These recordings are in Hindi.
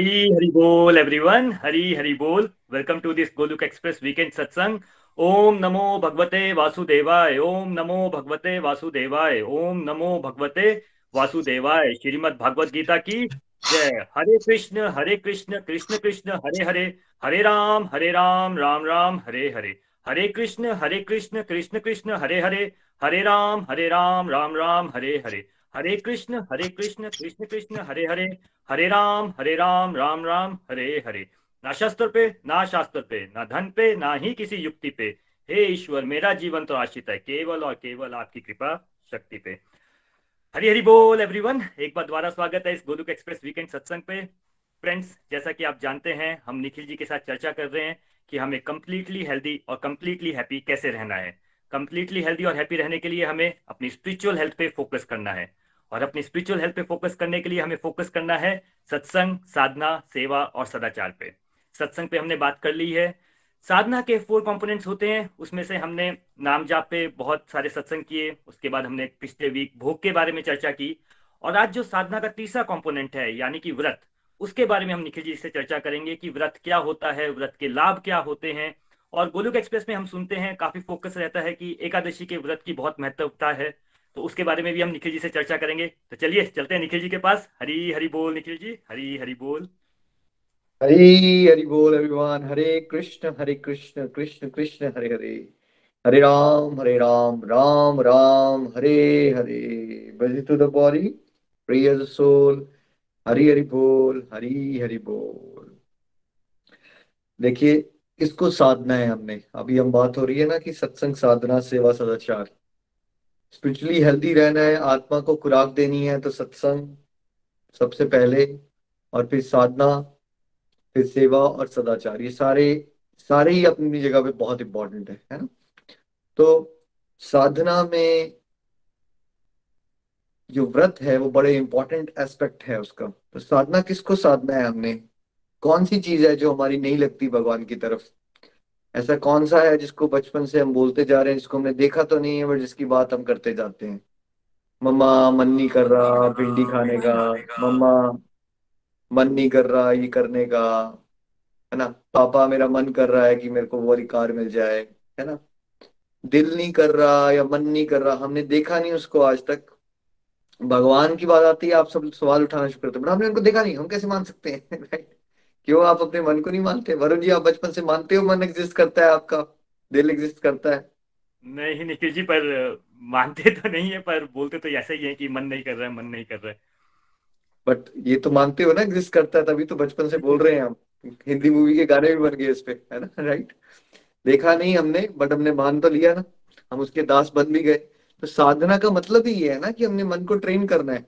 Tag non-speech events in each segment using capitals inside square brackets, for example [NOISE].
हरी हरि बोल एवरीवन हरी हरि बोल welcome to this Goluk express weekend satsang ओम नमो भगवते वासुदेवाय ओम नमो भगवते वासुदेवाय ओम नमो भगवते वासुदेवाय श्रीमद भागवत गीता की जय हरे कृष्ण हरे कृष्ण कृष्ण कृष्ण हरे हरे हरे राम हरे राम राम राम हरे हरे हरे कृष्ण हरे कृष्ण कृष्ण कृष्ण हरे हरे हरे राम हरे राम राम राम हरे हरे हरे कृष्ण हरे कृष्ण कृष्ण कृष्ण, हरे हरे हरे राम हरे राम राम राम, हरे हरे। ना शस्त्र पे, ना शास्त्र पे, ना धन पे, ना ही किसी युक्ति पे। हे ईश्वर, मेरा जीवन तो आश्रित है, केवल और केवल आपकी कृपा शक्ति पे। हरी हरी बोल एवरीवन एक बार दोबारा स्वागत है इस गोलुक एक्सप्रेस वीकेंड सत्संग पे। फ्रेंड्स जैसा कि आप जानते हैं, हम निखिल जी के साथ चर्चा कर रहे हैं कि हमें कंप्लीटली हेल्दी और कंप्लीटली हैप्पी कैसे रहना है। कंप्लीटली हेल्दी और हैप्पी रहने के लिए हमें अपनी स्पिरिचुअल हेल्थ पे फोकस करना है। और अपनी स्पिरिचुअल हेल्थ पे फोकस करने के लिए हमें फोकस करना है सत्संग, साधना, सेवा और सदाचार पे। सत्संग पे हमने बात कर ली है। साधना के फोर कंपोनेंट्स होते हैं। उसमें से हमने नाम जाप पे बहुत सारे सत्संग किए। उसके बाद हमने पिछले वीक भोग के बारे में चर्चा की। और आज जो साधना का तीसरा कंपोनेंट है, यानी कि व्रत, उसके बारे में हम निखिल जी से चर्चा करेंगे कि व्रत क्या होता है, व्रत के लाभ क्या होते हैं। और गोलुक एक्सप्रेस में हम सुनते हैं, काफ़ी फोकस रहता है कि एकादशी के व्रत की बहुत महत्वता है। तो उसके बारे में भी हम निखिल जी से चर्चा करेंगे। तो चलिए, चलते हैं निखिल जी के पास। हरी हरी बोल निखिल जी। हरी हरी बोल। हरी, हरि बोल एवरीवन हरे कृष्ण हरे कृष्ण कृष्ण कृष्ण, हरे हरे। हरे राम हरे राम राम राम, हरे हरे। बजी टू द प्रिय सोल हरी, हरि बोल, हरी, हरि बोल। देखिए, इसको साधना है हमने। अभी हम बात हो रही है ना कि सत्संग साधना, सेवा, सदाचार। स्पिरिचुअली हेल्दी रहना है, आत्मा को खुराक देनी है तो सत्संग सबसे पहले और फिर साधना, फिर सेवा और सदाचार। ये सारे सारे ही अपनी जगह पे बहुत इंपॉर्टेंट है है ना? तो साधना में जो व्रत है, वो बड़े इंपॉर्टेंट एस्पेक्ट है उसका। तो साधना किसको साधना है हमने? कौन सी चीज़ है जो हमारी नहीं लगती भगवान की तरफ़? ऐसा कौन सा है जिसको बचपन से हम बोलते जा रहे हैं, जिसको हमने देखा तो नहीं है बट जिसकी बात हम करते जाते हैं? मम्मा मन नहीं कर रहा भिंडी खाने का। मम्मा मन नहीं कर रहा ये करने का। है ना? पापा, मेरा मन कर रहा है कि मेरे को वो वाली कार मिल जाए। है ना? दिल नहीं कर रहा या मन नहीं कर रहा। हमने देखा नहीं उसको आज तक। भगवान की बात आती है, आप सब सवाल उठाना शुरू करते बट हमने उनको देखा नहीं। हम कैसे मान सकते हैं? [LAUGHS] राइट क्यों आप अपने मन को नहीं मानते? वरुण जी आप बचपन से मानते हो मन एग्जिस्ट करता है आपका? दिल एग्जिस्ट करता है? नहीं निखिल जी पर मानते तो नहीं है पर बोलते तो ऐसा ही है कि मन नहीं कर रहा है मन नहीं कर रहा है। बट ये तो मानते हो ना एग्जिस्ट करता है तभी तो बचपन से बोल रहे हैं हम। हिंदी मूवी के गाने भी बन गए इस पे है ना? राइट देखा नहीं हमने बट हमने मान तो लिया ना। हम उसके दास बन भी गए। तो साधना का मतलब ही ये है ना कि हमने मन को ट्रेन करना है।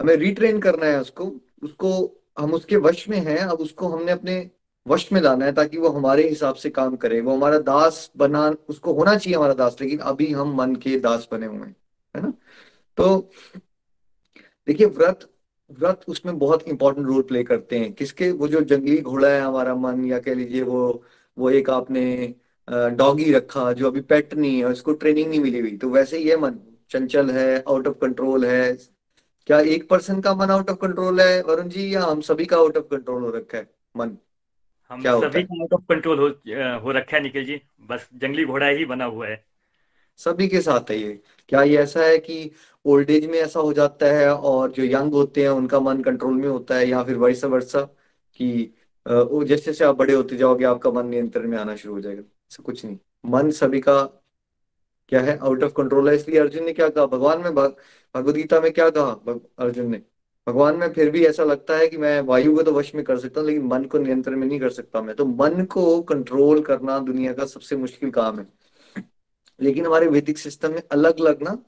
हमें रिट्रेन करना है उसको उसको हम उसके वश में हैं, अब उसको हमने अपने वश में लाना है ताकि वो हमारे हिसाब से काम करे। वो हमारा दास बना, उसको होना चाहिए हमारा दास, लेकिन अभी हम मन के दास बने हुए हैं, है ना? तो देखिए, व्रत व्रत उसमें बहुत इंपॉर्टेंट रोल प्ले करते हैं। किसके? वो जो जंगली घोड़ा है हमारा मन, या कह लीजिए वो वो एक आपने डॉगी रखा जो अभी पेट नहीं है, उसको ट्रेनिंग नहीं मिली हुई। तो वैसे ही है मन। चंचल है आउट ऑफ़ कंट्रोल है क्या एक पर्सन का मन आउट ऑफ़ कंट्रोल है? वरुण जी या हम सभी का आउट ऑफ़ कंट्रोल हो रखा है मन? हम क्या सभी का आउट ऑफ़ कंट्रोल हो हो रखा है निखिल जी। बस जंगली घोड़ा ही बना हुआ है। सभी के साथ है ये। क्या ये ऐसा है कि ओल्ड एज में ऐसा हो जाता है और जो यंग होते हैं उनका मन कंट्रोल में होता है या फिर वैसा वर्षा कि जैसे जैसे आप बड़े होते जाओगे आपका मन नियंत्रण में आना शुरू हो जाएगा। ऐसा कुछ नहीं। मन सभी का क्या है? आउट ऑफ़ कंट्रोल है। इसलिए अर्जुन ने क्या कहा? भगवान में भगवदगीता में क्या कहा अर्जुन ने? भगवान में फिर भी ऐसा लगता है कि मैं वायु को तो वश में कर सकता हूँ, लेकिन मन को नियंत्रण में नहीं कर सकता मैं। तो मन को कंट्रोल करना दुनिया का सबसे मुश्किल काम है। लेकिन हमारे वैदिक सिस्टम में अलग अलग ना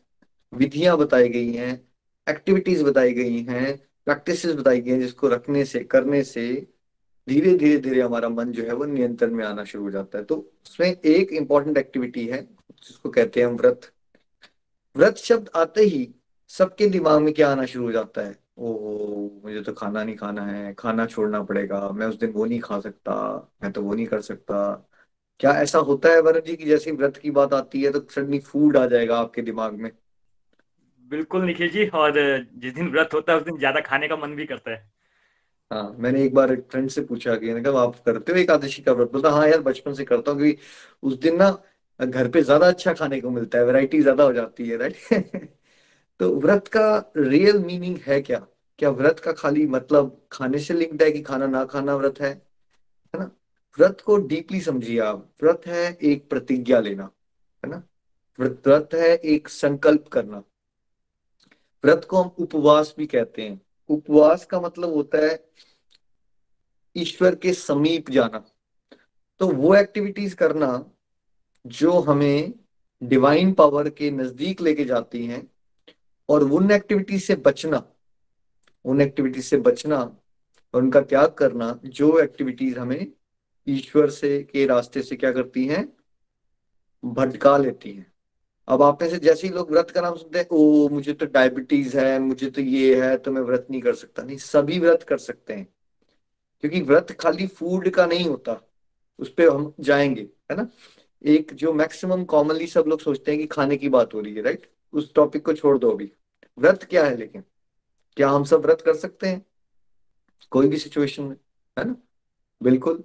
विधियाँ बताई गई हैं एक्टिविटीज़ बताई गई हैं प्रैक्टिस बताई गई हैं, जिसको रखने से, करने से धीरे धीरे धीरे हमारा मन जो है वो नियंत्रण में आना शुरू हो जाता है। तो उसमें एक इंपॉर्टेंट एक्टिविटी है, जिसको कहते हैं हम व्रत। व्रत शब्द आते ही सबके दिमाग में क्या आना शुरू हो जाता है? ओ मुझे तो खाना नहीं खाना है खाना छोड़ना पड़ेगा मैं उस दिन वो नहीं खा सकता मैं तो वो नहीं कर सकता। क्या ऐसा होता है वरुण जी की जैसे व्रत की बात आती है तो सडनली फ़ूड आ जाएगा आपके दिमाग में? बिल्कुल निखिल जी और जिस दिन व्रत होता है उस दिन ज़्यादा खाने का मन भी करता है। हाँ मैंने एक बार एक फ्रेंड से पूछा कि कहा आप करते हो एकादशी का व्रत? बोलता हाँ यार बचपन से करता हूँ क्योंकि उस दिन ना घर पे ज़्यादा अच्छा खाने को मिलता है वैरायटी ज़्यादा हो जाती है राइट [LAUGHS] तो व्रत का रियल मीनिंग है क्या? क्या व्रत का खाली मतलब खाने से लिंक्ड है कि खाना ना खाना व्रत है? है ना? व्रत को डीपली समझिए आप। व्रत है एक प्रतिज्ञा लेना, है ना? व्रत व्रत है एक संकल्प करना। व्रत को हम उपवास भी कहते हैं। उपवास का मतलब होता है ईश्वर के समीप जाना। तो वो एक्टिविटीज़ करना जो हमें डिवाइन पावर के नज़दीक लेके जाती हैं और उन एक्टिविटीज़ से बचना, उन एक्टिविटीज़ से बचना और उनका त्याग करना, जो एक्टिविटीज़ हमें ईश्वर से के रास्ते से क्या करती हैं? भटका लेती हैं। अब आप में से जैसे ही लोग व्रत का नाम सुनते हैं ओ मुझे तो डायबिटीज़ है, मुझे तो ये है तो मैं व्रत नहीं कर सकता। नहीं, सभी व्रत कर सकते हैं। क्योंकि व्रत खाली फ़ूड का नहीं होता, उस पर हम जाएँगे, है ना? एक जो मैक्सिमम कॉमनली सब लोग सोचते हैं कि खाने की बात हो रही है राइट उस टॉपिक को छोड़ दो अभी। व्रत क्या है लेकिन? क्या हम सब व्रत कर सकते हैं? कोई भी सिचुएशन में, है ना? बिल्कुल।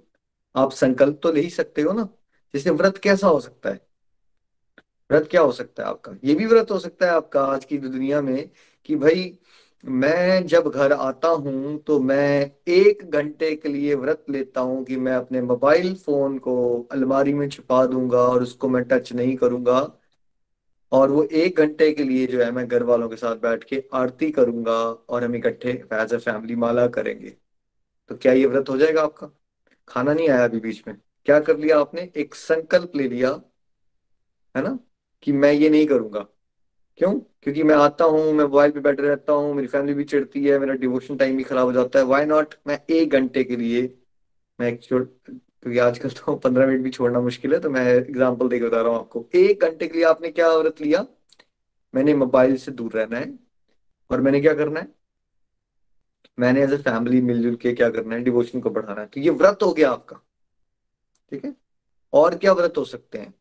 आप संकल्प तो ले ही सकते हो ना। जैसे व्रत कैसा हो सकता है? व्रत क्या हो सकता है आपका? ये भी व्रत हो सकता है आपका आज की दुनिया में कि भाई, मैं जब घर आता हूँ तो मैं एक घंटे के लिए व्रत लेता हूँ कि मैं अपने मोबाइल फ़ोन को अलमारी में छुपा दूँगा और उसको मैं टच नहीं करूँगा। और वो एक घंटे के लिए जो है मैं घर वालों के साथ बैठ के आरती करूँगा और हम इकट्ठे एज अ फैमिली माला करेंगे। तो क्या ये व्रत हो जाएगा आपका? खाना नहीं आया अभी बीच में। क्या कर लिया आपने? एक संकल्प ले लिया, है ना? कि मैं ये नहीं करूँगा। क्यों? क्योंकि मैं आता हूँ, मैं मोबाइल पे बैठे रहता हूँ, मेरी फैमिली भी चिड़ती है, मेरा डिवोशन टाइम भी खराब हो जाता है। वाई नॉट मैं एक घंटे के लिए मैं एक क्योंकि आजकल तो पंद्रह मिनट भी छोड़ना मुश्किल है तो मैं एग्ज़ाम्पल देकर बता रहा हूँ आपको। एक घंटे के लिए आपने क्या व्रत लिया? मैंने मोबाइल से दूर रहना है। और मैंने क्या करना है? मैंने एज ए फैमिली मिलजुल के क्या करना है? डिवोशन को बढ़ाना है। तो ये व्रत हो गया आपका। ठीक है? और क्या व्रत हो सकते हैं?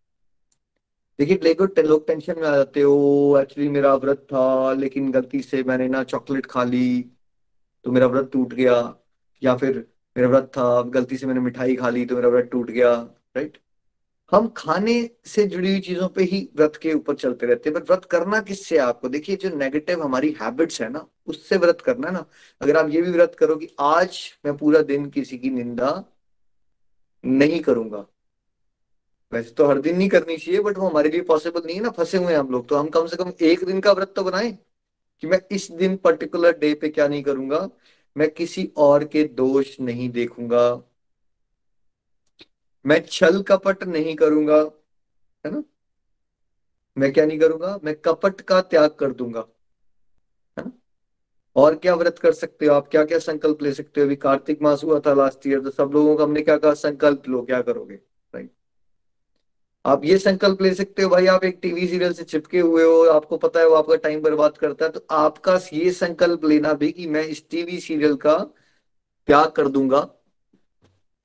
देखिए लोग टेंशन में आ जाते हो। एक्चुअली मेरा व्रत था, लेकिन गलती से मैंने ना चॉकलेट खा ली तो मेरा व्रत टूट गया। या फिर मेरा व्रत था गलती से मैंने मिठाई खा ली तो मेरा व्रत टूट गया राइट हम खाने से जुड़ी हुई चीज़ों पे ही व्रत के ऊपर चलते रहते हैं बट व्रत करना किससे आपको? देखिए, जो नेगेटिव हमारी हैबिट्स है ना, उससे व्रत करना है ना। अगर आप ये भी व्रत करो कि आज मैं पूरा दिन किसी की निंदा नहीं करूँगा। वैसे तो हर दिन नहीं करनी चाहिए बट वो हमारे लिए पॉसिबल नहीं है ना, फंसे हुए हैं हम लोग। तो हम कम से कम एक दिन का व्रत तो बनाए कि मैं इस दिन पर्टिकुलर डे पे क्या नहीं करूँगा। मैं किसी और के दोष नहीं देखूँगा। मैं छल कपट नहीं करूँगा, है ना? मैं क्या नहीं करूँगा? मैं कपट का त्याग कर दूँगा, है ना? और क्या व्रत कर सकते हो? आप क्या क्या संकल्प ले सकते हो? अभी कार्तिक मास हुआ था लास्ट ईयर तो सब लोगों का हमने क्या कहा? संकल्प लो, क्या करोगे? आप ये संकल्प ले सकते हो भाई, आप एक टीवी सीरियल से चिपके हुए हो, आपको पता है वो आपका टाइम बर्बाद करता है तो आपका ये संकल्प लेना भी कि मैं इस टीवी सीरियल का त्याग कर दूँगा,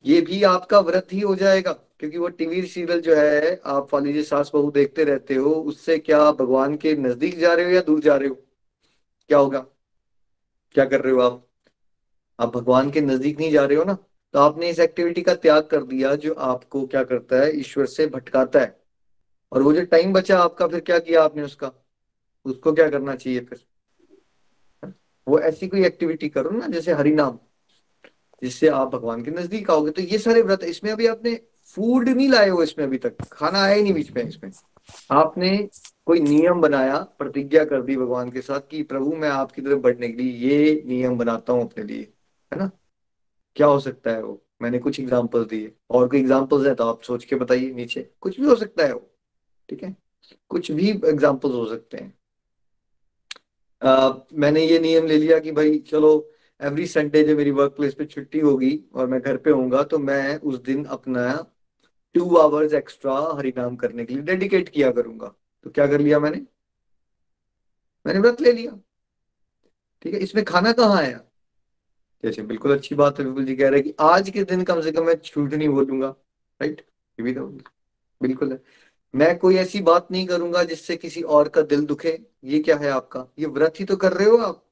ये भी आपका व्रत ही हो जाएगा, क्योंकि वो टीवी सीरियल जो है, आप मान लीजिए सास बहू देखते रहते हो, उससे क्या भगवान के नज़दीक जा रहे हो या दूर जा रहे हो? क्या होगा? क्या कर रहे हो आप? आप भगवान के नज़दीक नहीं जा रहे हो ना? तो आपने इस एक्टिविटी का त्याग कर दिया जो आपको क्या करता है? ईश्वर से भटकाता है। और वो जो टाइम बचा आपका, फिर क्या किया आपने उसका? उसको क्या करना चाहिए फिर? वो ऐसी कोई एक्टिविटी करो ना, जैसे हरि नाम जिससे आप भगवान के नज़दीक आओगे। तो ये सारे व्रत, इसमें अभी आपने फ़ूड नहीं लाए हो इसमें अभी तक। खाना आया ही नहीं बीच में इसमें। आपने कोई नियम बनाया, प्रतिज्ञा कर दी भगवान के साथ कि प्रभु, मैं आपकी तरफ़ बढ़ने के लिए ये नियम बनाता हूँ अपने लिए, है ना? क्या हो सकता है वो? मैंने कुछ एग्ज़ाम्पल दिए। और कोई एग्जाम्पल्स है तो आप सोच के बताइए नीचे। कुछ भी हो सकता है वो, ठीक है? कुछ भी एग्जाम्पल्स हो सकते हैं। मैंने ये नियम ले लिया कि भाई, चलो एवरी संडे जब मेरी वर्क प्लेस पे छुट्टी होगी और मैं घर पे होऊँगा तो मैं उस दिन अपना टू आवर्स एक्स्ट्रा हरिनाम करने के लिए डेडिकेट किया करूँगा। तो क्या कर लिया मैंने? मैंने व्रत ले लिया। ठीक है? इसमें खाना कहाँ आया? जैसे बिल्कुल अच्छी बात है, बिल्कुल जी कह रहे हैं कि आज के दिन कम से कम मैं झूठ नहीं बोलूँगा राइट ये भी तो बिल्कुल है। मैं कोई ऐसी बात नहीं करूँगा जिससे किसी और का दिल दुखे, ये क्या है आपका? ये व्रत ही तो कर रहे हो आप।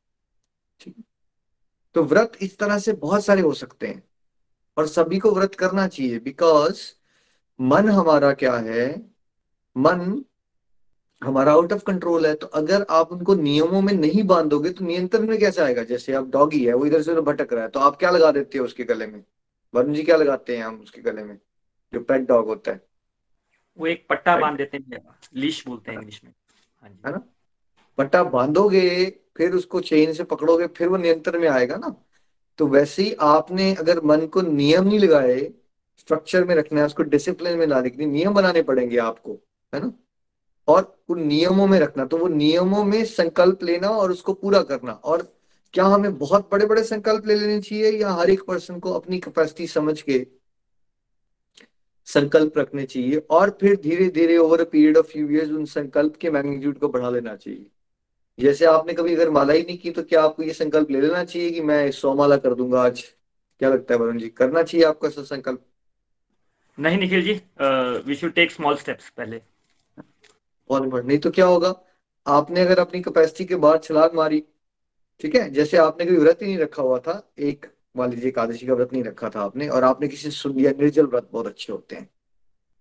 ठीक तो व्रत इस तरह से बहुत सारे हो सकते हैं और सभी को व्रत करना चाहिए बिकॉज़ मन हमारा क्या है? मन हमारा आउट ऑफ़ कंट्रोल है तो अगर आप उनको नियमों में नहीं बांधोगे तो नियंत्रण में कैसे आएगा जैसे आप डॉगी है वो इधर से उधर भटक रहा है तो आप क्या लगा देते हो उसके गले में? वरुण जी क्या लगाते हैं हम उसके गले में जो पेट डॉग होता है? वो एक पट्टा बाँध देते हैं लीश बोलते हैं इंग्लिश में। हाँ है ना? पट्टा बांधोगे फिर उसको चेन से पकड़ोगे फिर वो नियंत्रण में आएगा ना? तो वैसे ही आपने अगर मन को नियम नहीं लगाए स्ट्रक्चर में रखना है उसको डिसिप्लिन में लाने के लिए नियम बनाने पड़ेंगे आपको है ना? और उन नियमों में रखना। तो वो नियमों में संकल्प लेना और उसको पूरा करना। और क्या हमें बहुत बड़े बड़े संकल्प ले लेने चाहिए या हर एक पर्सन को अपनी कैपेसिटी समझ के संकल्प रखने चाहिए? और फिर धीरे धीरे over a period of few years उन संकल्प के मैग्नीट्यूड को बढ़ा लेना चाहिए। जैसे आपने कभी अगर माला ही नहीं की तो क्या आपको ये संकल्प ले लेना चाहिए कि मैं सौ माला कर दूँगा आज? क्या लगता है वरुण जी, करना चाहिए आपको ऐसा संकल्प? नहीं, Nikhil ji we should take small steps पहले। इंपॉर्टेंट नहीं तो क्या होगा? आपने अगर अपनी कैपेसिटी के बाहर छलांग मारी, ठीक है? जैसे आपने कभी व्रत ही नहीं रखा हुआ था, एक मान लीजिए एकादशी का व्रत नहीं रखा था आपने, और आपने किसी से सुन लिया, निर्जल व्रत बहुत अच्छे होते हैं।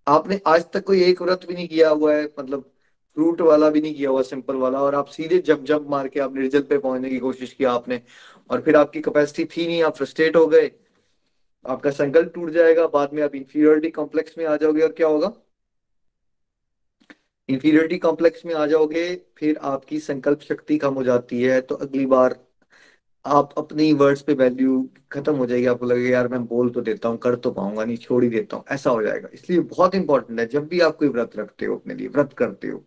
आपने आज तक कोई एक व्रत भी नहीं किया हुआ है मतलब फ्रूट वाला भी नहीं किया हुआ, सिंपल वाला, और आप सीधे जब जब मार के आप निर्जल पे पहुँचने की कोशिश किया आपने, और फिर आपकी कैपेसिटी थी नहीं, आप फ्रस्ट्रेट हो गए, आपका संकल्प टूट जाएगा, बाद में आप इंफीरियोरिटी कॉम्प्लेक्स में आ जाओगे, और क्या होगा? इंफीरियोरिटी कॉम्प्लेक्स में आ जाओगे, फिर आपकी संकल्प शक्ति कम हो जाती है तो अगली बार आप अपनी वर्ड्स पे वैल्यू खत्म हो जाएगी, आपको लगेगा, यार, मैं बोल तो देता हूँ, कर तो पाऊँगा, नहीं, छोड़ ही देता हूँ। ऐसा हो जाएगा। इसलिए बहुत इंपॉर्टेंट है, जब भी आप कोई व्रत रखते हो अपने लिए, व्रत करते हो,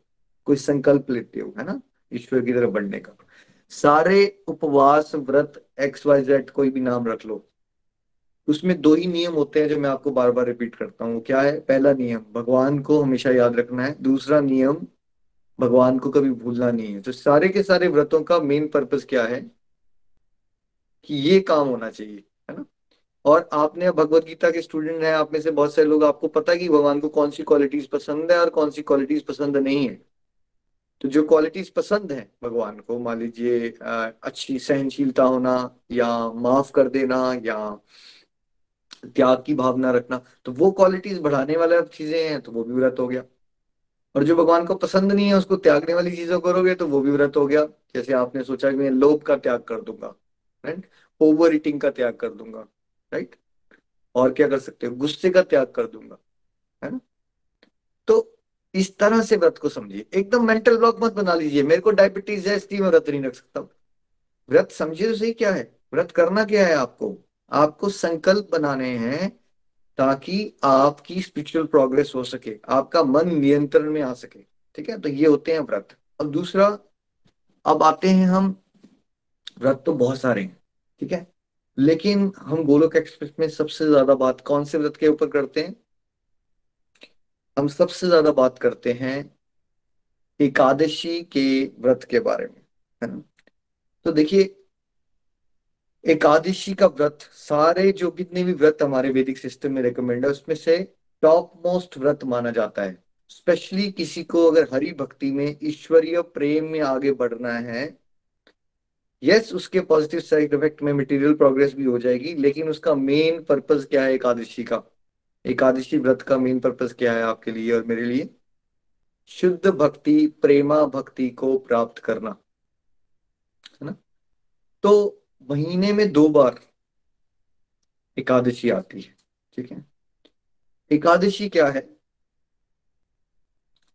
कोई संकल्प लेते हो, है ना, ईश्वर की तरफ़ बढ़ने का, सारे उपवास, व्रत एक्स वाई जेड कोई भी नाम रख लो उसमें दो ही नियम होते हैं जो मैं आपको बार बार रिपीट करता हूँ। क्या है? पहला नियम, भगवान को हमेशा याद रखना है। दूसरा नियम, भगवान को कभी भूलना नहीं है। तो सारे के सारे व्रतों का मेन पर्पज क्या है? कि ये काम होना चाहिए, है ना? और आपने भगवत गीता के स्टूडेंट हैं, आप में से बहुत सारे लोग, आपको पता है कि भगवान को कौन सी क्वालिटीज पसंद है और कौन सी क्वालिटीज पसंद नहीं है। तो जो क्वालिटीज पसंद है भगवान को, मान लीजिए अच्छी, सहनशीलता होना या माफ़ कर देना या त्याग की भावना रखना तो वो क्वालिटीज बढ़ाने वाला चीज़ें हैं तो वो भी व्रत हो गया। और जो भगवान को पसंद नहीं है, उसको त्यागने वाली चीज़ों करोगे तो वो भी व्रत हो गया। जैसे आपने सोचा कि मैं लोभ का त्याग कर दूँगा राइट ओवर ईटिंग का त्याग कर दूँगा राइट और क्या कर सकते हो? गुस्से का त्याग कर दूँगा, है ना? तो इस तरह से व्रत को समझिए। एकदम मेंटल ब्लॉक मत बना लीजिए। मेरे को डायबिटीज़ है, इसलिए मैं व्रत नहीं रख सकता। व्रत समझिए तो सही क्या है? व्रत करना क्या है आपको? आपको संकल्प बनाने हैं ताकि आपकी स्पिरिचुअल प्रोग्रेस हो सके, आपका मन नियंत्रण में आ सके, ठीक है? तो ये होते हैं व्रत। अब दूसरा, अब आते हैं हम, व्रत तो बहुत सारे हैं, ठीक है? लेकिन हम गोलोक एक्सप्रेस में सबसे ज़्यादा बात कौन से व्रत के ऊपर करते हैं? हम सबसे ज़्यादा बात करते हैं एकादशी के व्रत के बारे में, है ना? तो देखिए एकादशी का व्रत सारे जो कितने भी व्रत हमारे वैदिक सिस्टम में रिकमेंड है उसमें से टॉप मोस्ट व्रत माना जाता है। स्पेशली किसी को अगर हरि भक्ति में ईश्वरीय प्रेम में आगे बढ़ना है यस yes, उसके पॉजिटिव साइड इफ़ेक्ट में मटेरियल प्रोग्रेस भी हो जाएगी लेकिन उसका मेन पर्पज क्या है एकादशी का? एकादशी व्रत का मेन पर्पज क्या है आपके लिए और मेरे लिए? शुद्ध भक्ति प्रेमा भक्ति को प्राप्त करना है ना? तो महीने में दो बार एकादशी आती है, ठीक है? एकादशी क्या है?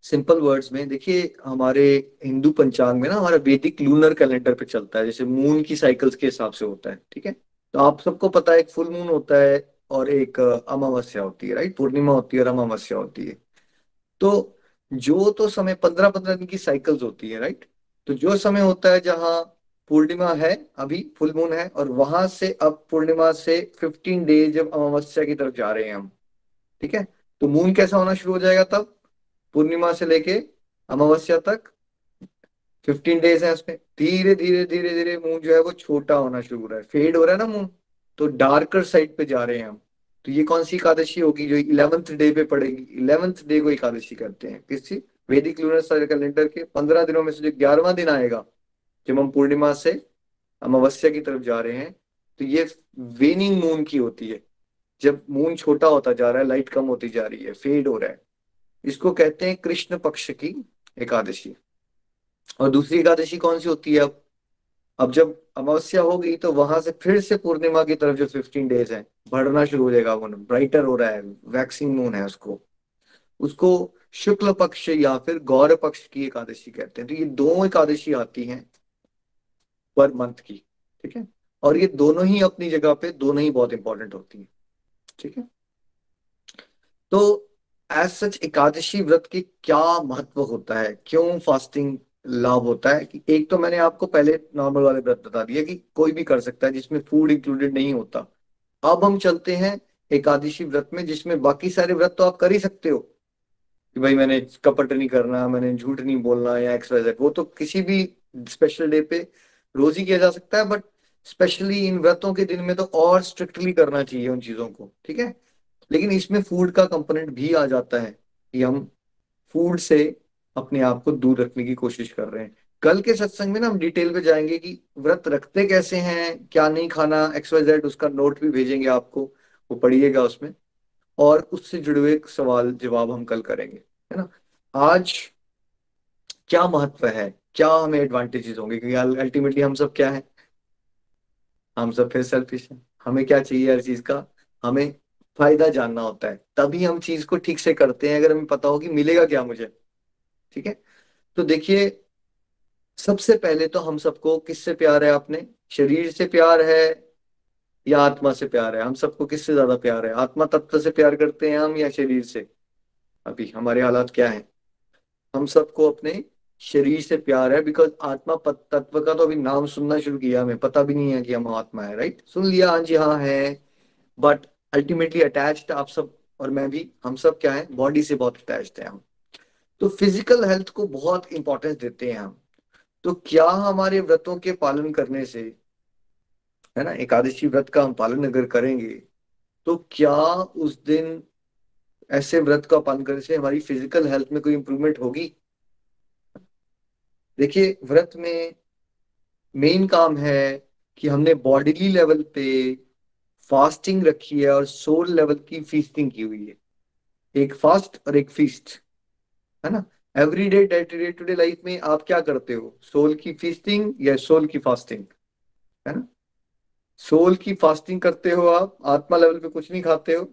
सिंपल वर्ड्स में, देखिए, हमारे हिंदू पंचांग में ना, हमारा वैदिक लूनर कैलेंडर पे चलता है, जैसे मून की साइकिल्स के हिसाब से होता है, ठीक है? तो आप सबको पता है, एक फुल मून होता है और एक अमावस्या होती है राइट पूर्णिमा होती है और अमावस्या होती है। तो जो तो समय पंद्रह पंद्रह दिन की साइकिल्स होती है राइट तो जो समय होता है जहाँ पूर्णिमा है, अभी फुल मून है, और वहाँ से अब पूर्णिमा से फिफ्टीन डेज़ जब अमावस्या की तरफ़ जा रहे हैं हम, ठीक है? तो मून कैसा होना शुरू हो जाएगा तब? पूर्णिमा से लेके अमावस्या तक फिफ्टीन डेज़ है उसमें। धीरे धीरे धीरे धीरे मून जो है वो छोटा होना शुरू हो रहा है। फेड हो रहा है ना मून तो डार्कर साइड पे जा रहे हैं हम। तो ये कौन सी एकादशी होगी जो इलेवंथ डे पे पड़ेगी? इलेवंथ डे को एकादशी करते हैं। किसी वैदिक लूनर कैलेंडर के पंद्रह दिनों में से जो ग्यारहवा दिन आएगा जब हम पूर्णिमा से अमावस्या की तरफ़ जा रहे हैं तो ये वेनिंग मून की होती है। जब मून छोटा होता जा रहा है लाइट कम होती जा रही है फेड हो रहा है। इसको कहते हैं कृष्ण पक्ष की एकादशी। और दूसरी एकादशी कौन सी होती है अब? अब जब अमावस्या हो गई तो वहाँ से फिर से पूर्णिमा की तरफ़ जो फिफ्टीन डेज़ है, बढ़ना शुरू हो जाएगा मून ब्राइटर हो रहा है वैक्सिंग मून है उसको। उसको शुक्ल पक्ष या फिर गौर पक्ष की एकादशी कहते हैं। तो ये दो एकादशी आती हैं पर मंथ की, ठीक है? और ये दोनों ही अपनी जगह पे दोनों ही बहुत इंपॉर्टेंट होती हैं, ठीक है? तो एज सच एकादशी व्रत की क्या महत्व होता है? क्यों फास्टिंग लाभ होता है? कि एक तो मैंने आपको पहले नॉर्मल वाले व्रत बता दिया कि कोई भी कर सकता है, जिसमें फ़ूड इंक्लूडेड नहीं होता। अब हम चलते हैं एकादशी व्रत में, जिसमें बाकी सारे व्रत तो आप कर ही सकते हो। कि भाई मैंने कपट नहीं करना, मैंने झूठ नहीं बोलना या एक्स वाई वो तो किसी भी स्पेशल डे पे रोज ही किया जा सकता है बट स्पेशली इन व्रतों के दिन में तो और स्ट्रिक्टली करना चाहिए उन चीज़ों को, ठीक है? लेकिन इसमें फ़ूड का कंपोनेंट भी आ जाता है कि हम फ़ूड से अपने आप को दूर रखने की कोशिश कर रहे हैं। कल के सत्संग में ना हम डिटेल पे जाएँगे कि व्रत रखते कैसे हैं, क्या नहीं खाना एक्स वाई जेड उसका नोट भी भेजेंगे आपको, वो पढ़िएगा उसमें, और उससे जुड़े हुए सवाल जवाब हम कल करेंगे, है ना? आज क्या महत्व है? क्या हमें एडवांटेजेस होंगे? क्योंकि अल्टीमेटली हम सब क्या है? हम सब फिर सेल्फिश हैं। हमें क्या चाहिए हर चीज़ का? हमें फ़ायदा जानना होता है। तभी हम चीज़ को ठीक से करते हैं, अगर हमें पता हो कि मिलेगा क्या मुझे। ठीक है? तो देखिए, सबसे पहले तो हम सबको किससे प्यार है आपने? शरीर से प्यार है या आत्मा से प्यार है? हम सबको किससे ज़्यादा प्यार है? आत्मा तत्व से प्यार करते हैं हम या शरीर से? अभी हमारे हालात क्या है? हम सबको अपने शरीर से प्यार है बिकॉज़ आत्मा तत्व का तो अभी नाम सुनना शुरू किया हमें, पता भी नहीं है कि हम आत्मा है राइट सुन लिया हाँ जी हाँ है बट अल्टीमेटली अटैच्ड आप सब और मैं भी, हम सब क्या है? बॉडी से बहुत अटैच्ड है हम। तो फ़िज़िकल हेल्थ को बहुत इंपॉर्टेंस देते हैं हम। तो क्या हमारे व्रतों के पालन करने से, है ना, एकादशी व्रत का हम पालन अगर करेंगे तो क्या उस दिन ऐसे व्रत का पालन करने से हमारी फ़िज़िकल हेल्थ में कोई इंप्रूवमेंट होगी? देखिए, व्रत में मेन काम है कि हमने बॉडीली लेवल पे फास्टिंग रखी है और सोल लेवल की फीस्टिंग की हुई है। एक फास्ट और एक फीस्ट है ना? Every day day to day life में आप क्या करते हो? सोल की फीस्टिंग या सोल की फास्टिंग है ना? सोल की फास्टिंग करते हो आप, आत्मा लेवल पे कुछ नहीं खाते हो,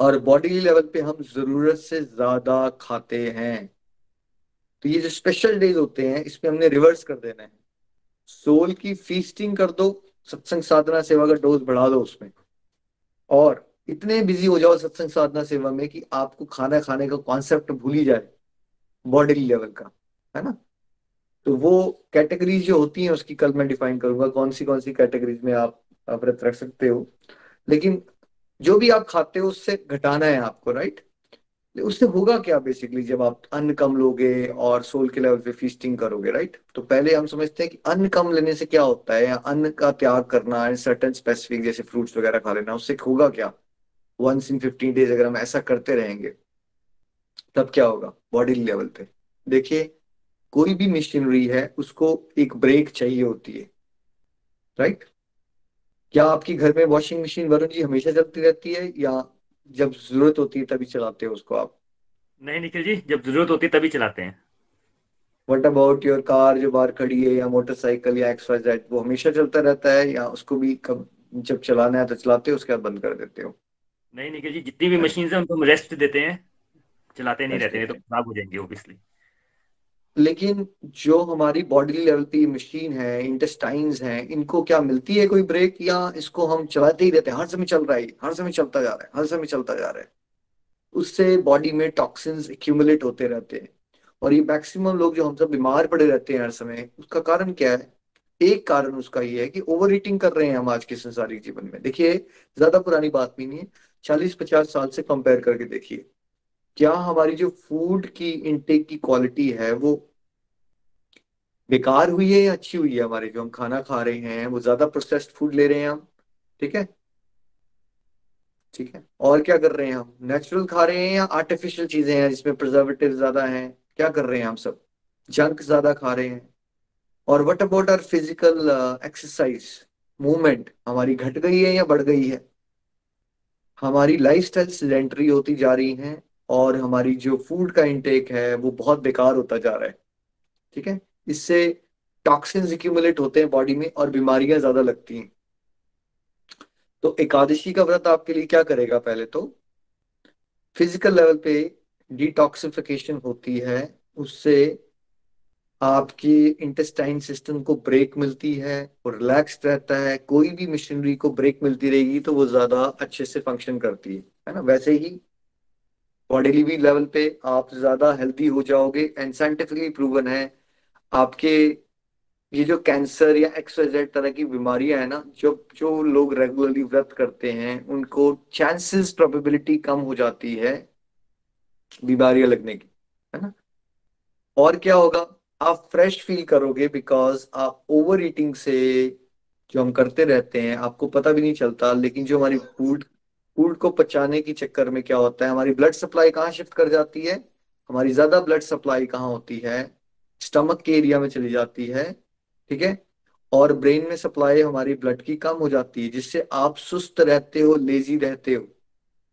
और बॉडी लेवल पे हम ज़रूरत से ज़्यादा खाते हैं। तो ये जो स्पेशल डेज़ होते हैं, इसमें हमने रिवर्स कर देना है। सोल की फीस्टिंग कर दो, सत्संग साधना सेवा का डोज बढ़ा दो उसमें। और इतने बिज़ी हो जाओ सत्संग साधना सेवा में कि आपको खाना खाने का कॉन्सेप्ट भूल ही जाए बॉडी लेवल का, है ना? तो वो कैटेगरीज जो होती हैं, उसकी कल मैं डिफाइन करूँगा कौन सी कौन सी कैटेगरीज में आप व्रत रख सकते हो। लेकिन जो भी आप खाते हो, उससे घटाना है आपको राइट उससे होगा क्या बेसिकली जब आप अन्न कम लोगे और सोल के लेवल पे फीस्टिंग करोगे राइट तो पहले हम समझते हैं कि अन्न कम लेने से क्या होता है या अन्न का त्याग करना सर्टन स्पेसिफिक जैसे फ्रूट्स वगैरह खा लेना, उससे होगा क्या? वंस इन फिफ्टीन डेज़ अगर हम ऐसा करते रहेंगे, तब क्या होगा? बॉडी लेवल पे। देखिए, कोई भी मशीनरी है, उसको एक ब्रेक चाहिए होती है राइट क्या आपकी घर में वॉशिंग मशीन वरुण जी हमेशा चलती रहती है या जब ज़रूरत होती है तभी चलाते हो उसको आप। नहीं निखिल जी जब ज़रूरत होती है तभी चलाते हैं। वट अबाउट योर कार जो बाहर खड़ी है या मोटरसाइकिल या एक्स वाई जेड वो हमेशा चलता रहता है या उसको भी कब जब चलाना है तो चलाते हो उसके बाद बंद कर देते हो? नहीं निखिल जी जितनी भी मशीन है उनको हम रेस्ट देते हैं चलाते नहीं रहते हैं तो खराब हो जाएँगे ओबियसली लेकिन जो हमारी बॉडी लेवल की मशीन है इंटेस्टाइन्स हैं, इनको क्या मिलती है कोई ब्रेक या इसको हम चलाते ही रहते हैं? हर समय चल रहा है, हर समय चलता जा रहा है, हर समय चलता जा रहा है। उससे बॉडी में टॉक्सिन्स एक्यूमुलेट होते रहते हैं। और ये मैक्सिमम लोग जो हम सब बीमार पड़े रहते हैं हर समय, उसका कारण क्या है? एक कारण उसका ये है कि ओवर ईटिंग कर रहे हैं हम आज के संसारिक जीवन में। देखिए, ज़्यादा पुरानी बात भी नहीं है, चालीस पचास साल से कंपेयर करके देखिए। क्या हमारी जो फ़ूड की इनटेक की क्वालिटी है, वो बेकार हुई है या अच्छी हुई है हमारे? जो हम खाना खा रहे हैं, वो ज़्यादा प्रोसेस्ड फ़ूड ले रहे हैं हम, ठीक है? ठीक है? और क्या कर रहे हैं हम? नेचुरल खा रहे हैं या आर्टिफिशियल चीज़ें हैं जिसमें प्रिजर्वेटिव ज़्यादा हैं? क्या कर रहे हैं हम सब? जंक ज़्यादा खा रहे हैं। और what about our physical exercise movement हमारी घट गई है या बढ़ गई है? हमारी लाइफ स्टाइल सेडेंटरी होती जा रही है और हमारी जो फ़ूड का इंटेक है, वो बहुत बेकार होता जा रहा है। ठीक है? इससे टॉक्सिन्स एक्यूमुलेट होते हैं बॉडी में और बीमारियाँ ज़्यादा लगती हैं। तो एकादशी का व्रत आपके लिए क्या करेगा पहले तो? फ़िज़िकल लेवल पे डिटॉक्सिफिकेशन होती है, उससे आपकी इंटेस्टाइन सिस्टम को ब्रेक मिलती है और रिलैक्स रहता है, कोई भी मशीनरी को ब्रेक मिलती रहेगी तो वो ज़्यादा अच्छे से फ़ंक्शन करती है। है ना? वैसे ही बॉडी भी लेवल पे आप ज़्यादा हेल्दी हो जाओगे एंड साइंटिफिकली प्रूवन है। आपके ये जो कैंसर या एक्सवाइजेड तरह की बीमारियाँ है ना, जो जो लोग रेगुलरली व्रत करते हैं, उनको चांसेस प्रोबेबिलिटी कम हो जाती है बीमारियाँ लगने की, है ना? और क्या होगा? आप फ्रेश फील करोगे बिकॉज़ आप ओवर ईटिंग से जो हम करते रहते हैं, आपको पता भी नहीं चलता, लेकिन जो हमारी फ़ूड फ़ूड को पचाने के चक्कर में क्या होता है? हमारी ब्लड सप्लाई कहाँ शिफ्ट कर जाती है? हमारी ज़्यादा ब्लड सप्लाई कहाँ होती है? स्टमक के एरिया में चली जाती है, ठीक है? और ब्रेन में सप्लाई हमारी ब्लड की कम हो जाती है, जिससे आप सुस्त रहते हो लेजी रहते हो,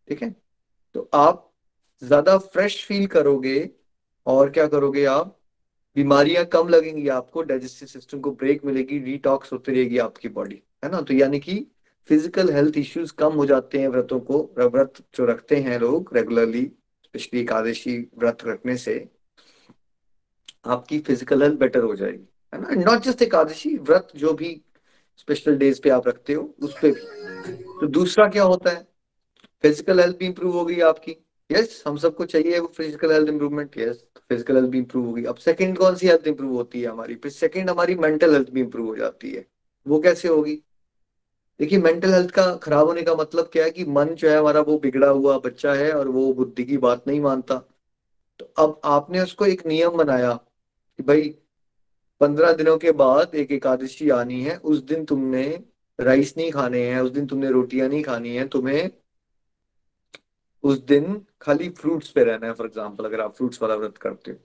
ठीक है? तो आप ज़्यादा फ्रेश फील करोगे और क्या करोगे आप? बीमारियाँ कम लगेंगी आपको डाइजेस्टिव सिस्टम को ब्रेक मिलेगी डिटॉक्स होती रहेगी आपकी बॉडी है ना? तो यानी कि फ़िज़िकल हेल्थ इश्यूज़ कम हो जाते हैं व्रतों को व्रत जो रखते हैं लोग रेगुलरली स्पेशली एकादशी व्रत रखने से आपकी फ़िज़िकल हेल्थ बेटर हो जाएगी है ना? नॉट जस्ट एकादशी व्रत जो भी स्पेशल डेज़ पे आप रखते हो उस पर भी। तो दूसरा क्या होता है? फ़िज़िकल हेल्थ भी इंप्रूव होगी आपकी। यस yes, हम सबको चाहिए वो physical health improvement yes physical health भी इंप्रूव होगी। अब सेकंड कौन सी हेल्थ इंप्रूव होती है हमारी? फिर सेकंड हमारी मेंटल हेल्थ भी इंप्रूव हो जाती है। वो कैसे होगी? देखिए मेंटल हेल्थ का खराब होने का मतलब क्या है कि मन जो है हमारा वो बिगड़ा हुआ बच्चा है और वो बुद्धि की बात नहीं मानता। तो अब आपने उसको एक नियम बनाया कि भाई, पंद्रह दिनों के बाद एक एकादशी आनी है, उस दिन तुमने राइस नहीं खाने हैं, उस दिन तुमने रोटियाँ नहीं खानी है, तुम्हें उस दिन खाली फ्रूट्स पे रहना है फॉर एग्ज़ाम्पल अगर आप फ्रूट्स वाला व्रत करते हो।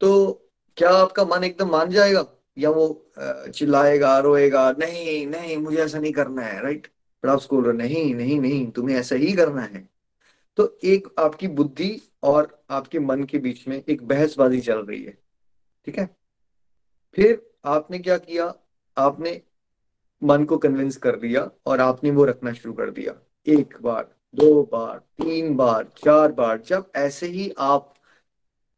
तो क्या आपका मन एकदम मान जाएगा? या वो चिल्लाएगा, रोएगा, नहीं नहीं, मुझे ऐसा नहीं करना है राइट पर आप उसको नहीं नहीं नहीं, तुम्हें ऐसा ही करना है। तो एक आपकी बुद्धि और आपके मन के बीच में एक बहसबाजी चल रही है, ठीक है? फिर आपने क्या किया? आपने मन को कन्विंस कर दिया और आपने वो रखना शुरू कर दिया। एक बार, दो बार, तीन बार, चार बार, जब ऐसे ही आप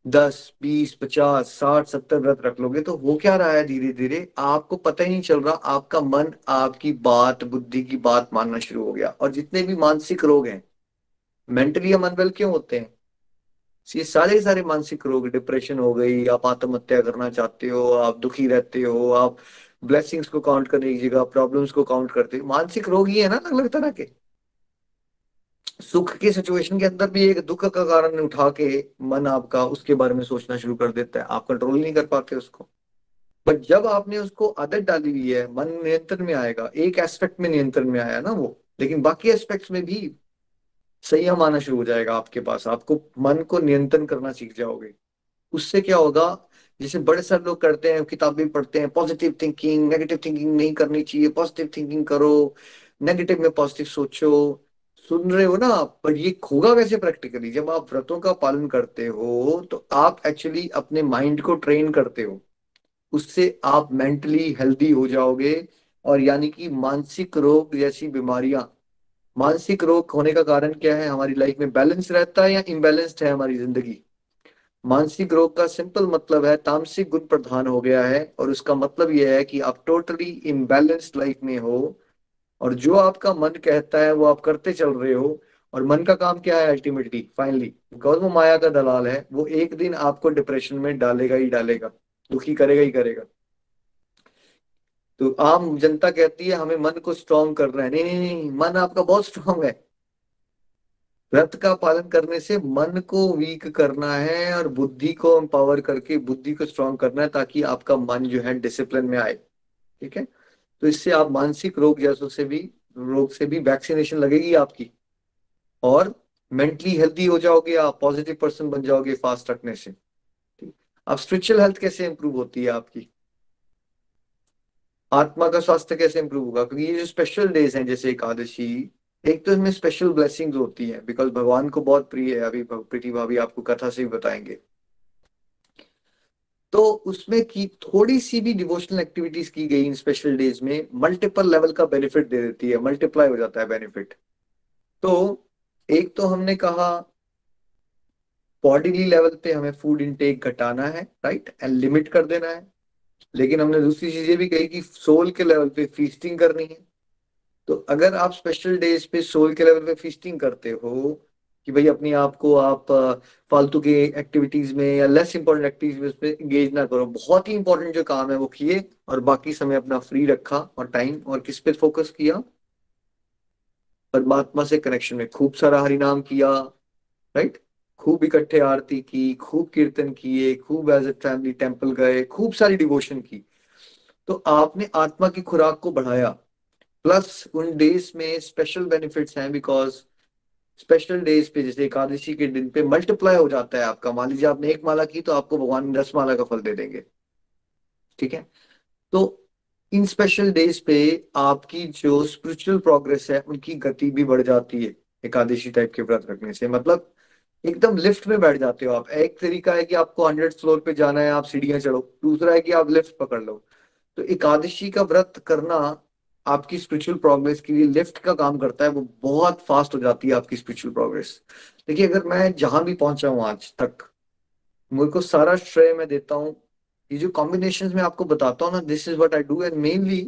दस, बीस, पचास, साठ, सत्तर व्रत रख लोगे तो वो क्या रहा है धीरे धीरे आपको पता ही नहीं चल रहा, आपका मन आपकी बात, बुद्धि की बात मानना शुरू हो गया। और जितने भी मानसिक रोग हैं, मेंटली हम अनवेल क्यों होते हैं? ये सारे सारे मानसिक रोग, डिप्रेशन हो गई, आप आत्महत्या करना चाहते हो, आप दुखी रहते हो, आप ब्लेसिंग्स को काउंट करने की जगह प्रॉब्लम्स को काउंट करते हो, मानसिक रोग ही है ना अलग अलग तरह के। सुख की सिचुएशन के अंदर भी एक दुख का कारण उठा के मन आपका उसके बारे में सोचना शुरू कर देता है। आप कंट्रोल नहीं कर पाते उसको। बट जब आपने उसको आदत डाली हुई है, मन नियंत्रण में आएगा। एक एस्पेक्ट में नियंत्रण में आया ना वो। लेकिन बाकी एस्पेक्ट्स में भी संयम आना शुरू हो जाएगा आपके पास। आपको मन को नियंत्रण करना सीख जाओगे। उससे क्या होगा? जैसे बड़े सारे लोग करते हैं, किताबें पढ़ते हैं पॉजिटिव थिंकिंग नेगेटिव थिंकिंग नहीं करनी चाहिए। पॉजिटिव थिंकिंग करो। नेगेटिव में पॉजिटिव सोचो। सुन रहे हो ना आप पर ये होगा वैसे प्रैक्टिकली जब आप व्रतों का पालन करते हो तो आप एक्चुअली अपने माइंड को ट्रेन करते हो। उससे आप मेंटली हेल्दी हो जाओगे और यानी कि मानसिक रोग जैसी बीमारियाँ, मानसिक रोग होने का कारण क्या है? हमारी लाइफ में बैलेंस रहता है या इम्बेलेंस्ड है हमारी ज़िंदगी? मानसिक रोग का सिंपल मतलब है, तामसिक गुण प्रधान हो गया है और उसका मतलब यह है कि आप टोटली इम्बेलेंस्ड लाइफ में हो और जो आपका मन कहता है, वो आप करते चल रहे हो। और मन का काम क्या है अल्टीमेटली फाइनली बिकॉज़ वो माया का दलाल है, वो एक दिन आपको डिप्रेशन में डालेगा ही डालेगा। दुखी करेगा ही करेगा। तो आम जनता कहती है, हमें मन को स्ट्रॉन्ग कर रहा है। नहीं नहीं नहीं, मन आपका बहुत स्ट्रॉन्ग है। व्रत का पालन करने से मन को वीक करना है और बुद्धि को एम्पावर करके बुद्धि को स्ट्रॉन्ग करना है, ताकि आपका मन जो है डिसिप्लिन में आए। ठीक है? तो इससे आप मानसिक रोग जैसों से भी, रोग से भी वैक्सीनेशन लगेगी आपकी। और मेंटली हेल्दी हो जाओगे आप पॉजिटिव पर्सन बन जाओगे फास्ट रखने से। आप स्पिरिचुअल हेल्थ कैसे इंप्रूव होती है आपकी? आत्मा का स्वास्थ्य कैसे इंप्रूव होगा? क्योंकि ये जो स्पेशल डेज़ हैं, जैसे एकादशी, एक तो इसमें स्पेशल ब्लेसिंग्स होती हैं बिकॉज़ भगवान को बहुत प्रिय है। अभी प्रीति भाभी आपको कथा से भी बताएँगे। तो उसमें की थोड़ी सी भी डिवोशनल एक्टिविटीज़ की गई इन स्पेशल डेज़ में मल्टीपल लेवल का बेनिफिट दे देती है मल्टीप्लाई हो जाता है बेनिफिट तो एक तो हमने कहा बॉडीली लेवल पे हमें फ़ूड इनटेक घटाना है राइट एंड लिमिट कर देना है. लेकिन हमने दूसरी चीज़ ये भी कही कि सोल के लेवल पे फीस्टिंग करनी है. तो अगर आप स्पेशल डेज़ पे सोल के लेवल पे फीस्टिंग करते हो कि भाई अपने आप को आप फालतू के एक्टिविटीज़ में या लेस इंपॉर्टेंट एक्टिविटीज़ में एंगेज ना करो। बहुत ही इंपॉर्टेंट जो काम है वो किए और बाकी समय अपना फ्री रखा और टाइम और किस पे फोकस किया? परमात्मा से कनेक्शन में। खूब सारा हरिनाम किया राइट खूब इकट्ठे आरती की, खूब कीर्तन किए, खूब एज ए फैमिली टेंपल गए, खूब सारी डिवोशन की। तो आपने आत्मा की खुराक को बढ़ाया। प्लस उन डेज़ में स्पेशल बेनिफिट्स हैं बिकॉज़ स्पेशल डेज़ पे, जैसे एकादशी के दिन पे मल्टीप्लाई हो जाता है आपका। मान लीजिए आपने एक माला की तो आपको भगवान दस माला का फल दे देंगे। ठीक है? तो इन स्पेशल डेज़ पे आपकी जो स्पिरिचुअल प्रोग्रेस है, उनकी गति भी बढ़ जाती है, एकादशी टाइप के व्रत रखने से। मतलब एकदम लिफ्ट में बैठ जाते हो आप। एक तरीका है कि आपको हंड्रेड फ्लोर पे जाना है, आप सीढ़ियाँ चढ़ो। दूसरा है कि आप लिफ्ट पकड़ लो। तो एकादशी का व्रत करना आपकी स्पिरिचुअल प्रोग्रेस के लिए लिफ्ट का काम करता है, वो बहुत फास्ट हो जाती है आपकी स्पिरिचुअल प्रोग्रेस देखिए, अगर मैं जहाँ भी पहुँचा हूँ आज तक मुझे को सारा श्रेय मैं देता हूँ। ये जो कॉम्बिनेशन में आपको बताता हूँ ना this is what I do and mainly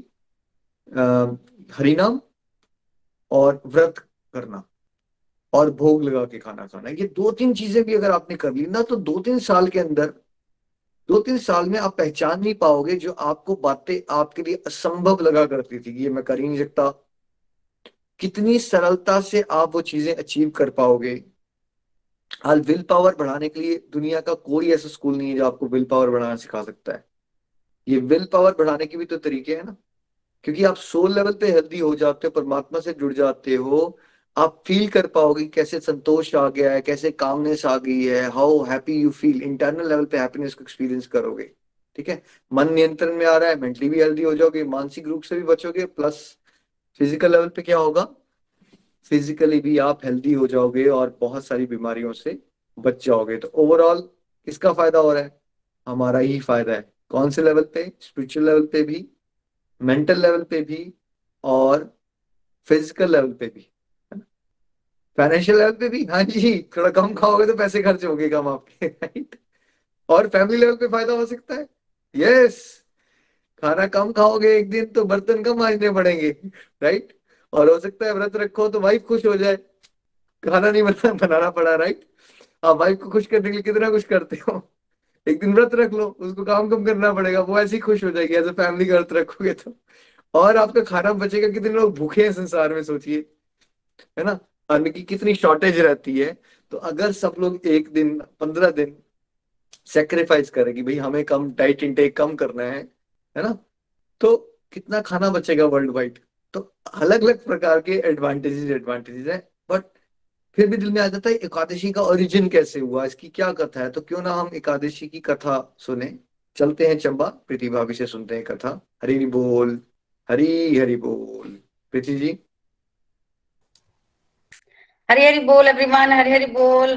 हरिनाम और व्रत करना और भोग लगा के खाना खाना। ये दो तीन चीज़ें भी अगर आपने कर ली ना तो दो तीन साल के अंदर दो तीन साल में आप पहचान नहीं पाओगे जो आपको बातें आपके लिए असंभव लगा करती थी ये मैं कर ही नहीं सकता। कितनी सरलता से आप वो चीज़ें अचीव कर पाओगे। आज विल पावर बढ़ाने के लिए दुनिया का कोई ऐसा स्कूल नहीं है जो आपको विल पावर बढ़ाना सिखा सकता है। ये विल पावर बढ़ाने के भी तो तरीके हैं ना। क्योंकि आप सोल लेवल पे हेल्दी हो जाते हो, परमात्मा से जुड़ जाते हो आप फील कर पाओगे कैसे संतोष आ गया है, कैसे कामनेस आ गई है how happy you feel internal level पे हैप्पीनेस को एक्सपीरियंस करोगे, ठीक है? मन नियंत्रण में आ रहा है मेंटली भी हेल्दी हो जाओगे, मानसिक रूप से भी बचोगे प्लस फ़िज़िकल लेवल पे क्या होगा? फिजिकली भी आप हेल्दी हो जाओगे और बहुत सारी बीमारियों से बच जाओगे। तो ओवरऑल किसका फ़ायदा हो रहा है? हमारा ही फ़ायदा है। कौन से लेवल पे? स्पिरिचुअल लेवल पे भी मेंटल लेवल पे भी और फ़िज़िकल लेवल पे भी। फाइनेंशियल लेवल पे भी? हाँ जी, थोड़ा कम खाओगे तो पैसे खर्च होंगे कम आपके राइट और फैमिली लेवल पे फ़ायदा हो सकता है? यस खाना कम खाओगे एक दिन तो बर्तन कम मांजने पड़ेंगे राइट और हो सकता है व्रत रखो तो वाइफ खुश हो जाए। खाना नहीं बना, बनाना पड़ा राइट आप वाइफ को खुश करने के लिए कितना कुछ करते हो? एक दिन व्रत रख लो, उसको काम कम करना पड़ेगा, वो ऐसे ही खुश हो जाएगी ऐसे फैमिली का व्रत रखोगे तो। और आपका खाना बचेगा, कितने लोग भूखे हैं संसार में, सोचिए, है ना? अन्न की कितनी शॉर्टेज रहती है तो अगर सब लोग एक दिन, पंद्रह दिन सेक्रीफाइस करें कि भाई हमें कम डाइट इंटेक कम करना है है ना? तो कितना खाना बचेगा वर्ल्ड वाइड तो अलग अलग प्रकार के एडवांटेजेस एडवांटेजेस है बट फिर भी दिल में आ जाता है, एकादशी का ओरिजिन कैसे हुआ? इसकी क्या कथा है? तो क्यों ना हम एकादशी की कथा सुने? चलते हैं चंबा, प्रीति भाभी से सुनते हैं कथा। हरी बोल, हरी हरी बोल। प्रीति जी हरी हरी बोल एवरीवन हरे हरी बोल।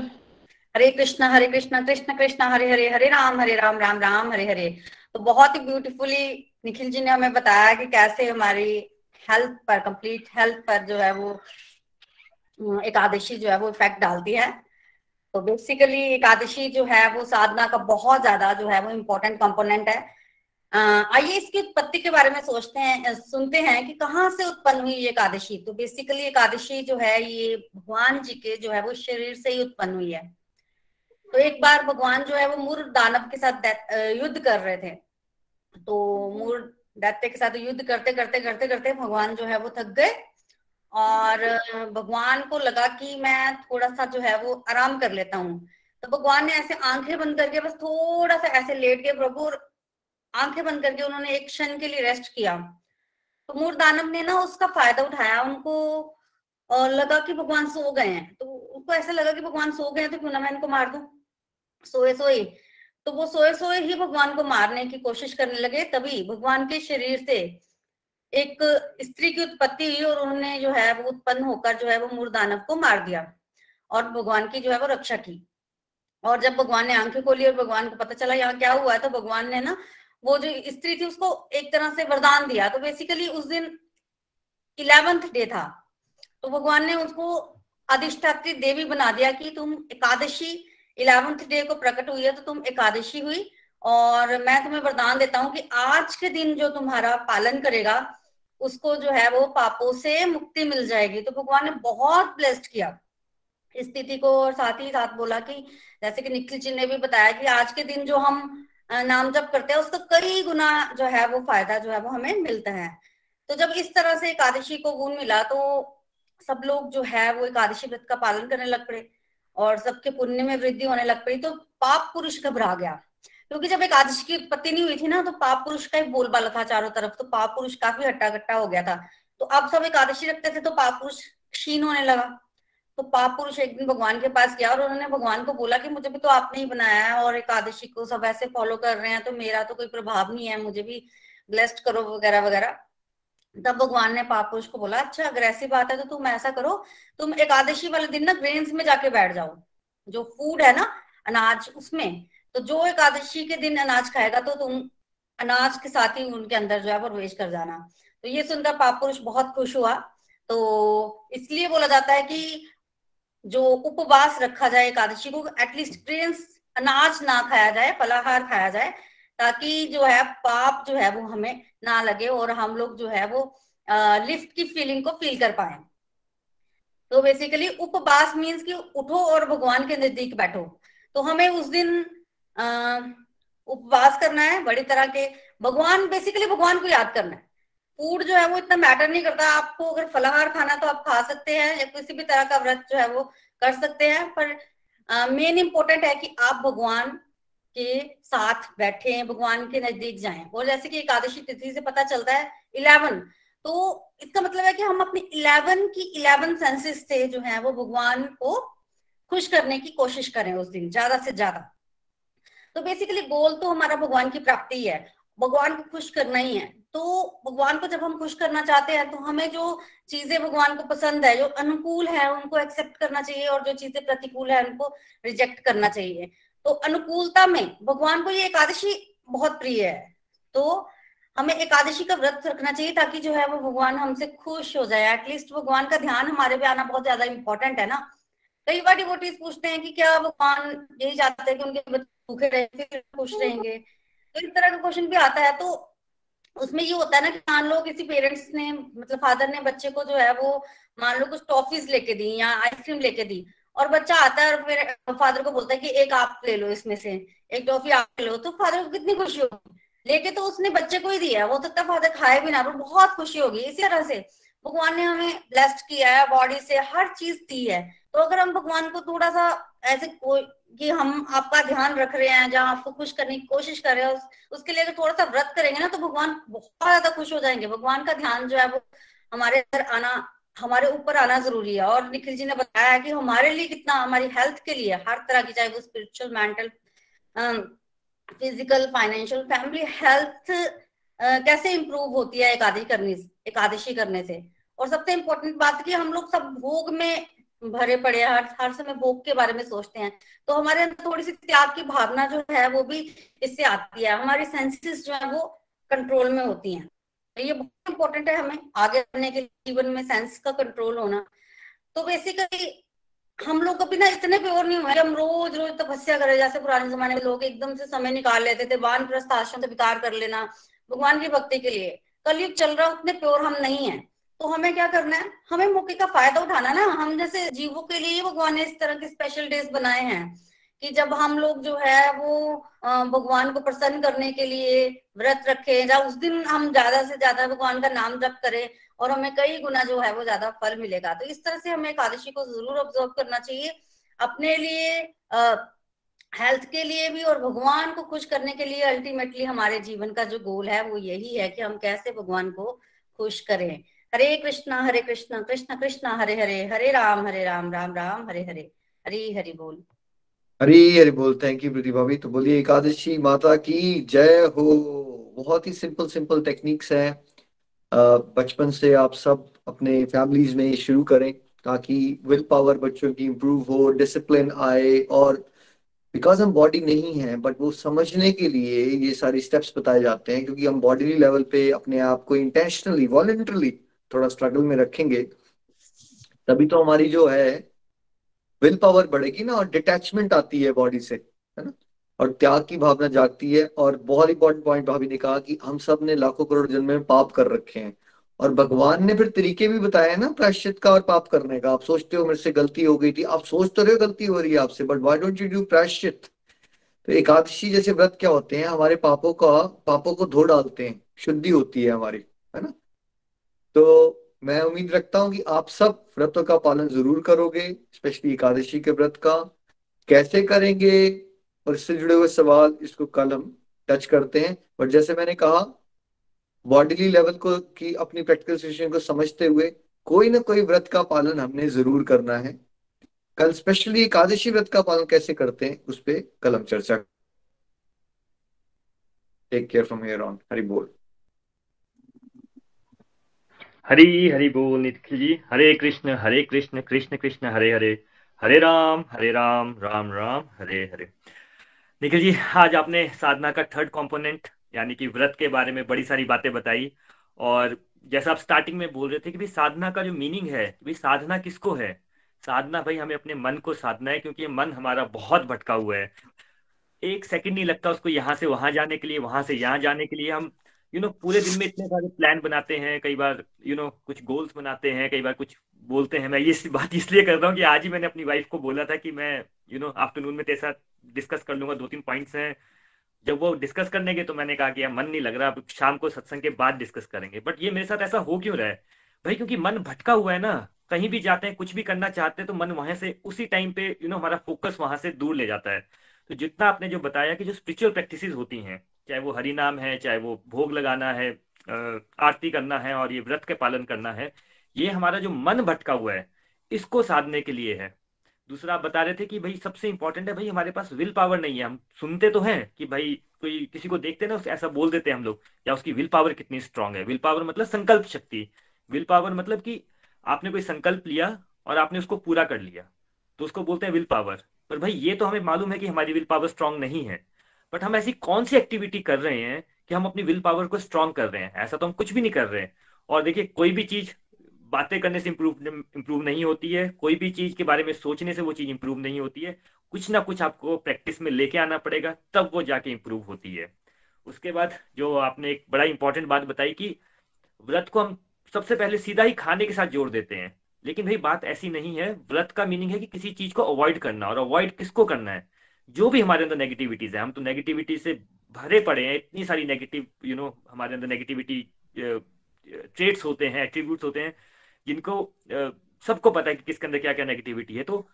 हरे कृष्णा हरे कृष्णा, कृष्ण कृष्ण, हरे हरे हरे राम हरे राम राम राम, हरे हरे। तो बहुत ही ब्यूटीफुली निखिल जी ने हमें बताया कि कैसे हमारी हेल्थ पर कंप्लीट हेल्थ पर जो है वो एकादशी जो है वो इफ़ेक्ट डालती है। तो बेसिकली एकादशी जो है वो साधना का बहुत ज़्यादा जो है वो इम्पोर्टेंट कंपोनेंट है। आइए इसकी उत्पत्ति के बारे में सोचते हैं सुनते हैं कि कहाँ से उत्पन्न हुई ये एकादशी। तो बेसिकली एकादशी जो है, ये भगवान जी के जो है, वो शरीर से ही उत्पन्न हुई है। तो एक बार भगवान जो है, वो मूर दानव के साथ युद्ध कर रहे थे। तो मूर दैत्य के साथ युद्ध करते करते करते करते भगवान जो है, वो थक गए। और भगवान को लगा कि मैं थोड़ा सा जो है, वो आराम कर लेता हूँ। तो भगवान ने ऐसे आँखें बंद करके बस थोड़ा सा ऐसे लेट गए, प्रभु आँखें बंद करके उन्होंने एक क्षण के लिए रेस्ट किया। तो मूर दानव ने ना उसका फ़ायदा उठाया, उनको लगा कि भगवान सो गए हैं। तो उनको ऐसा लगा कि भगवान सो गए हैं तो क्यों ना मैं इनको मार दू? सोए सोए। तो वो सोए सोए ही भगवान को मारने की कोशिश करने लगे, तभी भगवान के शरीर से एक स्त्री की उत्पत्ति हुई और उन्होंने जो है, वो उत्पन्न होकर जो है, वो मूर दानव को मार दिया और भगवान की जो है, वो रक्षा की। और जब भगवान ने आँखें खोली और भगवान को पता चला यहाँ क्या हुआ है तो भगवान ने ना वो जो स्त्री थी, उसको एक तरह से वरदान दिया। तो बेसिकली उस दिन इलेवेंथ डे था। तो भगवान ने उसको अधिष्ठात्री देवी बना दिया कि तुम एकादशी इलेवेंथ डे को प्रकट हुई है तो तुम एकादशी हुई और मैं तुम्हें वरदान देता हूँ कि आज के दिन जो तुम्हारा पालन करेगा, उसको जो है वो पापों से मुक्ति मिल जाएगी। तो भगवान ने बहुत ब्लेस्ड किया स्थिति को और साथ ही साथ बोला कि जैसे कि निखिल जी ने भी बताया कि आज के दिन जो हम नाम जप करते हैं, उसका कई गुना जो है वो फ़ायदा जो है वो हमें मिलता है। तो जब इस तरह से एकादशी को गुण मिला तो सब लोग जो है वो एकादशी व्रत का पालन करने लग पड़े और सबके पुण्य में वृद्धि होने लग पड़ी तो पाप पुरुष घबरा गया। क्योंकि जब एकादशी की उत्पत्ति नहीं हुई थी ना तो पाप पुरुष का ही बोलबाला था चारों तरफ़ तो पाप पुरुष काफ़ी हट्टा कट्टा हो गया था। तो अब सब एकादशी रखते थे तो पाप पुरुष क्षीण होने लगा। तो पाप पुरुष एक दिन भगवान के पास गया और उन्होंने भगवान को बोला कि मुझे भी तो आपने ही बनाया है और एकादशी को सब ऐसे फॉलो कर रहे हैं तो मेरा तो कोई प्रभाव नहीं है, मुझे भी ब्लेस्ड करो वगैरह वगैरह। तब भगवान ने पाप पुरुष को बोला अच्छा अगर ऐसी बात है तो तुम ऐसा करो, तुम एकादशी वाले दिन ना ग्रेन्स में जाके बैठ जाओ। जो फ़ूड है ना, अनाज उसमें तो जो एकादशी के दिन अनाज खाएगा तो तुम अनाज के साथ ही उनके अंदर जो है प्रवेश कर जाना। तो ये सुनकर पाप पुरुष बहुत खुश हुआ। तो इसलिए बोला जाता है कि जो उपवास रखा जाए एकादशी को एटलीस्ट ग्रेन्स अनाज ना खाया जाए, फलाहार खाया जाए, ताकि जो है पाप जो है वो हमें ना लगे और हम लोग जो है वो लिफ्ट की फीलिंग को फील कर पाए। तो बेसिकली उपवास मीन्स कि उठो और भगवान के नज़दीक बैठो। तो हमें उस दिन उपवास करना है, बड़ी तरह के, भगवान बेसिकली भगवान को याद करना है। फ़ूड जो है वो इतना मैटर नहीं करता। आपको अगर फलाहार खाना तो आप खा सकते हैं या किसी भी तरह का व्रत जो है वो कर सकते हैं, पर मेन इंपॉर्टेंट है कि आप भगवान के साथ बैठे, भगवान के नज़दीक जाएँ। और जैसे कि एकादशी तिथि से पता चलता है इलेवन तो इसका मतलब है कि हम अपनी इलेवन की इलेवन सेंसेस से जो है वो भगवान को खुश करने की कोशिश करें उस दिन, ज़्यादा से ज़्यादा। तो बेसिकली गोल तो हमारा भगवान की प्राप्ति है। भगवान को खुश करना ही है। तो भगवान को जब हम खुश करना चाहते हैं तो हमें जो चीज़ें भगवान को पसंद है, जो अनुकूल है, उनको एक्सेप्ट करना चाहिए और जो चीज़ें प्रतिकूल है, उनको रिजेक्ट करना चाहिए। तो अनुकूलता में भगवान को ये एकादशी बहुत प्रिय है। तो हमें एकादशी का व्रत रखना चाहिए ताकि जो है वो भगवान हमसे खुश हो जाए। एटलीस्ट भगवान का ध्यान हमारे पे आना बहुत ज़्यादा इंपॉर्टेंट है ना। कई बार डिवोटीज पूछते हैं कि क्या भगवान यही चाहते हैं कि उनके बच्चे भूखे रहेंगे खुश रहेंगे। तो इस तरह का क्वेश्चन भी आता है। तो उसमें ये होता है ना कि मान लो किसी पेरेंट्स ने मतलब फादर ने बच्चे को जो है वो मान लो कुछ टॉफीज लेके दी या आइसक्रीम लेके दी और बच्चा आता है और फिर फादर को बोलता है कि एक आप ले लो इसमें से, एक टॉफी आप ले लो तो फादर को कितनी खुशी होगी। लेके तो उसने बच्चे को ही दिया है वो तो फादर खाए भी ना बहुत खुशी होगी। इसी तरह से भगवान ने हमें ब्लेस्ड किया है बॉडी से हर चीज़ दी है। तो अगर हम भगवान को थोड़ा सा ऐसे कोई कि हम आपका ध्यान रख रहे हैं जहाँ आपको खुश करने की कोशिश कर रहे हैं उस, उसके लिए अगर थोड़ा सा व्रत करेंगे ना तो भगवान बहुत ज़्यादा खुश हो जाएँगे। भगवान का ध्यान जो है वो हमारे अंदर आना हमारे ऊपर आना ज़रूरी है। और निखिल जी ने बताया कि हमारे लिए कितना हमारी हेल्थ के लिए हर तरह की चाहे वो spiritual mental physical financial family health कैसे इंप्रूव होती है एकादशी करने एकादशी करने से। और सबसे इम्पोर्टेंट बात कि हम लोग सब भोग में भरे पड़े हर हर समय भोग के बारे में सोचते हैं। तो हमारे अंदर थोड़ी सी त्याग की भावना जो है, वो भी इससे आती है। हमारी सेंसेस जो है, वो कंट्रोल में होती हैं। तो ये बहुत इंपॉर्टेंट है हमें आगे बढ़ने के जीवन में सेंस का कंट्रोल होना। तो बेसिकली हम लोग कभी ना इतने प्योर नहीं हुए। हम रोज रोज तपस्या करें जैसे पुराने जमाने में लोग एकदम से समय निकाल लेते थे वान प्रस्थ आश्रम से विकार कर लेना, भगवान की भक्ति के लिए। कलयुग चल रहा, उतने प्योर हम नहीं है। तो हमें क्या करना है? हमें मौके का फ़ायदा उठाना ना? हम जैसे जीवों के लिए भगवान ने इस तरह के स्पेशल डेज़ बनाए हैं कि जब हम लोग जो है वो भगवान को प्रसन्न करने के लिए व्रत रखें या उस दिन हम ज़्यादा से ज़्यादा भगवान का नाम जप करें और हमें कई गुना जो है वो ज़्यादा फल मिलेगा। तो इस तरह से हमें एकादशी को ज़रूर ऑब्ज़र्व करना चाहिए अपने लिए हेल्थ के लिए भी और भगवान को खुश करने के लिए अल्टीमेटली हमारे जीवन का जो गोल है वो यही है कि हम कैसे भगवान को खुश करें। हरे कृष्णा हरे कृष्णा, कृष्ण कृष्ण, हरे हरे हरे राम हरे राम राम राम, हरे हरे, हरी हरि बोल। हरी हरी बोल थैंक यू प्रतिभा भाभी। तो बोलिए, एकादशी माता की जय हो। बहुत ही सिंपल सिंपल टेक्निक्स है। बचपन से आप सब अपने फैमिलीज़ में शुरू करें ताकि विल पावर बच्चों की इम्प्रूव हो डिसिप्लिन आए और बिकॉज़ हम बॉडी नहीं है बट वो समझने के लिए ये सारी स्टेप्स बताए जाते हैं, क्योंकि हम बॉडी लेवल पे अपने आप को इंटेंशनली वॉलेंटरली थोड़ा स्ट्रगल में रखेंगे, तभी तो हमारी जो है विल पावर बढ़ेगी ना और डिटैचमेंट आती है बॉडी से, है ना? और त्याग की भावना जागती है और बहुत इंपॉर्टेंट पॉइंट भाभी ने कहा कि हम सबने लाखों करोड़ जन्म में पाप कर रखे हैं। और भगवान ने फिर तरीके भी बताए ना प्रायश्चित का और पाप करने का। आप सोचते हो मेरे से गलती हो गई थी, आप सोच तो रहे हो गलती हो रही है आपसे but why don't you do प्रायश्चित? तो एकादशी जैसे व्रत क्या होते हैं? हमारे पापों का, पापों को धो डालते हैं, शुद्धि होती है हमारी। तो मैं उम्मीद रखता हूँ कि आप सब व्रतों का पालन ज़रूर करोगे स्पेशली एकादशी के व्रत का। कैसे करेंगे? और इससे जुड़े हुए सवाल इसको कल हम टच करते हैं। बट जैसे मैंने कहा बॉडीली लेवल को की अपनी प्रैक्टिकल सिचुएशन को समझते हुए कोई ना कोई व्रत का पालन हमने ज़रूर करना है। कल स्पेशली एकादशी व्रत का पालन कैसे करते हैं, उस पर कल हम चर्चा take care from here on Hari बोल। हरी हरि बोल निखिल जी। हरे कृष्ण हरे कृष्ण कृष्ण कृष्ण, हरे हरे। हरे राम हरे राम राम राम, हरे हरे। निखिल जी, आज आपने साधना का थर्ड कंपोनेंट यानी कि व्रत के बारे में बड़ी सारी बातें बताई। और जैसा आप स्टार्टिंग में बोल रहे थे कि भाई साधना का जो मीनिंग है भाई साधना किसको है? साधना भाई हमें अपने मन को साधना है, क्योंकि मन हमारा बहुत भटका हुआ है। एक सेकंड नहीं लगता उसको यहाँ से वहाँ जाने के लिए, वहाँ से यहाँ जाने के लिए। हम यू नो पूरे दिन में इतने सारे प्लान बनाते हैं, कई बार यू नो कुछ गोल्स बनाते हैं, कई बार कुछ बोलते हैं। मैं ये बात [LAUGHS] इसलिए कर रहा हूँ कि आज ही मैंने अपनी वाइफ को बोला था कि मैं यू नो आफ्टरनून में तेरे साथ डिस्कस कर लूँगा दो तीन पॉइंट्स हैं। जब वो डिस्कस करने के तो मैंने कहा कि यार, मन नहीं लग रहा, अब शाम को सत्संग के बाद डिस्कस करेंगे। बट ये मेरे साथ ऐसा हो क्यों रहा है? भाई, क्योंकि मन भटका हुआ है ना, कहीं भी जाते हैं, कुछ भी करना चाहते हैं तो मन वहाँ से उसी टाइम पे यू नो हमारा फोकस वहाँ से दूर ले जाता है। तो जितना आपने जो बताया कि जो स्पिरिचुअल प्रैक्टिस होती हैं चाहे वो हरि नाम है, चाहे वो भोग लगाना है आरती करना है और ये व्रत के पालन करना है, ये हमारा जो मन भटका हुआ है, इसको साधने के लिए है। दूसरा, आप बता रहे थे कि भाई सबसे इंपॉर्टेंट है भाई हमारे पास विल पावर नहीं है। हम सुनते तो हैं कि भाई कोई किसी को देखते ना ऐसा बोल देते हैं हम लोग, या उसकी विल पावर कितनी स्ट्रांग है। विल पावर मतलब संकल्प शक्ति। विल पावर मतलब कि आपने कोई संकल्प लिया और आपने उसको पूरा कर लिया तो उसको बोलते हैं विल पावर पर भाई ये तो हमें मालूम है कि हमारी विल पावर स्ट्रांग नहीं है। बट हम ऐसी कौन सी एक्टिविटी कर रहे हैं कि हम अपनी विल पावर को स्ट्रांग कर रहे हैं? ऐसा तो हम कुछ भी नहीं कर रहे। हैं और देखिए, कोई भी चीज़ बातें करने से इम्प्रूव इम्प्रूव नहीं होती है। कोई भी चीज़ के बारे में सोचने से वो चीज़ इम्प्रूव नहीं होती है। कुछ ना कुछ आपको प्रैक्टिस में लेके आना पड़ेगा, तब वो जाके इम्प्रूव होती है। उसके बाद जो आपने एक बड़ा इंपॉर्टेंट बात बताई कि व्रत को हम सबसे पहले सीधा ही खाने के साथ जोड़ देते हैं। लेकिन भाई बात ऐसी नहीं है। व्रत का मीनिंग है कि किसी चीज़ को अवॉइड करना और अवॉइड किसको करना है? जो भी हमारे अंदर नेगेटिविटीज है हम तो नेगेटिविटी से भरे पड़े हैं इतनी सारी नेगेटिव यू नो हमारे अंदर नेगेटिविटी ट्रेट्स होते हैं एट्रीब्यूट्स होते हैं जिनको सबको पता है कि किसके अंदर क्या क्या नेगेटिविटी है। तो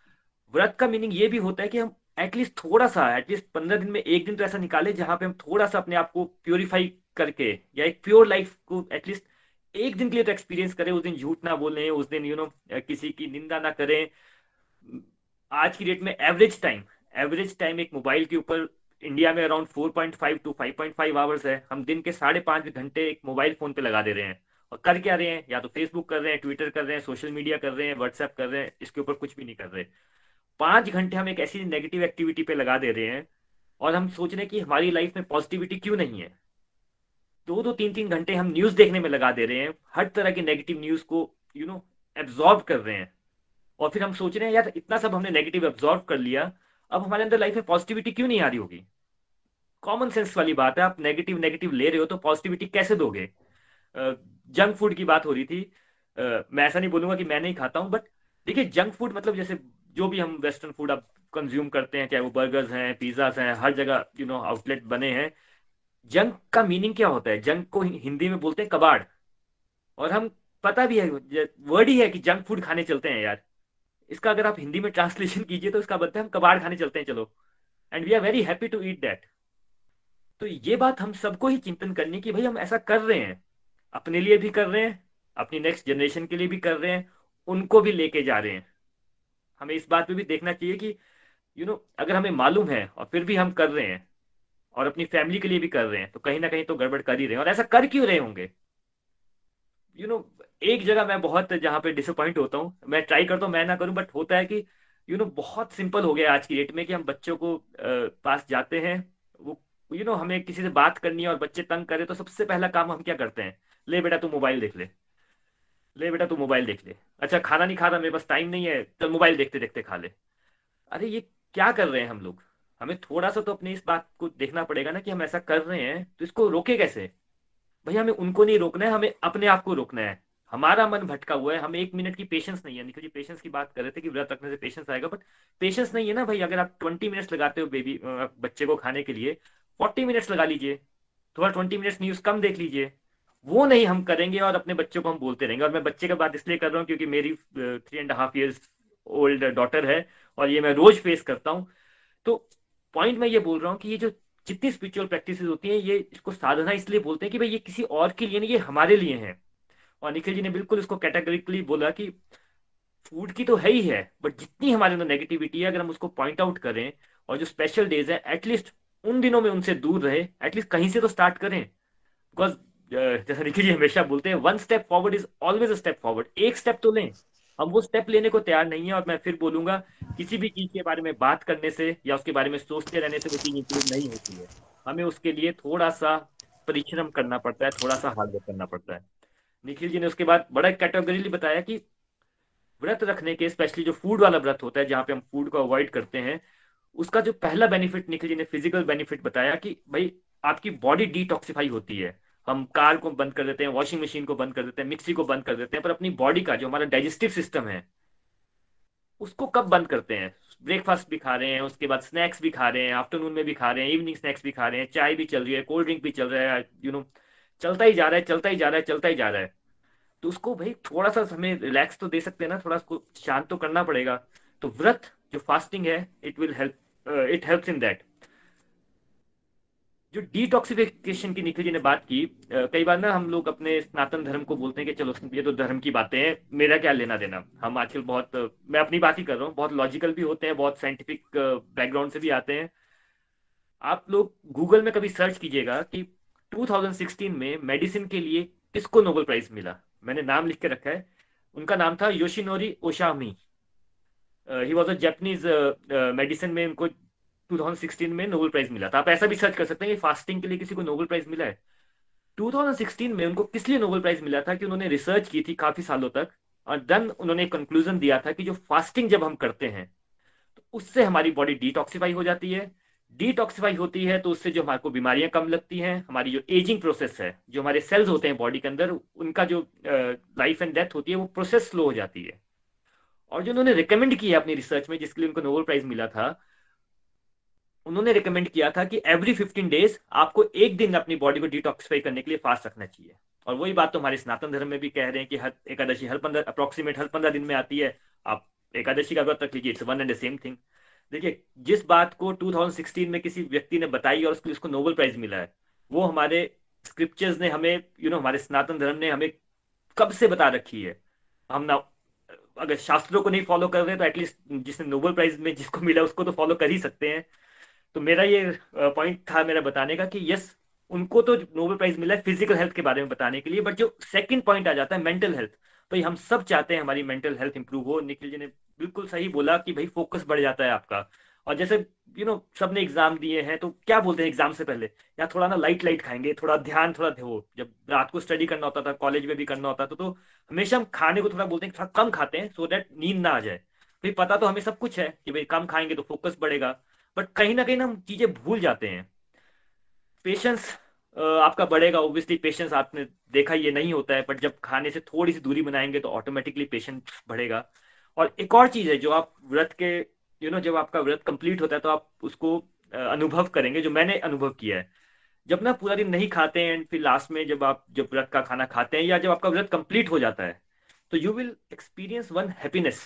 व्रत का मीनिंग ये भी होता है कि हम एटलीस्ट थोड़ा सा एटलीस्ट पंद्रह दिन में एक दिन तो ऐसा निकाले जहाँ पे हम थोड़ा सा अपने आप को प्योरीफाई करके या एक प्योर लाइफ को एटलीस्ट एक दिन के लिए तो एक्सपीरियंस करें उस दिन झूठ ना बोलें उस दिन यू you नो know, किसी की निंदा ना करें। आज की डेट में एवरेज टाइम एवरेज टाइम एक मोबाइल के ऊपर इंडिया में अराउंड 4.5 टू 5.5 आवर्स है। हम दिन के साढ़े पाँच घंटे एक मोबाइल फ़ोन पे लगा दे रहे हैं। और कर क्या रहे हैं? या तो फेसबुक कर रहे हैं ट्विटर कर रहे हैं सोशल मीडिया कर रहे हैं व्हाट्सएप कर रहे हैं, इसके ऊपर कुछ भी नहीं कर रहे। पाँच घंटे हम एक ऐसी नेगेटिव एक्टिविटी पे लगा दे रहे हैं और हम सोच रहे हैं कि हमारी लाइफ में पॉजिटिविटी क्यों नहीं है? दो दो तीन तीन घंटे हम न्यूज़ देखने में लगा दे रहे हैं, हर तरह की नेगेटिव न्यूज़ को यू नो एब्जॉर्व कर रहे हैं। और फिर हम सोच रहे हैं, यार, इतना सब हमने नेगेटिव एब्जॉर्व कर लिया अब हमारे अंदर लाइफ में पॉजिटिविटी क्यों नहीं आ रही होगी? कॉमन सेंस वाली बात है, आप नेगेटिव नेगेटिव ले रहे हो तो पॉजिटिविटी कैसे दोगे? जंक फ़ूड की बात हो रही थी। मैं ऐसा नहीं बोलूँगा कि मैं नहीं खाता हूँ बट देखिए जंक फ़ूड मतलब जैसे जो भी हम वेस्टर्न फ़ूड आप कंज्यूम करते हैं, चाहे वो बर्गर्स हैं पिज्जाज हैं, हर जगह यू नो आउटलेट बने हैं। जंक का मीनिंग क्या होता है? जंक को हिंदी में बोलते हैं कबाड़। और हम पता भी है वर्ड ही है कि जंक फ़ूड खाने चलते हैं यार। इसका अगर आप हिंदी में ट्रांसलेशन [LAUGHS] कीजिए तो इसका मतलब है हम कबाड़ खाने चलते हैं चलो। And we are very happy to eat that तो ये बात हम सबको ही चिंतन करनी कि भाई हम ऐसा कर रहे हैं। अपने लिए भी कर रहे हैं अपनी नेक्स्ट जनरेशन के लिए भी कर रहे हैं उनको भी लेके जा रहे हैं। हमें इस बात पे भी देखना चाहिए कि यू you नो know, अगर हमें मालूम है और फिर भी हम कर रहे हैं और अपनी फैमिली के लिए भी कर रहे हैं तो कहीं ना कहीं तो गड़बड़ कर ही रहे हैं। और ऐसा कर क्यों रहे होंगे? यू नो एक जगह मैं बहुत जहाँ पे डिसअपॉइंट होता हूँ, मैं ट्राई करता हूँ, मैं ना करूँ बट होता है कि यू नो बहुत सिंपल हो गया आज की डेट में कि हम बच्चों को पास जाते हैं, वो यू नो हमें किसी से बात करनी है और बच्चे तंग करे तो सबसे पहला काम हम क्या करते हैं? ले बेटा तू मोबाइल देख ले। ले बेटा तू मोबाइल देख ले। अच्छा खाना नहीं खा रहा, मेरे पास टाइम नहीं है, चल मोबाइल देखते देखते खा ले। अरे, ये क्या कर रहे हैं हम लोग? हमें थोड़ा सा तो अपनी इस बात को देखना पड़ेगा ना कि हम ऐसा कर रहे हैं तो इसको रोके कैसे? भैया, हमें उनको नहीं रोकना है, हमें अपने आप को रोकना है। हमारा मन भटका हुआ है, हमें एक मिनट की पेशेंस नहीं है। निखिल जी पेशेंस की बात कर रहे थे कि व्रत रखने से पेशेंस आएगा बट पेशेंस नहीं है ना भाई, अगर आप ट्वेंटी मिनट्स लगाते हो बेबी बच्चे को खाने के लिए फोर्टी मिनट्स लगा लीजिए, थोड़ा ट्वेंटी मिनट्स न्यूज़ कम देख लीजिए, वो नहीं हम करेंगे और अपने बच्चों को हम बोलते रहेंगे। और मैं बच्चे का बात इसलिए कर रहा हूँ क्योंकि मेरी three and half years old daughter है और ये मैं रोज फेस करता हूँ। तो पॉइंट मैं ये बोल रहा हूँ कि ये जो जितनी स्पिरिचुअल प्रैक्टिस होती हैं, ये इसको साधना इसलिए बोलते हैं कि भाई ये किसी और के लिए नहीं, ये हमारे लिए है। और निखिल जी ने बिल्कुल इसको कैटेगरिकली बोला कि फ़ूड की तो है ही है बट जितनी हमारे अंदर नेगेटिविटी है, अगर हम उसको पॉइंट आउट करें और जो स्पेशल डेज़ है एटलीस्ट उन दिनों में उनसे दूर रहे एटलीस्ट कहीं से तो स्टार्ट करें। बिकॉज़ जैसा निखिल जी हमेशा बोलते हैं one step forward is always a step forward एक स्टेप तो लें। हम वो स्टेप लेने को तैयार नहीं है और मैं फिर बोलूँगा, किसी भी चीज़ के बारे में बात करने से या उसके बारे में सोचते रहने से वो चीज़ इंप्रूव नहीं होती है। हमें उसके लिए थोड़ा सा परिश्रम करना पड़ता है, थोड़ा सा हार्डवर्क करना पड़ता है। निखिल जी ने उसके बाद बड़ा कैटेगरीली बताया कि व्रत रखने के स्पेशली जो फ़ूड वाला व्रत होता है, जहाँ पे हम फ़ूड को अवॉइड करते हैं, उसका जो पहला बेनिफिट निखिल जी ने फ़िज़िकल बेनिफिट बताया कि भाई, आपकी बॉडी डिटॉक्सिफाई होती है। हम कार को बंद कर देते हैं वॉशिंग मशीन को बंद कर देते हैं, मिक्सी को बंद कर देते हैं, पर अपनी बॉडी का, जो हमारा डाइजेस्टिव सिस्टम है, उसको कब बंद करते हैं? ब्रेकफास्ट भी खा रहे हैं, उसके बाद स्नैक्स भी खा रहे हैं आफ्टरनून में भी खा रहे हैं इवनिंग स्नैक्स भी खा रहे हैं, चाय भी चल रही है कोल्ड ड्रिंक भी चल रहा है यू नो चलता ही जा रहा है, चलता ही जा रहा है, चलता ही जा रहा है। तो उसको भाई थोड़ा सा हमें रिलैक्स तो दे सकते हैं ना, थोड़ा उसको शांत तो करना पड़ेगा। तो व्रत जो फास्टिंग है it will help it helps in that जो डिटॉक्सिफिकेशन की निखिल जी ने बात की कई बार ना हम लोग अपने सनातन धर्म को बोलते हैं कि चलो, ये तो धर्म की बातें हैं, मेरा क्या लेना देना? हम आजकल बहुत मैं अपनी बात ही कर रहा हूँ, बहुत लॉजिकल भी होते हैं, बहुत साइंटिफिक बैकग्राउंड से भी आते हैं। आप लोग गूगल में कभी सर्च कीजिएगा कि 2016 में मेडिसिन के लिए किसको नोबेल प्राइज मिला? मैंने नाम लिख के रखा है। उनका नाम था Yoshinori Ohsumi he was a Japanese medicine में उनको 2016 में नोबेल प्राइज मिला था। आप ऐसा भी सर्च कर सकते हैं कि फास्टिंग के लिए किसी को नोबेल प्राइज मिला है। 2016 में उनको किस लिए नोबेल प्राइज मिला था कि उन्होंने रिसर्च की थी काफ़ी सालों तक और देन उन्होंने कंक्लूजन दिया था कि जो फास्टिंग जब हम करते हैं तो उससे हमारी बॉडी डिटॉक्सीफाई हो जाती है। डिटॉक्सीफाई होती है तो उससे जो हमारे को बीमारियाँ कम लगती हैं, हमारी जो एजिंग प्रोसेस है, जो हमारे सेल्स होते हैं बॉडी के अंदर, उनका जो लाइफ एंड डेथ होती है, वो प्रोसेस स्लो हो जाती है। और जो उन्होंने रिकमेंड किया अपनी रिसर्च में, जिसके लिए उनको नोबल प्राइज मिला था, उन्होंने रिकमेंड किया था कि एवरी फिफ्टीन डेज़ आपको एक दिन अपनी बॉडी को डिटॉक्सिफाई करने के लिए फास्ट रखना चाहिए। और वही बात तो हमारे स्नातन धर्म में भी कह रहे हैं कि हर एकादशी हर पंद्रह अप्रोक्सीमेट हर पंद्रह दिन में आती है। आप एकादशी का व्रत रख लीजिए it's one and the same thing देखिए जिस बात को 2016 में किसी व्यक्ति ने बताई और उसको उसको नोबेल प्राइज मिला है वो हमारे स्क्रिप्चर्स ने हमें यू you नो know, हमारे सनातन धर्म ने हमें कब से बता रखी है? हम ना अगर शास्त्रों को नहीं फॉलो कर रहे तो एटलीस्ट जिसने नोबेल प्राइज में जिसको मिला उसको तो फॉलो कर ही सकते हैं। तो मेरा ये पॉइंट था मेरा बताने का कि यस उनको तो नोबेल प्राइज मिला है फ़िज़िकल हेल्थ के बारे में बताने के लिए बट जो सेकंड पॉइंट आ जाता है मेंटल हेल्थ तो हम सब चाहते हैं हमारी मेंटल हेल्थ इंप्रूव हो। निखिल जी ने बिल्कुल सही बोला कि भाई फोकस बढ़ जाता है आपका। और जैसे यू नो सबने एग्ज़ाम दिए हैं तो क्या बोलते हैं एग्ज़ाम से पहले? या थोड़ा ना लाइट लाइट खाएँगे, थोड़ा ध्यान, थोड़ा हो जब रात को स्टडी करना होता था कॉलेज में भी करना होता था तो हमेशा हम खाने को थोड़ा बोलते हैं थोड़ा कम खाते हैं सो दैट नींद ना आ जाए। भाई पता तो हमें सब कुछ है कि भाई कम खाएँगे तो फोकस बढ़ेगा बट कहीं ना कहीं ना हम चीज़ें भूल जाते हैं। पेशेंस आपका बढ़ेगा ओब्वियसली पेशेंस आपने देखा ये नहीं होता है बट जब खाने से थोड़ी सी दूरी बनाएँगे तो ऑटोमेटिकली पेशेंस बढ़ेगा। और एक और चीज़ है जो आप व्रत के यू you नो know, जब आपका व्रत कंप्लीट होता है तो आप उसको अनुभव करेंगे जो मैंने अनुभव किया है। जब ना पूरा दिन नहीं खाते हैं फिर लास्ट में जब आप जब व्रत का खाना खाते हैं या जब आपका व्रत कंप्लीट हो जाता है तो you will experience one happiness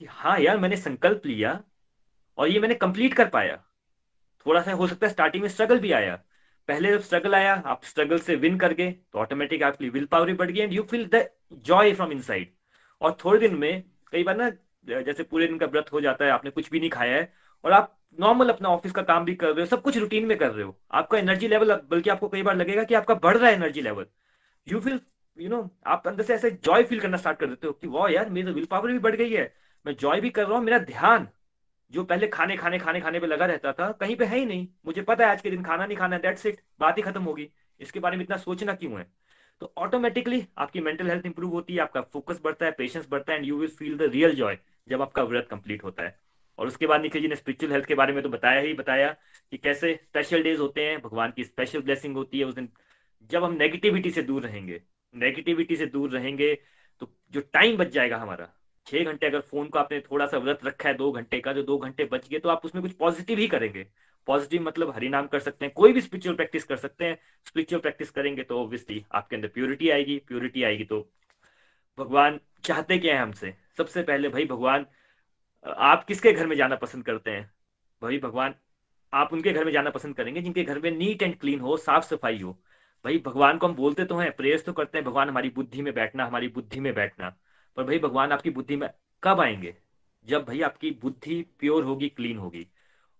कि हाँ यार मैंने संकल्प लिया और ये मैंने कंप्लीट कर पाया। थोड़ा सा हो सकता है स्टार्टिंग में स्ट्रगल भी आया। पहले जब स्ट्रगल आया आप स्ट्रगल से विन कर गए तो ऑटोमेटिक आपकी विल पावर भी बढ़ गई and you feel the joy from inside और थोड़े दिन में कई बार ना जैसे पूरे दिन का व्रत हो जाता है, आपने कुछ भी नहीं खाया है, और आप नॉर्मल अपना ऑफ़िस का काम भी कर रहे हो, सब कुछ रूटीन में कर रहे हो, आपका एनर्जी लेवल बल्कि आपको कई बार लगेगा कि आपका बढ़ रहा है energy level. You feel you know आप अंदर से ऐसे जॉय फील करना स्टार्ट कर देते हो कि, वाह यार, मेरी विल पावर भी बढ़ गई है, मैं जॉय भी कर रहा हूँ, मेरा ध्यान, जो पहले खाने खाने खाने खाने पे लगा रहता था, कहीं पे है ही नहीं, मुझे पता है आज के दिन खाना नहीं खाना दैट्स इट बात ही खत्म होगी, इसके बारे में इतना सोचना क्यों है? तो ऑटोमेटिकली आपकी मेंटल हेल्थ इंप्रूव होती है, आपका फोकस बढ़ता है पेशेंस बढ़ता है and you will feel the real joy जब आपका व्रत कंप्लीट होता है। और उसके बाद निखिल जी ने स्पिरिचुअल हेल्थ के बारे में तो बताया ही बताया कि कैसे स्पेशल डेज़ होते हैं, भगवान की स्पेशल ब्लेसिंग होती है उस दिन। जब हम नेगेटिविटी से दूर रहेंगे नेगेटिविटी से दूर रहेंगे तो जो टाइम बच जाएगा हमारा, छह घंटे अगर फ़ोन को आपने थोड़ा सा व्रत रखा है, दो घंटे का, जो दो घंटे बच गए तो आप उसमें कुछ पॉजिटिव ही करेंगे। पॉजिटिव मतलब हरिनाम कर सकते हैं, कोई भी स्पिरिचुअल प्रैक्टिस कर सकते हैं स्पिरिचुअल प्रैक्टिस करेंगे तो ऑब्वियसली आपके अंदर प्योरिटी आएगी प्योरिटी आएगी तो भगवान चाहते क्या है हमसे? सबसे पहले भाई भगवान, आप किसके घर में जाना पसंद करते हैं? भाई भगवान, आप उनके घर में जाना पसंद करेंगे, जिनके घर में नीट एंड क्लीन हो, साफ़ सफ़ाई हो। भाई भगवान को हम बोलते तो हैं प्रेयर्स तो करते हैं, भगवान हमारी बुद्धि में बैठना, हमारी बुद्धि में बैठना। पर भाई भगवान आपकी बुद्धि में कब आएँगे? जब भाई आपकी बुद्धि प्योर होगी क्लीन होगी।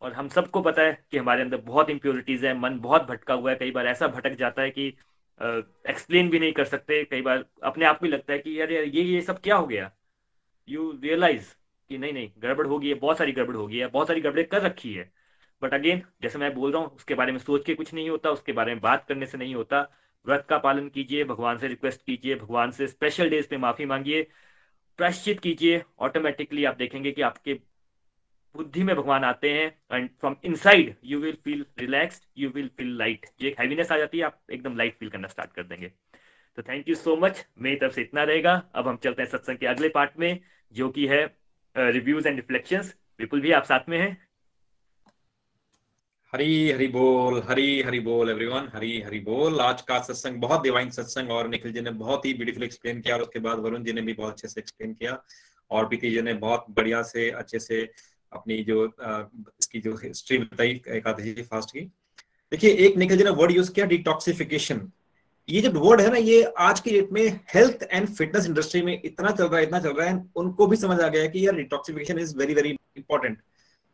और हम सबको पता है कि हमारे अंदर बहुत इम्प्योरिटीज है, मन बहुत भटका हुआ है, कई बार ऐसा भटक जाता है कि एक्सप्लेन भी नहीं कर सकते, कई बार अपने आप में लगता है कि यार यार, ये ये सब क्या हो गया? यू रियलाइज़ कि नहीं नहीं, गड़बड़ होगी है, बहुत सारी गड़बड़ होगी है, बहुत सारी गड़बड़े कर रखी है। बट अगेन जैसे मैं बोल रहा हूँ, उसके बारे में सोच के कुछ नहीं होता, उसके बारे में बात करने से नहीं होता। व्रत का पालन कीजिए, भगवान से रिक्वेस्ट कीजिए, भगवान से स्पेशल डेज़ पे माफ़ी मांगिए। प्रायश्चित कीजिए ऑटोमेटिकली आप देखेंगे कि आपके बुद्धि में भगवान आते हैं and from inside you will feel relaxed you will feel light जो एक हैवीनेस आ जाती है, आप एकदम लाइट फील करना स्टार्ट कर देंगे। तो थैंक यू सो मच मेरी तरफ़ से इतना रहेगा। अब हम चलते हैं सत्संग के अगले पार्ट में, जो कि है रिव्यूज़ एंड रिफ्लेक्शंस विपुल भी आप साथ में हैं। हरी हरी बोल, हरी हरी बोल एवरीवन हरी हरी बोल। आज का सत्संग बहुत डिवाइन सत्संग और निखिल जी ने बहुत ही ब्यूटीफुल एक्सप्लेन किया और उसके बाद वरुण जी ने भी बहुत अच्छे से एक्सप्लेन किया और प्रीति जी ने बहुत बढ़िया से, अच्छे से अपनी जो इसकी जो हिस्ट्री बताई, एकादशी फास्ट की। देखिए, एक निखिल जी ने वर्ड यूज़ किया डिटॉक्सिफिकेशन ये जो वर्ड है ना, ये आज की डेट में हेल्थ एंड फिटनेस इंडस्ट्री में इतना चल रहा है, इतना चल रहा है, उनको भी समझ आ गया है कि यार detoxification is very very important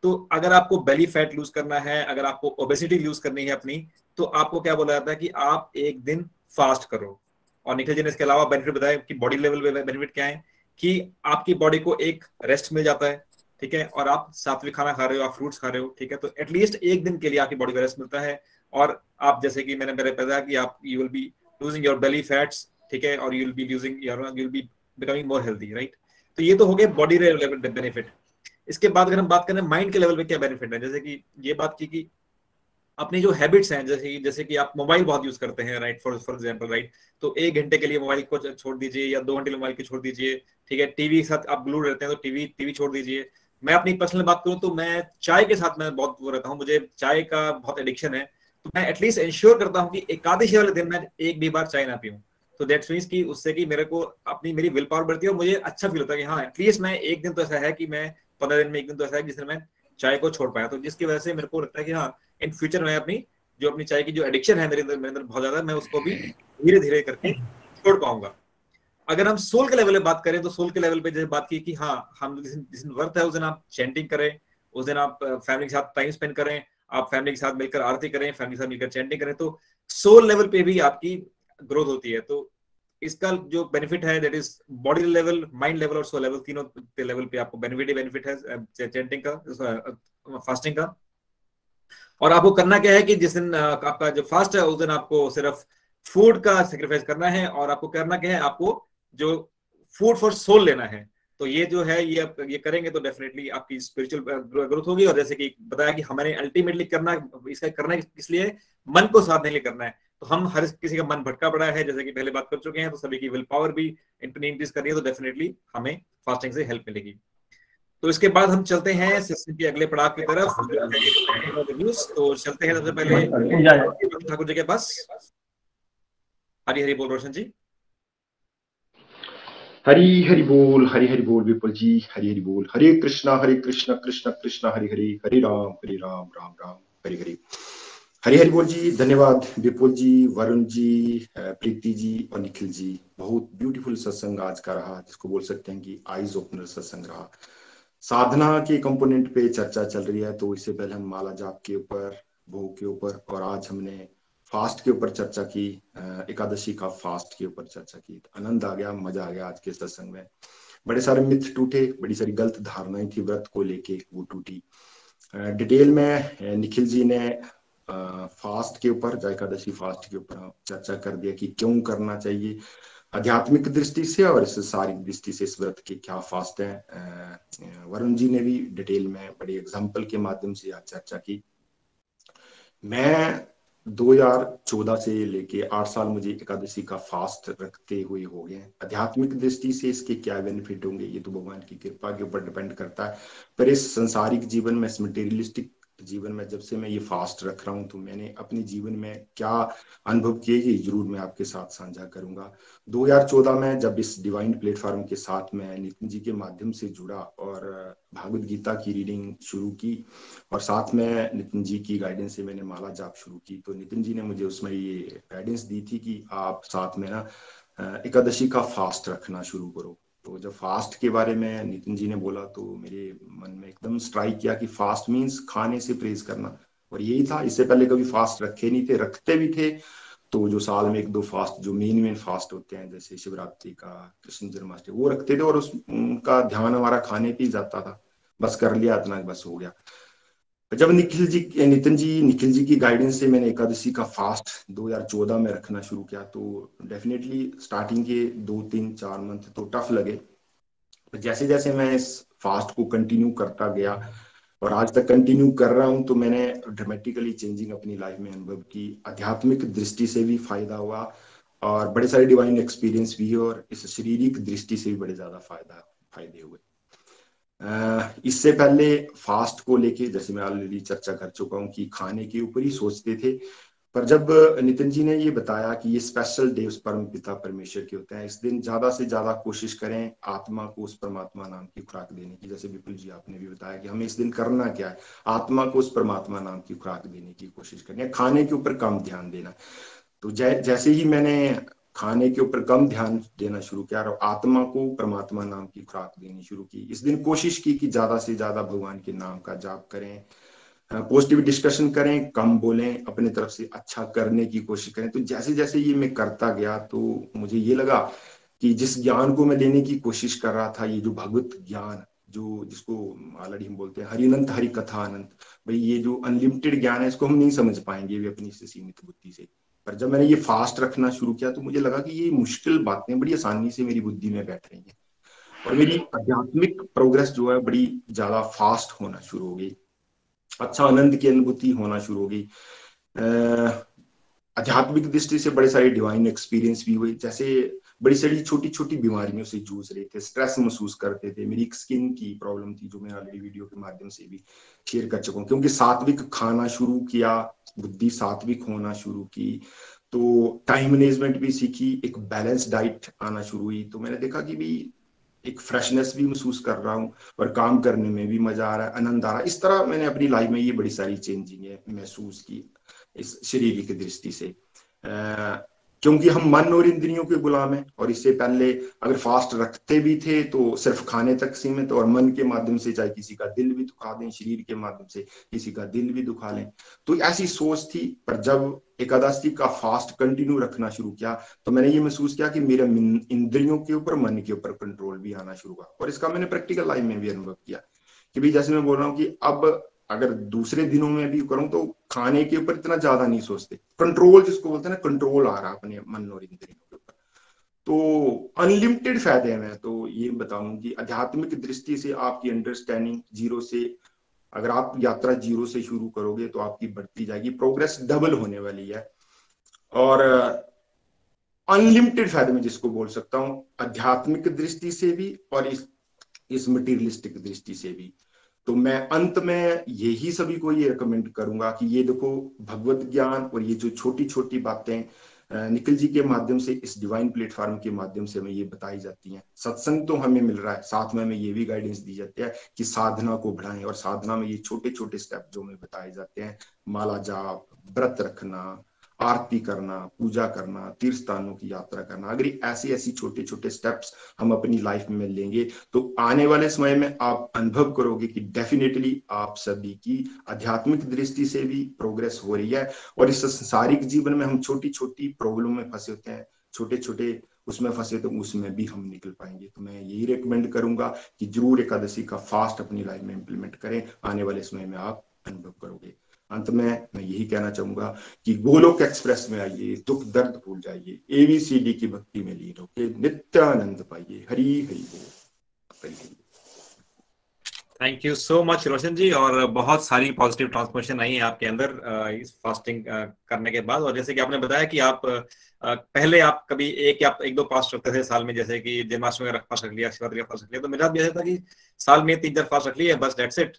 तो अगर आपको बेली फैट लूज करना है, अगर आपको ओबेसिटी लूज करनी है अपनी तो आपको क्या बोला जाता है कि आप एक दिन फास्ट करो। और निखिल जी ने इसके अलावा बेनिफिट बताया कि बॉडी लेवल पे बेनिफिट क्या है? कि आपकी बॉडी को एक रेस्ट मिल जाता है। ठीक है? और आप सात्विक खाना खा रहे हो, आप फ्रूट्स खा रहे हो, ठीक है? तो एटलीस्ट एक दिन के लिए आपकी बॉडी को रेस्ट मिलता है। और आप, जैसे कि मैंने मेरे बताया कि आप you will be losing your belly fats ठीक है? और you will be losing your you will be becoming more healthy right तो ये तो हो गया बॉडी बेनिफिट इसके बाद अगर हम बात करें माइंड के लेवल पे क्या बेनिफिट है? जैसे कि ये बात की कि अपनी जो हैबिट्स हैं, जैसे कि जैसे कि आप मोबाइल बहुत यूज़ करते हैं right for for example right तो एक घंटे के लिए मोबाइल को छोड़ दीजिए या दो घंटे मोबाइल को छोड़ दीजिए, ठीक है? टीवी के साथ आप ग्लू रहते हैं तो टीवी टीवी छोड़ दीजिए। मैं अपनी पर्सनल बात करूँ तो मैं चाय के साथ मैं बहुत वो रहता हूँ, मुझे चाय का बहुत एडिक्शन है। तो मैं एटलीस्ट इंश्योर करता हूँ कि एकादशी वाले दिन मैं एक भी बार चाय ना पीऊँ। तो दैट्स मीन्स की उससे कि मेरे को अपनी मेरी विल पावर बढ़ती है और मुझे अच्छा फील होता है कि हाँ एटलीस्ट मैं एक दिन तो ऐसा है कि मैं पंद्रह दिन में एक दिन तो ऐसा है जिसने मैं चाय को छोड़ पाया। तो जिसकी वजह से मेरे को लगता है कि हाँ इन फ्यूचर मैं अपनी, जो अपनी चाय की जो एडिक्शन है मेरे अंदर मेरे अंदर बहुत ज़्यादा, मैं उसको भी धीरे धीरे करके छोड़ पाऊँगा। अगर हम सोल के लेवल पे बात करें तो सोल के लेवल पे जैसे बात की कि हाँ हम जिस दिन वर्थ है, उस दिन आप चैंटिंग करें, उस दिन आप फैमिली के साथ टाइम स्पेंड करें, आप फैमिली के साथ मिलकर आरती करें फैमिली के साथ मिलकर चैंटिंग करें तो सोल लेवल पे भी आपकी ग्रोथ होती है। तो इसका जो बेनिफिट है that is body level mind level और सोल लेवल तीनों लेवल पे आपको बेनिफिट ही बेनिफिट है चैंटिंग का फास्टिंग का। और आपको करना क्या है कि जिस दिन आपका जो फास्ट है, उस दिन आपको सिर्फ़ फ़ूड का सेक्रीफाइस करना है, और आपको करना क्या है, आपको जो फ़ूड फॉर सोल लेना है तो ये जो है ये ये करेंगे तो डेफिनेटली आपकी स्पिरिचुअल ग्रोथ होगी और जैसे कि बताया कि हमारे अल्टीमेटली करना इसका करना इसलिए मन को साथ नहीं करना है तो हम हर किसी का मन भटका पड़ा है जैसे कि पहले बात कर चुके हैं तो सभी की विल पावर भी इंक्रीज करनी है तो डेफिनेटली हमें फास्टिंग से हेल्प मिलेगी तो इसके बाद हम चलते हैं सिस्टम के अगले पड़ाव की तरफ़ तो चलते हैं सबसे पहले ठाकुर जी के पास हरी हरी बोल रोशन जी हरी हरि बोल, हरी हरि बोल विपुल जी, हरी हरि बोल, हरे कृष्णा हरे कृष्णा, कृष्ण कृष्ण, हरि हरि, हरे राम हरे राम राम राम, हरि हरि। हरी हरी बोल जी, धन्यवाद विपुल जी, वरुण जी प्रीति जी और निखिल जी। बहुत ब्यूटीफुल सत्संग आज का रहा, जिसको बोल सकते हैं कि आईज ओपनर सत्संग रहा। साधना के कंपोनेंट पे चर्चा चल रही है तो इससे पहले हम माला जाप के ऊपर, भोग के ऊपर, और आज हमने फास्ट के ऊपर चर्चा की एकादशी का फास्ट के ऊपर चर्चा की तो आनंद आ गया, मज़ा आ गया आज के सत्संग में। बड़े सारे मिथ टूटे, बड़ी सारी गलत धारणाएँ थी व्रत को लेके, वो टूटी। डिटेल में निखिल जी ने फास्ट के ऊपर एकादशी फास्ट के ऊपर चर्चा कर दिया कि क्यों करना चाहिए, आध्यात्मिक दृष्टि से और इस शारीरिक दृष्टि से इस व्रत के क्या फास्ट है। वरुण जी ने भी डिटेल में बड़े एग्ज़ाम्पल के माध्यम से आज चर्चा की। मैं 2014 से लेके आठ साल मुझे एकादशी का फास्ट रखते हुए हो गए आध्यात्मिक दृष्टि से इसके क्या बेनिफिट होंगे, ये तो भगवान की कृपा के ऊपर डिपेंड करता है। पर इस संसारिक जीवन में इस मटेरियलिस्टिक जीवन में जब से मैं ये फास्ट रख रहा हूँ तो मैंने अपने जीवन में क्या अनुभव किए, ये ज़रूर मैं आपके साथ साझा करूँगा। 2014 में जब इस डिवाइन प्लेटफॉर्म के साथ मैं नितिन जी के माध्यम से जुड़ा और भागवत गीता की रीडिंग शुरू की और साथ में नितिन जी की गाइडेंस से मैंने माला जाप शुरू की तो नितिन जी ने मुझे उसमें ये गाइडेंस दी थी कि आप साथ में ना एकादशी का फास्ट रखना शुरू करो। तो जब फास्ट के बारे में नितिन जी ने बोला तो मेरे मन में एकदम स्ट्राइक किया कि फास्ट मीन्स खाने से प्रेज करना। और यही था, इससे पहले कभी फास्ट रखे नहीं थे, रखते भी थे। तो जो साल में एक दो फास्ट जो मेन मेन फास्ट होते हैं, जैसे शिवरात्रि का, कृष्ण जन्माष्टमी, वो रखते थे और उस, उनका ध्यान हमारा खाने पे जाता था। बस कर लिया, इतना बस हो गया। जब निखिल जी नितिन जी निखिल जी की गाइडेंस से मैंने एकादशी का फास्ट 2014 में रखना शुरू किया तो डेफिनेटली स्टार्टिंग के दो, तीन, चार मंथ तो टफ लगे। जैसे जैसे मैं इस फास्ट को कंटिन्यू करता गया और आज तक कंटिन्यू कर रहा हूँ तो मैंने ड्रामेटिकली चेंजिंग अपनी लाइफ में अनुभव की। आध्यात्मिक दृष्टि से भी फ़ायदा हुआ और बड़े सारे डिवाइन एक्सपीरियंस भी और इस शारीरिक दृष्टि से भी बड़े ज़्यादा फ़ायदा, फ़ायदे हुए। इससे पहले फास्ट को लेके जैसे मैं ऑलरेडी चर्चा कर चुका हूँ कि खाने के ऊपर ही सोचते थे पर जब नितिन जी ने ये बताया कि ये स्पेशल डे उस परम पिता परमेश्वर के होते हैं इस दिन ज़्यादा से ज़्यादा कोशिश करें आत्मा को उस परमात्मा नाम की खुराक देने की। जैसे विपुल जी आपने भी बताया कि हमें इस दिन करना क्या है आत्मा को उस परमात्मा नाम की खुराक देने की कोशिश करनी खाने के ऊपर कम ध्यान देना। तो जै, जैसे ही मैंने खाने के ऊपर कम ध्यान देना शुरू किया और आत्मा को परमात्मा नाम की खुराक देनी शुरू की। इस दिन कोशिश की कि ज़्यादा से ज़्यादा भगवान के नाम का जाप करें पॉजिटिव डिस्कशन करें, कम बोलें, अपने तरफ़ से अच्छा करने की कोशिश करें। तो जैसे जैसे ये मैं करता गया तो मुझे ये लगा कि जिस ज्ञान को मैं देने की कोशिश कर रहा था, ये जो भगवत ज्ञान, जो जिसको ऑलरेडी हम बोलते हैं हरिनंत हरि कथा अनंत भाई ये जो अनलिमिटेड ज्ञान है, इसको हम नहीं समझ पाएँगे भी अपनी सीमित बुद्धि से। पर जब मैंने ये फास्ट रखना शुरू किया तो मुझे लगा कि ये मुश्किल बातें बड़ी आसानी से मेरी बुद्धि में बैठ रही हैं। और मेरी आध्यात्मिक प्रोग्रेस जो है, बड़ी ज़्यादा फास्ट होना शुरू हो गई। अच्छा आनंद की अनुभूति होना शुरू हो गई। अः, आध्यात्मिक दृष्टि से बड़े सारे डिवाइन एक्सपीरियंस भी हुए। जैसे बड़ी सारी छोटी छोटी बीमारियों से जूझ रहे थे स्ट्रेस महसूस करते थे। मेरी एक स्किन की प्रॉब्लम थी, जो मैं ऑलरेडी वीडियो के माध्यम से भी शेयर कर चुका हूँ, क्योंकि सात्विक खाना शुरू किया, बुद्धि सात्विक होना शुरू की तो टाइम मैनेजमेंट भी सीखी, एक बैलेंस डाइट आना शुरू हुई। तो मैंने देखा कि भी एक फ्रेशनेस भी महसूस कर रहा हूँ, और काम करने में भी मज़ा आ रहा है, आनंद आ रहा है। इस तरह मैंने अपनी लाइफ में ये बड़ी सारी चेंजिंग महसूस की, इस शारीरिक दृष्टि से। क्योंकि हम मन और इंद्रियों के गुलाम हैं और इससे पहले अगर फास्ट रखते भी थे तो सिर्फ़ खाने तक सीमित और मन के माध्यम से, चाहे किसी का दिल भी दुखा दें, शरीर के माध्यम से किसी का दिल भी दुखा लें। तो ऐसी सोच थी, पर जब एकादशी का फास्ट कंटिन्यू रखना शुरू किया तो मैंने ये महसूस किया कि मेरे इंद्रियों के ऊपर, मन के ऊपर कंट्रोल भी आना शुरू हुआ। और इसका मैंने प्रैक्टिकल लाइफ में भी अनुभव किया कि भाई जैसे मैं बोल रहा हूँ कि अब अगर दूसरे दिनों में भी करूँ तो खाने के ऊपर इतना ज़्यादा नहीं सोचते। कंट्रोल जिसको बोलते हैं ना कंट्रोल आ रहा अपने मन और इंद्रियों के ऊपर। तो अनलिमिटेड फ़ायदे हैं तो ये बताऊँ कि आध्यात्मिक दृष्टि से आपकी अंडरस्टैंडिंग ज़ीरो से, अगर आप यात्रा ज़ीरो से शुरू करोगे तो आपकी बढ़ती जाएगी प्रोग्रेस डबल होने वाली है। और अनलिमिटेड फ़ायदे में जिसको बोल सकता हूँ, आध्यात्मिक दृष्टि से भी और इस इस मटीरियलिस्टिक दृष्टि से भी। तो मैं अंत में यही सभी को ये रिकमेंड करूँगा कि ये देखो भगवत ज्ञान और ये जो छोटी छोटी बातें निखिल जी के माध्यम से, इस डिवाइन प्लेटफॉर्म के माध्यम से हमें ये बताई जाती हैं। सत्संग तो हमें मिल रहा है, साथ में हमें ये भी गाइडेंस दी जाती है कि साधना को बढ़ाएँ और साधना में ये छोटे छोटे स्टेप जो हमें बताए जाते हैं, माला जाप, व्रत रखना आरती करना, पूजा करना तीर्थ स्थानों की यात्रा करना, अगर ऐसी ऐसी छोटे छोटे स्टेप्स हम अपनी लाइफ में लेंगे तो आने वाले समय में आप अनुभव करोगे कि डेफिनेटली आप सभी की आध्यात्मिक दृष्टि से भी प्रोग्रेस हो रही है और इस संसारिक जीवन में हम छोटी छोटी प्रॉब्लम में फंसे होते हैं छोटे छोटे उसमें फंसे तो उसमें भी हम निकल पाएँगे। तो मैं यही रिकमेंड करूँगा कि ज़रूर एकादशी का फास्ट अपनी लाइफ में इंप्लीमेंट करें, आने वाले समय में आप अनुभव करोगे। अंत में मैं यही कहना चाहूँगा कि गोलोक एक्सप्रेस में आइए, दुख दर्द भूल जाइए एबीसीडी की भक्ति में लीन होके नित्यानंद पाइए। हरी हरी बोल। Thank you so much Roshan ji, और बहुत सारी पॉजिटिव ट्रांसफॉर्मेशन आई है आपके अंदर इस फास्टिंग करने के बाद। और जैसे कि आपने बताया कि आप पहले आप कभी एक या एक दो फास्ट रखते थे साल में, जैसे कि जन्माष्टमी का फास्ट रख लिया, शिवरात्रि का फास्ट रख लिया तो मेरा भी ऐसा था कि साल में तीन चार फास्ट रख लिया बस डेट्स इट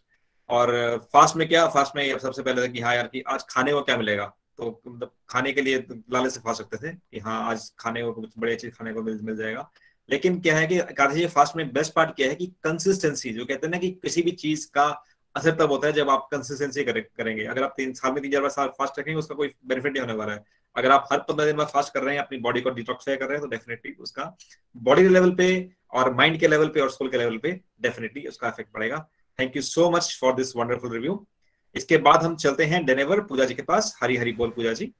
और फास्ट में क्या फास्ट में सबसे पहले था कि हाँ यार कि आज खाने को क्या मिलेगा? तो मतलब खाने के लिए लाले से फास्ट सकते थे कि हाँ आज खाने को कुछ बड़ी अच्छी खाने को मिल, मिल जाएगा। लेकिन क्या है कि एकादशी फास्ट में बेस्ट पार्ट क्या है कि कंसिस्टेंसी जो कहते हैं ना कि किसी भी चीज़ का असर तब होता है जब आप कंसिस्टेंसी करेंगे। अगर आप तीन साल में तीन चार बार साल फास्ट रखेंगे उसका कोई बेनिफिट नहीं होने वाला है। अगर आप हर पंद्रह दिन बाद फास्ट कर रहे हैं अपनी बॉडी को डिटॉक्सिफाई कर रहे हैं तो डेफिनेटली उसका बॉडी के लेवल पे और माइंड के लेवल पे और सोल के लेवल पे डेफिनेटली उसका इफ़ेक्ट पड़ेगा thank you so much for this wonderful review इसके बाद हम चलते हैं डेनेवर पूजा जी के पास। हरी हरी बोल पूजा जी।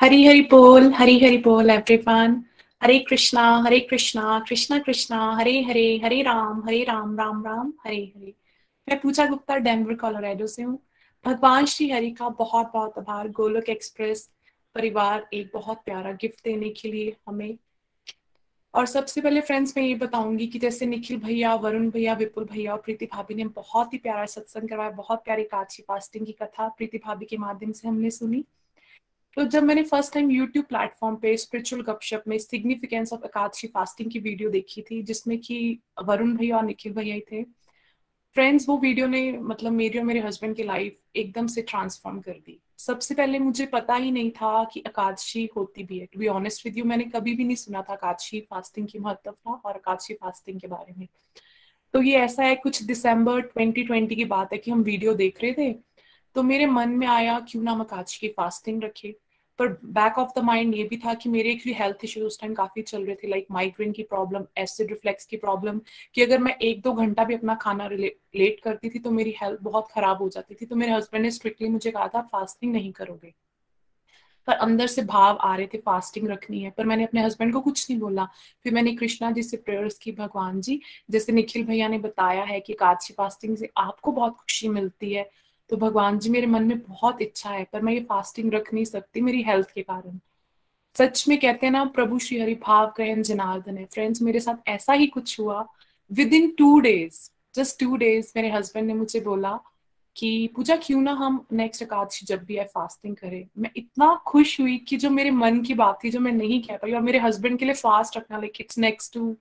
हरी हरी बोल हरी हरी बोल एवरीवन हरे कृष्णा हरे कृष्णा कृष्णा कृष्णा, हरे हरे हरे राम हरे राम राम राम, हरे हरे। मैं पूजा गुप्ता डेनवर कोलोराडो से हूँ। भगवान श्री हरि का बहुत बहुत आभार। गोलोक एक्सप्रेस परिवार एक बहुत प्यारा गिफ्ट देने के लिए हमें और सबसे पहले फ्रेंड्स मैं ये बताऊँगी कि जैसे निखिल भैया, वरुण भैया, विपुल भैया और प्रीति भाभी ने बहुत ही प्यारा सत्संग करवाया, बहुत प्यारी काची फास्टिंग की कथा प्रीति भाभी के माध्यम से हमने सुनी। तो जब मैंने फ़र्स्ट टाइम यूट्यूब प्लेटफॉर्म पे स्पिरिचुअल गपशप में सिग्निफिकेंस ऑफ़ एकादशी फास्टिंग की वीडियो देखी थी, जिसमें कि वरुण भैया और निखिल भैया ही थे फ्रेंड्स वो वीडियो ने मतलब मेरी और मेरे हस्बैंड की लाइफ एकदम से ट्रांसफॉर्म कर दी। सबसे पहले मुझे पता ही नहीं था कि एकादशी होती भी है। To be honest with you मैंने कभी भी नहीं सुना था एकादशी फास्टिंग की महत्व था और एकादशी फास्टिंग के बारे में। तो ये ऐसा है, कुछ दिसंबर 2020 की बात है कि हम वीडियो देख रहे थे तो मेरे मन में आया, क्यों ना हम एकादशी की फास्टिंग रखे? पर बैक ऑफ़ द माइंड ये भी था कि मेरे एक्चुअली हेल्थ इश्यूज़ उस टाइम काफ़ी चल रहे थे लाइक माइग्रेन की प्रॉब्लम एसिड रिफ्लेक्स की प्रॉब्लम कि अगर मैं एक दो घंटा भी अपना खाना लेट करती थी तो मेरी हेल्थ बहुत खराब हो जाती थी। तो मेरे हस्बैंड ने स्ट्रिक्टली मुझे कहा था फास्टिंग नहीं करोगे। पर अंदर से भाव आ रहे थे फास्टिंग रखनी है। पर मैंने अपने हस्बैंड को कुछ नहीं बोला। फिर मैंने कृष्णा जी से प्रेयर्स की, भगवान जी, जैसे निखिल भैया ने बताया है कि काची फास्टिंग से आपको बहुत खुशी मिलती है। तो भगवान जी मेरे मन में बहुत इच्छा है, पर मैं ये फास्टिंग रख नहीं सकती मेरी हेल्थ के कारण। सच में कहते हैं ना, प्रभु श्री हरि भाव ग्रहण जनार्दन है। फ्रेंड्स मेरे साथ ऐसा ही कुछ हुआ। Within two days just two days मेरे हस्बैंड ने मुझे बोला कि, पूजा, क्यों ना हम नेक्स्ट एकादशी जब भी है फास्टिंग करें? मैं इतना खुश हुई कि जो मेरे मन की बात थी, जो मैं नहीं कह पाई, और मेरे हस्बैंड के लिए फास्ट रखना लाइक इट्स नेक्स्ट टू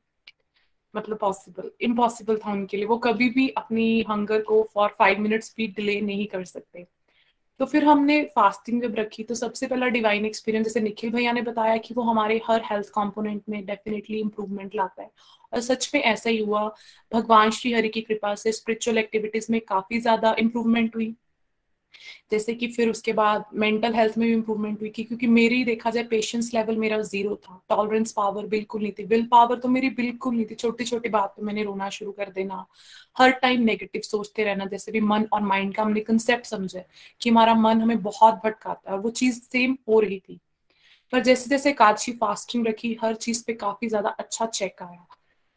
मतलब पॉसिबल इम्पॉसिबल था उनके लिए। वो कभी भी अपनी हंगर को फॉर फाइव मिनट्स भी डिले नहीं कर सकते। तो फिर हमने फास्टिंग जब रखी तो सबसे पहला डिवाइन एक्सपीरियंस जैसे निखिल भैया ने बताया कि वो हमारे हर हेल्थ कंपोनेंट में डेफिनेटली इंप्रूवमेंट लाता है। और सच में ऐसा ही हुआ। भगवान श्री हरि की कृपा से स्पिरिचुअल एक्टिविटीज़ में काफ़ी ज़्यादा इम्प्रूवमेंट हुई। जैसे कि फिर उसके बाद मेंटल हेल्थ में भी इंप्रूवमेंट हुई कि क्योंकि मेरी देखा जाए पेशेंस लेवल मेरा ज़ीरो था। टॉलरेंस पावर बिल्कुल नहीं थी। विल पावर तो मेरी बिल्कुल नहीं थी। छोटी छोटी बात पे मैंने रोना शुरू कर देना। हर टाइम नेगेटिव सोचते रहना, जैसे भी मन और माइंड का हमने कंसेप्ट समझे कि हमारा मन हमें बहुत भटकाता है और वो चीज़ सेम हो रही थी। पर जैसे जैसे काची फास्टिंग रखी, हर चीज़ पे काफ़ी ज़्यादा अच्छा चेक आया।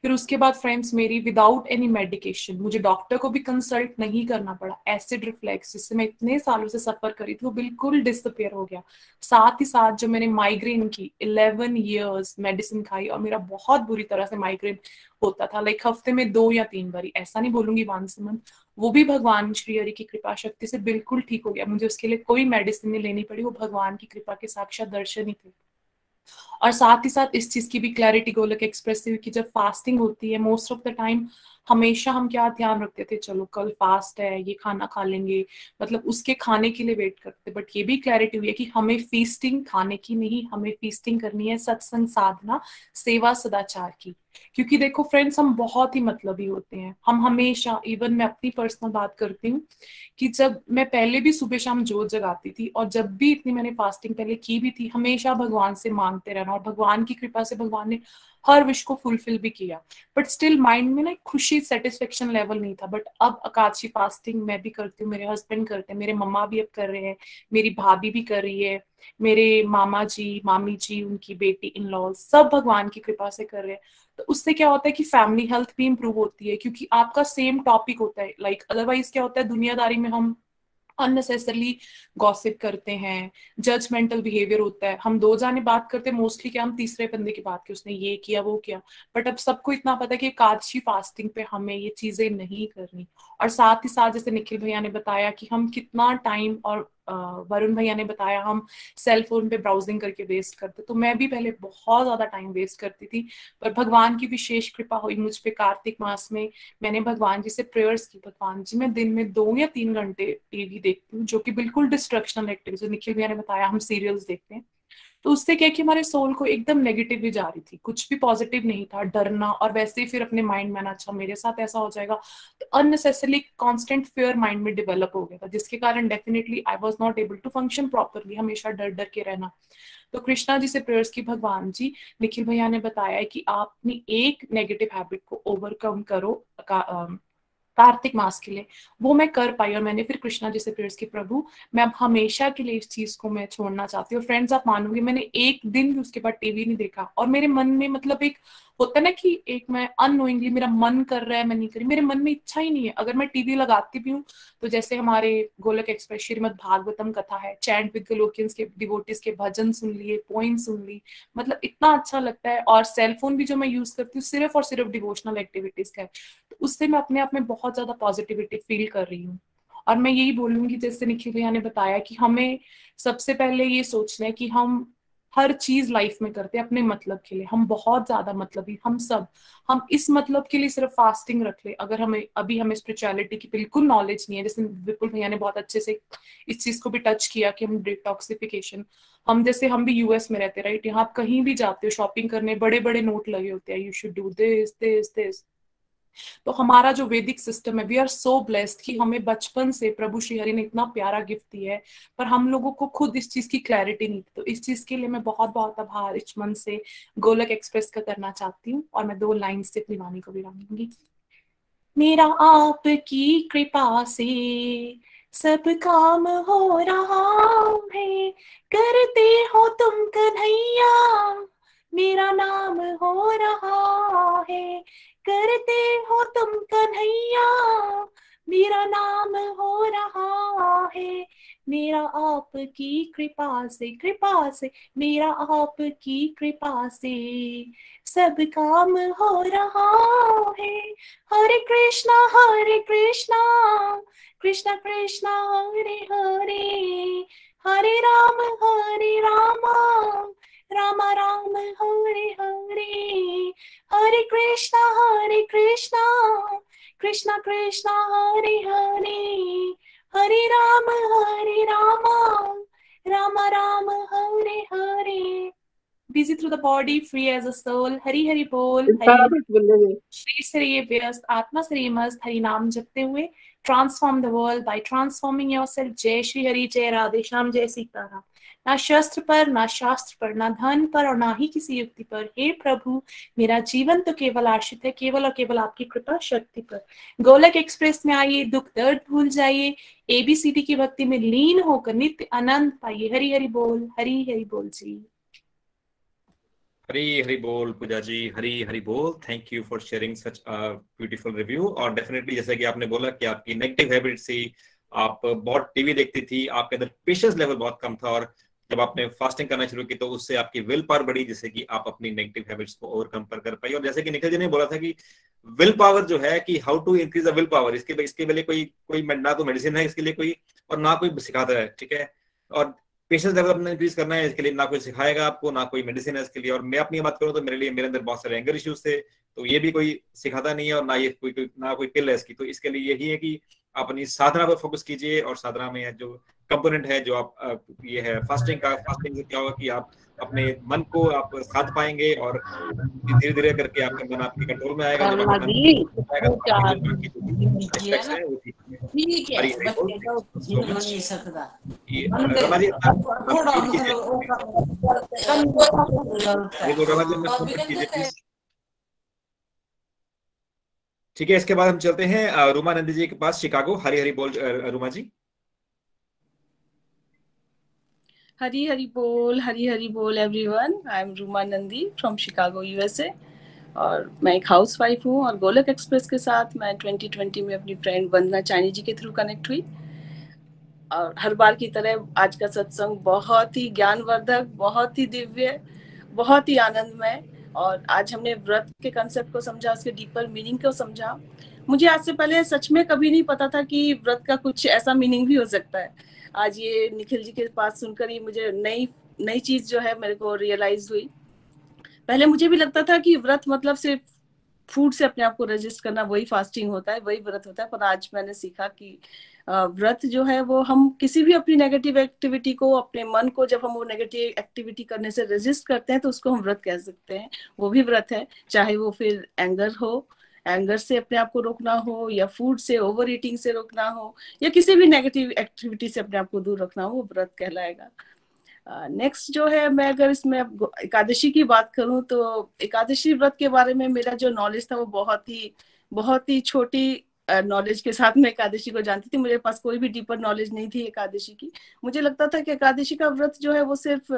फिर उसके बाद फ्रेंड्स मेरी विदाउट एनी मेडिकेशन मुझे डॉक्टर को भी कंसल्ट नहीं करना पड़ा। एसिड रिफ्लेक्स जिससे मैं इतने सालों से सफ़र करी थी, वो बिल्कुल डिसअपेयर हो गया। साथ ही साथ जो मैंने माइग्रेन की इलेवन ईयर्स मेडिसिन खाई और मेरा बहुत बुरी तरह से माइग्रेन होता था। लाइक हफ़्ते में दो या तीन बारी, ऐसा नहीं बोलूँगी वन समन वो भी भगवान श्री हरि की कृपा शक्ति से बिल्कुल ठीक हो गया। मुझे उसके लिए कोई मेडिसिन नहीं लेनी पड़ी, वो भगवान की कृपा के साक्षात दर्शन ही थे। और साथ ही साथ इस चीज़ की भी क्लैरिटी गोलक एक्सप्रेस हुई कि जब फास्टिंग होती है मोस्ट ऑफ़ द टाइम हमेशा हम क्या ध्यान रखते थे? चलो कल फास्ट है, ये खाना खा लेंगे। मतलब उसके खाने के लिए वेट करते बट ये भी क्लैरिटी हुई है कि हमें फीसटिंग खाने की नहीं, हमें फीसटिंग करनी है सत्संग साधना, सेवा सदाचार की। क्योंकि देखो फ्रेंड्स हम बहुत ही मतलबी होते हैं। हम हमेशा इवन मैं अपनी पर्सनल बात करती हूँ कि जब मैं पहले भी सुबह शाम जोत जगाती थी और जब भी इतनी मैंने फास्टिंग पहले की भी थी, हमेशा भगवान से मांगते रहना और भगवान की कृपा से भगवान ने हर विश को फुलफिल भी किया। बट स्टिल माइंड में ना खुशी सेटिस्फेक्शन लेवल नहीं था। बट अब अकाशी फास्टिंग मैं भी करती हूँ, मेरे हस्बैंड करते हैं, मेरे मम्मा भी अब कर रहे हैं, मेरी भाभी भी कर रही है, मेरे मामा जी, मामी जी, उनकी बेटी इन लॉ सब भगवान की कृपा से कर रहे हैं। तो उससे क्या होता है कि फैमिली हेल्थ भी इंप्रूव होती है क्योंकि आपका सेम टॉपिक होता है। लाइक like, अदरवाइज़ क्या होता है दुनियादारी में हम अननेसेसरली गॉसिप करते हैं जजमेंटल बिहेवियर होता है। हम दो जाने बात करते हैं मोस्टली क्या हम तीसरे बंदे की बात की उसने ये किया वो किया। बट अब सबको इतना पता है कि कादशी फास्टिंग पे हमें ये चीज़ें नहीं करनी। और साथ ही साथ जैसे निखिल भैया ने बताया कि हम कितना टाइम और वरुण भैया ने बताया, हम सेल फ़ोन पे ब्राउजिंग करके वेस्ट करते तो मैं भी पहले बहुत ज़्यादा टाइम वेस्ट करती थी, पर भगवान की विशेष कृपा हुई मुझ पे कार्तिक मास में, मैंने भगवान जी से प्रेयर्स की, भगवान जी मैं दिन में दो या तीन घंटे टीवी देखती हूँ, जो कि बिल्कुल डिस्ट्रक्शनल एक्टिविटी निखिल भैया ने बताया, हम सीरियल्स देखते हैं। तो उससे क्या कि हमारे सोल को एकदम नेगेटिव ही जा रही थी। कुछ भी पॉजिटिव नहीं था, डरना और वैसे ही फिर अपने माइंड में अच्छा मेरे साथ ऐसा हो जाएगा। तो अननेसेसरली कॉन्स्टेंट फेयर माइंड में डेवलप हो गया था, जिसके कारण definitely I was not able to function properly हमेशा डर डर के रहना। तो कृष्णा जी से प्रेयर्स की, भगवान जी, निखिल भैया ने बताया कि आप अपनी एक नेगेटिव हैबिट को ओवरकम करो कार्तिक मास के लिए। वो मैं कर पाई और मैंने फिर कृष्णा जी से प्रेयर्स की, प्रभु, मैं अब हमेशा के लिए इस चीज़ को मैं छोड़ना चाहती हूँ। फ्रेंड्स आप मानोगे, मैंने एक दिन भी उसके बाद टीवी नहीं देखा। और मेरे मन में मतलब एक होता है ना कि एक मैं अनोइंगली मेरा मन कर रहा है, मैं नहीं करी मेरे मन में इच्छा ही नहीं है। अगर मैं टीवी लगाती भी हूँ तो जैसे हमारे गोलक एक्सप्रेस श्रीमद भागवतम कथा है चैंट विद गलोकियंस के डिवोटिस के भजन सुन लिए पोइम सुन ली मतलब इतना अच्छा लगता है। और सेलफोन भी जो मैं यूज़ करती हूँ, सिर्फ़ और सिर्फ़ डिवोशनल एक्टिविटीज़ का है। तो उससे मैं अपने आप में बहुत ज़्यादा पॉजिटिविटी फील कर रही हूँ। और मैं यही बोलूँगी, जैसे निखिल भैया ने बताया कि हमें सबसे पहले ये सोचना है कि हम हर चीज़ लाइफ में करते हैं अपने मतलब के लिए। हम बहुत ज़्यादा मतलबी हम सब। हम इस मतलब के लिए सिर्फ़ फास्टिंग रख ले। अगर हमें, अभी हमें स्पिरिचुअलिटी की बिल्कुल नॉलेज नहीं है, जैसे विपुल भैया ने बहुत अच्छे से इस चीज़ को भी टच किया कि हम डिटॉक्सिफिकेशन हम जैसे, हम भी यूएस में रहते राइट यहाँ आप कहीं भी जाते हो शॉपिंग करने बड़े बड़े नोट लगे होते हैं you should do this this this तो हमारा जो वैदिक सिस्टम है वी आर सो ब्लेस्ड कि हमें बचपन से प्रभु श्री हरि ने इतना प्यारा गिफ्ट दिया है, पर हम लोगों को खुद इस चीज़ की क्लैरिटी नहीं तो इस चीज़ के लिए मैं बहुत बहुत आभार इस मन से गोलक एक्सप्रेस का करना चाहती हूँ और मैं दो लाइन से अपनी वाणी को विराम मेरा आपकी कृपा से सब काम हो रहा है, करते हो तुम कन्हैया, मेरा नाम हो रहा है। करते हो तुम कन्हैया। मेरा नाम हो रहा है। मेरा आपकी कृपा से कृपा से, मेरा आपकी कृपा से। सब काम हो रहा है। हरे कृष्णा हरे कृष्णा। कृष्णा कृष्णा, हरे हरे। हरे राम, हरे रामा। राम राम हरे हरे हरे कृष्णा हरे कृष्णा कृष्णा कृष्णा हरे हरे हरे राम हरे Ram Ram Ram Hare Hare busy through the body, free as a soul. Hari Hari Bol. Shri Sri Vyast, Atma Sri Mast, Hari Naam जपते हुए transform the world by transforming yourself. जय श्री हरि जय राधे श्याम जय सीताराम ना शस्त्र पर, ना शास्त्र पर, ना धन पर और ना ही किसी युक्ति पर। हे प्रभु, मेरा जीवन तो केवल आश्रित है, केवल और केवल आपकी कृपा शक्ति पर। गोलक एक्सप्रेस में आइए, दुख दर्द भूल जाइए एबीसीडी की भक्ति में लीन होकर नित्य आनंद पाइए। हरी हरि बोल, हरी हरि बोल जी। हरी हरी बोल पूजा जी, हरी हरी बोल। Thank you for sharing such beautiful review और डेफिनेटली जैसे कि आपने बोला कि आपकी नेगेटिव हैबिट से आप बहुत टीवी देखती थी, आपके अंदर पेशेंस लेवल बहुत कम था और जब आपने फास्टिंग करना शुरू की तो उससे आपकी विल पावर बढ़ी जिससे कि आप अपनी नेगेटिव हैबिट्स को ओवरकम कर पाई। और जैसे कि निखिल जी ने बोला था कि विल पावर जो है कि how to increase the will power इसके इसके लिए कोई कोई ना तो मेडिसिन है इसके लिए कोई और ना कोई सिखाता है ठीक है? और पेशेंस अपना इंक्रीज करना है इसके लिए ना कोई सिखाएगा आपको ना कोई मेडिसिन है इसके लिए। और मैं अपनी बात करूँ तो मेरे लिए मेरे अंदर बहुत सारे एंगर इश्यूज़ थे तो ये भी कोई सिखाता नहीं है और ना ये कोई, कोई ना कोई पिल है इसकी। तो इसके लिए यही है कि अपनी साधना पर फोकस कीजिए और साधना में जो कंपोनेंट है जो आप ये है फास्टिंग का फास्टिंग से क्या होगा कि आप अपने मन को आप साध पाएँगे और धीरे धीरे करके आपका मन आपके कंट्रोल में आएगा जब ठीक है, इसके बाद हम चलते हैं रूमा नंदी जी के पास, शिकागो। हरी हरी बोल रूमा जी। हरी हरी बोल, हरी हरी बोल everyone I am Ruma Nandi from Chicago USA और मैं एक हाउस वाइफ हूँ और गोलक एक्सप्रेस के साथ मैं 2020 में अपनी फ्रेंड वंदना चाइनी जी के थ्रू कनेक्ट हुई। और हर बार की तरह आज का सत्संग बहुत ही ज्ञानवर्धक, बहुत ही दिव्य, बहुत ही आनंदमय और आज हमने व्रत के कंसेप्ट को समझा, उसके डीपर मीनिंग को समझा। मुझे आज से पहले सच में कभी नहीं पता था कि व्रत का कुछ ऐसा मीनिंग भी हो सकता है। आज ये निखिल जी के पास सुनकर ही मुझे नई नई चीज़ जो है मेरे को रियलाइज़ हुई। पहले मुझे भी लगता था कि व्रत मतलब सिर्फ़ फ़ूड से अपने आप को रजिस्ट करना, वही फास्टिंग होता है, वही व्रत होता है, पर आज मैंने सीखा कि व्रत जो है वो हम किसी भी अपनी नेगेटिव एक्टिविटी को अपने मन को जब हम वो नेगेटिव एक्टिविटी करने से रेजिस्ट करते हैं तो उसको हम व्रत कह सकते हैं। वो भी व्रत है चाहे वो फिर एंगर हो एंगर से अपने आप को रोकना हो या फ़ूड से ओवर ईटिंग से रोकना हो या किसी भी नेगेटिव एक्टिविटी से अपने आप को दूर रखना हो वो व्रत कहलाएगा। नेक्स्ट uh, जो है मैं अगर इसमें एकादशी की बात करूँ तो एकादशी व्रत के बारे में मेरा जो नॉलेज था वो बहुत ही बहुत ही छोटी नॉलेज के साथ मैं एकादशी को जानती थी। मेरे पास कोई भी डीपर नॉलेज नहीं थी एकादशी की। मुझे लगता था कि एकादशी का व्रत जो है वो सिर्फ़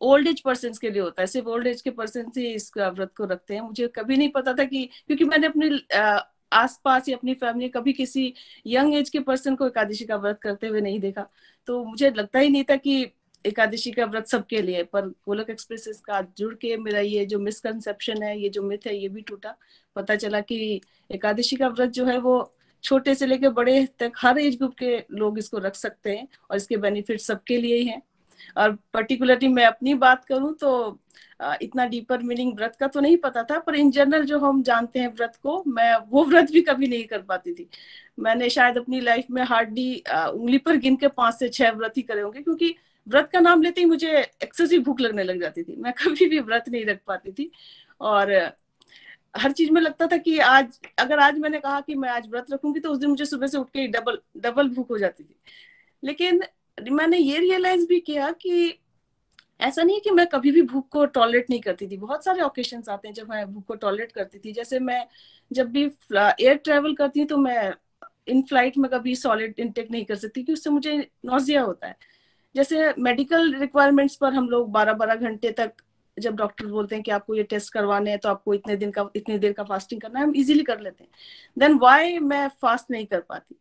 ओल्ड एज पर्सन के लिए होता है। सिर्फ़ ओल्ड एज के पर्सन ही इस व्रत को रखते हैं। मुझे कभी नहीं पता था कि, क्योंकि मैंने अपने आसपास या अपनी फैमिली कभी किसी यंग एज के पर्सन को एकादशी का व्रत करते हुए नहीं देखा। तो मुझे लगता ही नहीं था कि एकादशी का व्रत सबके लिए, पर गोलक एक्सप्रेस का जुड़ के मेरा ये जो मिसकंसेप्शन है, ये जो मिथ है, ये भी टूटा। पता चला कि एकादशी का व्रत जो है वो छोटे से लेकर बड़े तक हर एज ग्रुप के लोग इसको रख सकते हैं और इसके बेनिफिट सबके लिए ही हैं। और पर्टिकुलरली मैं अपनी बात करूँ तो इतना डीपर मीनिंग व्रत का तो नहीं पता था, पर इन जनरल जो हम जानते हैं व्रत को, मैं वो व्रत भी कभी नहीं कर पाती थी। मैंने शायद अपनी लाइफ में हार्डली उंगली पर गिन के पाँच से छह व्रत ही करे होंगे, क्योंकि व्रत का नाम लेते ही मुझे एक्सेसिव भूख लगने लग जाती थी। मैं कभी भी व्रत नहीं रख पाती थी। और हर चीज़ में लगता था कि आज, अगर आज मैंने कहा कि मैं आज व्रत रखूँगी तो उस दिन मुझे सुबह से उठ के डबल डबल भूख हो जाती थी। लेकिन मैंने ये रियलाइज़ भी किया कि ऐसा नहीं है कि मैं कभी भी भूख को टॉलरेट नहीं करती थी। बहुत सारे ओकेशन आते हैं जब मैं भूख को टॉलरेट करती थी। जैसे मैं जब भी एयर ट्रेवल करती हूँ तो मैं इन फ़्लाइट में कभी सॉलिड इंटेक नहीं कर सकती, क्योंकि उससे मुझे नोजिया होता है। जैसे मेडिकल रिक्वायरमेंट्स पर हम लोग बारह बारह घंटे तक जब डॉक्टर बोलते हैं कि आपको ये टेस्ट करवाने हैं तो आपको इतने दिन का, इतनी देर का फास्टिंग करना है, हम इजीली कर लेते हैं। देन वाई मैं फास्ट नहीं कर पाती?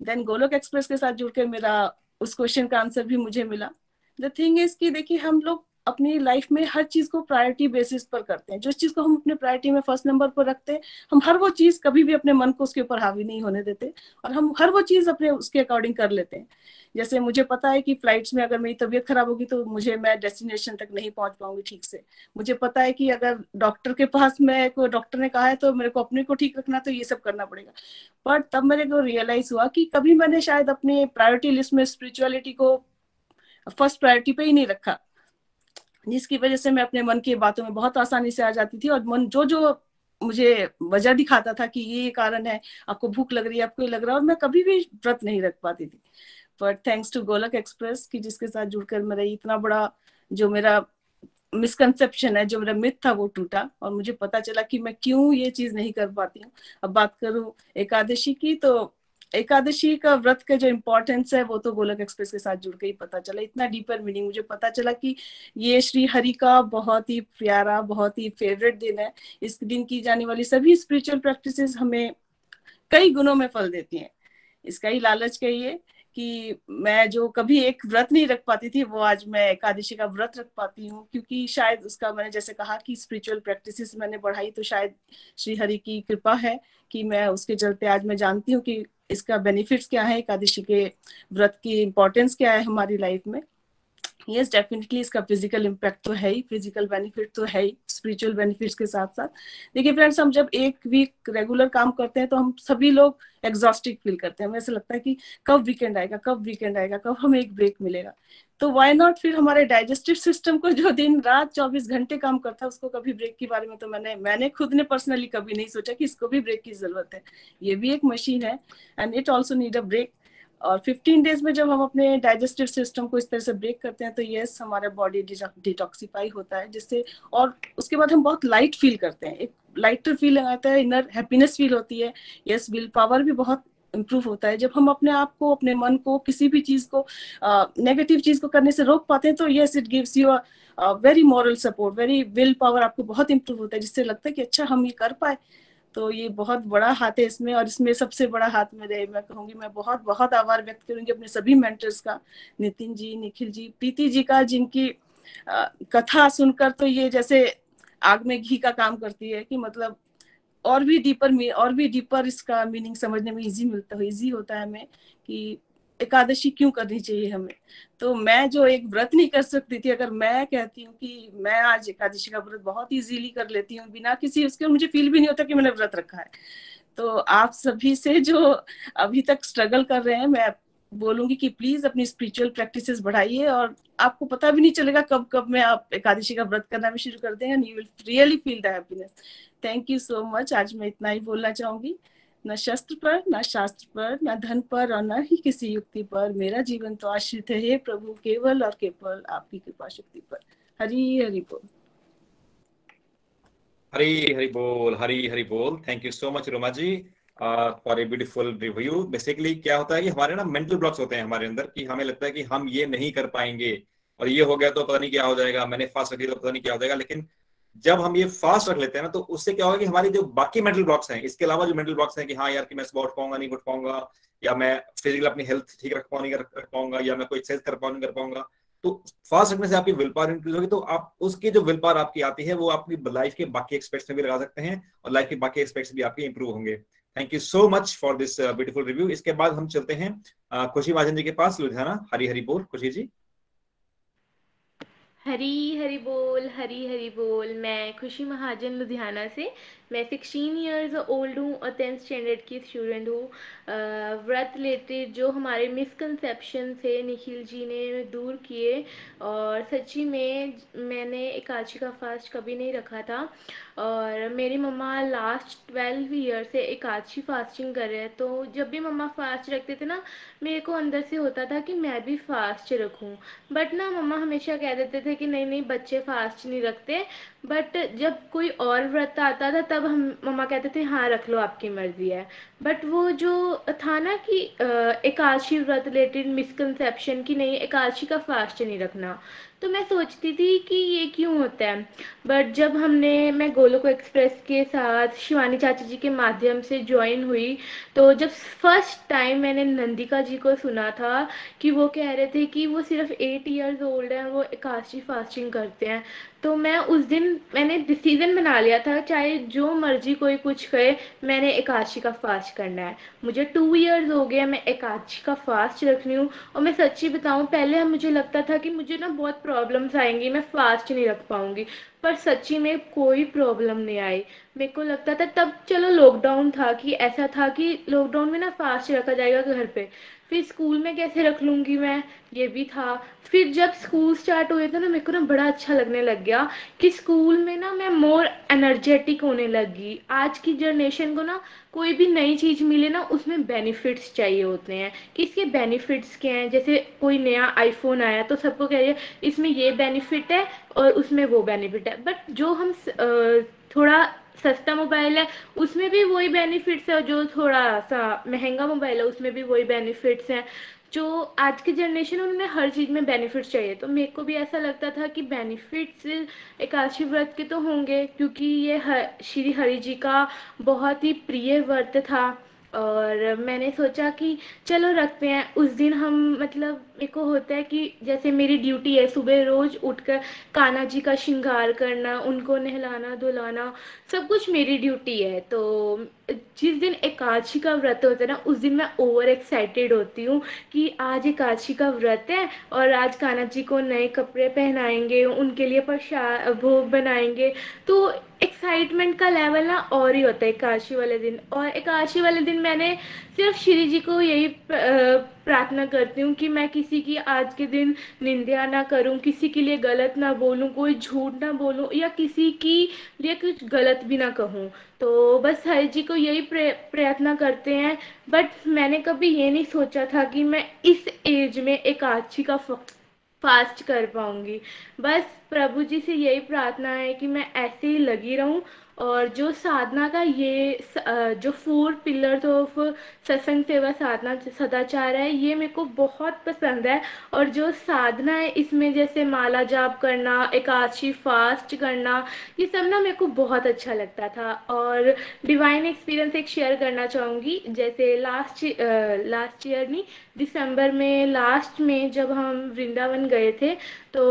देन गोलोक एक्सप्रेस के साथ जुड़ के मेरा उस क्वेश्चन का आंसर भी मुझे मिला। द थिंग इज़ कि देखिए, हम लोग अपनी लाइफ में हर चीज़ को प्रायोरिटी बेसिस पर करते हैं। जिस चीज़ को हम अपने प्रायोरिटी में फ़र्स्ट नंबर पर रखते हैं, हम हर वो चीज़ कभी भी अपने मन को उसके ऊपर हावी नहीं होने देते और हम हर वो चीज़ अपने उसके अकॉर्डिंग कर लेते हैं। जैसे मुझे पता है कि फ्लाइट्स में अगर मेरी तबीयत खराब होगी तो मुझे मैं डेस्टिनेशन तक नहीं पहुँच पाऊँगी ठीक से। मुझे पता है कि अगर डॉक्टर के पास मैं को डॉक्टर ने कहा है तो मेरे को अपने को ठीक रखना तो ये सब करना पड़ेगा। बट तब मेरे को रियलाइज़ हुआ कि कभी मैंने शायद अपने प्रायोरिटी लिस्ट में स्पिरिचुअलिटी को फ़र्स्ट प्रायोरिटी पे ही नहीं रखा। जिसकी वजह से मैं अपने मन की बातों में बहुत आसानी से आ जाती थी और मन जो जो मुझे वजह दिखाता था कि ये कारण है, आपको भूख लग रही है, आपको ये लग रहा है, और मैं कभी भी व्रत नहीं रख पाती थी। But thanks to Golok Express की जिसके साथ जुड़कर मेरा इतना बड़ा, जो मेरा मिसकंसेप्शन है, जो मेरा मिथ था वो टूटा और मुझे पता चला कि मैं क्यों ये चीज़ नहीं कर पाती हूँ। अब बात करूँ एकादशी की तो एकादशी का व्रत का जो इम्पोर्टेंस है, वो तो गोलक एक्सप्रेस के साथ जुड़ के ही पता चला। इतना डीपर मीनिंग मुझे पता चला कि ये श्री हरि का बहुत ही प्यारा, बहुत ही फेवरेट दिन है। इस दिन की जाने वाली सभी स्पिरिचुअल प्रैक्टिसेस हमें कई गुणों में फल देती हैं। इसका ही लालच कहिए कि मैं जो कभी एक व्रत नहीं रख पाती थी, वो आज मैं एकादशी का व्रत रख पाती हूँ, क्योंकि शायद उसका मैंने जैसे कहा कि स्पिरिचुअल प्रैक्टिसेस मैंने बढ़ाई तो शायद श्री हरि की कृपा है कि मैं उसके चलते आज मैं जानती हूँ कि इसका बेनिफिट्स क्या है? एकादशी के व्रत की इम्पोर्टेंस क्या है हमारी लाइफ में? यस डेफिनेटली इसका फ़िज़िकल इम्पैक्ट तो है ही फ़िज़िकल बेनिफिट तो है ही स्पिरिचुअल बेनिफिट्स के साथ साथ। देखिए फ्रेंड्स हम जब एक वीक रेगुलर काम करते हैं तो हम सभी लोग एग्जॉस्टिक फील करते हैं। हमें ऐसा लगता है कि कब वीकेंड आएगा, कब वीकेंड आएगा, कब हमें एक ब्रेक मिलेगा। तो वाई नॉट फिर हमारे डाइजेस्टिव सिस्टम को जो दिन, रात चौबीस घंटे काम करता है, उसको कभी ब्रेक के बारे में तो मैंने मैंने खुद ने पर्सनली कभी नहीं सोचा कि इसको भी ब्रेक की ज़रूरत है। ये भी एक मशीन है and it also need a break और 15 डेज़ में जब हम अपने डाइजेस्टिव सिस्टम को इस तरह से ब्रेक करते हैं तो यस हमारा बॉडी डिटॉक्सीफाई होता है, जिससे और उसके बाद हम बहुत लाइट फील करते हैं। एक लाइटर फील आता है इनर हैप्पीनेस फील होती है। यस विल पावर भी बहुत इम्प्रूव होता है। जब हम अपने आप को, अपने मन को, किसी भी चीज़ को नेगेटिव चीज़ को करने से रोक पाते हैं तो yes it gives you very moral support very will power आपको बहुत इम्प्रूव होता है, जिससे लगता है कि अच्छा हम ये कर पाए। तो ये बहुत बड़ा हाथ है इसमें और इसमें सबसे बड़ा हाथ मेरे मैं कहूँगी मैं बहुत बहुत आभार व्यक्त करूँगी अपने सभी मेंटर्स का नितिन जी निखिल जी प्रीति जी का जिनकी आ, कथा सुनकर तो ये जैसे आग में घी का काम करती है कि मतलब और भी डीपर और भी डीपर इसका मीनिंग समझने में इजी मिलता है इजी होता है हमें कि एकादशी क्यों करनी चाहिए हमें? तो मैं जो एक व्रत नहीं कर सकती थी, अगर मैं कहती हूँ कि मैं आज एकादशी का व्रत बहुत इजीली कर लेती हूँ, बिना किसी उसके, मुझे फील भी नहीं होता कि मैंने व्रत रखा है। तो आप सभी से जो अभी तक स्ट्रगल कर रहे हैं, मैं बोलूँगी कि प्लीज़ अपनी स्पिरिचुअल प्रैक्टिसेस बढ़ाइए और आपको पता भी नहीं चलेगा कब कब में आप एकादशी का व्रत करना भी शुरू कर देंगे you will really feel the happiness thank you so much आज मैं इतना ही बोलना चाहूँगी। न शस्त्र पर, न शास्त्र पर, न धन पर और न ही किसी युक्ति पर। मेरा जीवन तो आश्रित है प्रभु, केवल और केवल आपकी कृपा शक्ति पर। हरी, हरि बोल। हरी, हरि बोल, हरी, हरि बोल। Thank you so much Roma ji for a beautiful review basically क्या होता है कि हमारे ना मेंटल ब्लॉक्स होते हैं हमारे अंदर कि हमें लगता है कि हम ये नहीं कर पाएँगे। और ये हो गया तो पता नहीं क्या हो जाएगा। मैंने फास्ट रखी तो पता नहीं क्या हो जाएगा। लेकिन जब हम ये फास्ट रख लेते हैं ना तो उससे क्या होगा कि हमारी जो बाकी मेंटल ब्लॉक्स हैं इसके अलावा जो मेंटल ब्लॉक्स हैं कि हाँ यार कि मैं सुबह उठ पाऊँगा नहीं उठ पाऊँगा या मैं फ़िज़िकल अपनी हेल्थ ठीक रख पाऊँगा नहीं रख पाऊँगा या मैं कोई एक्सरसाइज कर पाऊँगा नहीं कर पाऊँगा तो फास्ट रखने से आपकी विल पावर इंक्रीज होगी तो आप उसकी जो विल पावर आपकी आती है वो आपकी लाइफ के बाकी एक्सपेक्ट्स में भी लगा सकते हैं और लाइफ के बाकी एक्सपेक्ट्स भी आपके इंप्रूव होंगे। Thank you so much for this beautiful review इसके बाद हम चलते हैं uh, खुशी महाजन जी के पास लुधियाना हरी हरी बोल खुशी जी। हरी हरी बोल हरी हरी बोल। मैं खुशी महाजन लुधियाना से मैं सिक्सटीन ईयर्स ओल्ड हूँ और टेंथ स्टैंडर्ड की स्टूडेंट हूँ। व्रत रिलेटेड जो हमारे मिसकनसेप्शन थे, निखिल जी ने दूर किए और सच्ची में मैंने एकादशी का फास्ट कभी नहीं रखा था। और मेरी मम्मा लास्ट ट्वेल्व ईयर से एकादशी फास्टिंग कर रहे हैं। तो जब भी मम्मा फास्ट रखते थे ना, मेरे को अंदर से होता था कि मैं भी फास्ट रखूँ। बट ना मम्मा हमेशा कह देते थे कि नहीं नहीं, बच्चे फास्ट नहीं रखते। बट जब कोई और व्रत आता था, तब हम, मम्मा कहते थे हाँ रख लो, आपकी मर्ज़ी है. बट वो जो था ना कि एकादशी व्रत रिलेटेड मिसकनसेप्शन की नहीं, एकादशी का फास्ट नहीं रखना। तो मैं सोचती थी कि ये क्यों होता है? बट जब हमने, मैं गोलोक एक्सप्रेस के साथ शिवानी चाची जी के माध्यम से ज्वाइन हुई तो जब फ़र्स्ट टाइम मैंने नंदिका जी को सुना था कि वो कह रहे थे कि वो सिर्फ़ एट ईयर्स ओल्ड हैं, वो एकादशी फास्टिंग करते हैं तो मैं उस दिन मैंने डिसीज़न बना लिया था, चाहे जो मर्ज़ी कोई कुछ कहे, मैंने एकादशी का फास्ट करना है। मुझे टू इयर्स हो गया मैं एकादशी का फास्ट रख रही हूँ, और मैं सच्ची बताऊँ, पहले मुझे लगता था कि मुझे ना बहुत प्रॉब्लम्स आएँगी, मैं फास्ट नहीं रख पाऊँगी। पर सच्ची में कोई प्रॉब्लम नहीं आई। मेरे को लगता था तब चलो लॉकडाउन था कि ऐसा था कि लॉकडाउन में ना फास्ट रखा जाएगा घर पे। फिर स्कूल में कैसे रख लूँगी मैं? ये भी था। फिर जब स्कूल स्टार्ट हुए थे ना मेरे को ना बड़ा अच्छा लगने लग गया कि स्कूल में ना मैं मोर एनर्जेटिक होने लगी। आज की जनरेशन को ना कोई भी नई चीज़ मिले ना उसमें बेनिफिट्स चाहिए होते हैं। कि इसके बेनिफिट्स क्या हैं? जैसे कोई नया आईफोन आया तो सबको कह रहे इसमें ये बेनिफिट है और उसमें वो बेनिफिट है। बट जो हम थोड़ा सस्ता मोबाइल है उसमें भी वही बेनिफिट्स है जो थोड़ा सा महँगा मोबाइल है उसमें भी वही बेनिफिट्स हैं। जो आज की जनरेशन उनमें हर चीज़ में बेनिफिट्स चाहिए। तो मेरे को भी ऐसा लगता था कि बेनिफिट्स एकादशी व्रत के तो होंगे क्योंकि ये हर, श्री हरि जी का बहुत ही प्रिय व्रत था। और मैंने सोचा कि चलो रखते हैं। उस दिन हम मतलब मेरे को होता है कि जैसे मेरी ड्यूटी है, सुबह रोज उठकर कान्हा जी का श्रृंगार करना, उनको नहलाना, धुलाना, सब कुछ मेरी ड्यूटी है। तो जिस दिन एकादशी का व्रत होता है ना, उस दिन मैं ओवर एक्साइटेड होती हूँ कि आज एकादशी का व्रत है और आज कान्हा जी को नए कपड़े पहनाएँगे, उनके लिए प्रसाद भोग बनाएँगे। तो एक्साइटमेंट का लेवल ना और ही होता है एकादशी वाले दिन। और एकादशी वाले दिन मैंने सिर्फ़ श्री जी को यही प्रार्थना करती हूँ कि मैं किसी की आज के दिन निंदा ना करूँ, किसी के लिए गलत ना बोलूँ, कोई झूठ ना बोलूँ या किसी की लिए कुछ गलत भी ना कहूँ। तो बस हरि जी को यही प्रार्थना करते हैं। बट मैंने कभी ये नहीं सोचा था कि मैं इस एज में एक एकादशी का फास्ट कर पाऊँगी। बस प्रभु जी से यही प्रार्थना है कि मैं ऐसे ही लगी रहूँ और जो साधना का ये जो फोर पिलर्स ऑफ़ सत्संग सेवा साधना सदाचार है, ये मेरे को बहुत पसंद है। और जो साधना है इसमें जैसे माला जाप करना, एकादशी फास्ट करना, ये सब ना मेरे को बहुत अच्छा लगता था। और डिवाइन एक्सपीरियंस एक शेयर करना चाहूँगी, जैसे लास्ट लास्ट ईयर नहीं, दिसंबर में लास्ट में जब हम वृंदावन गए थे तो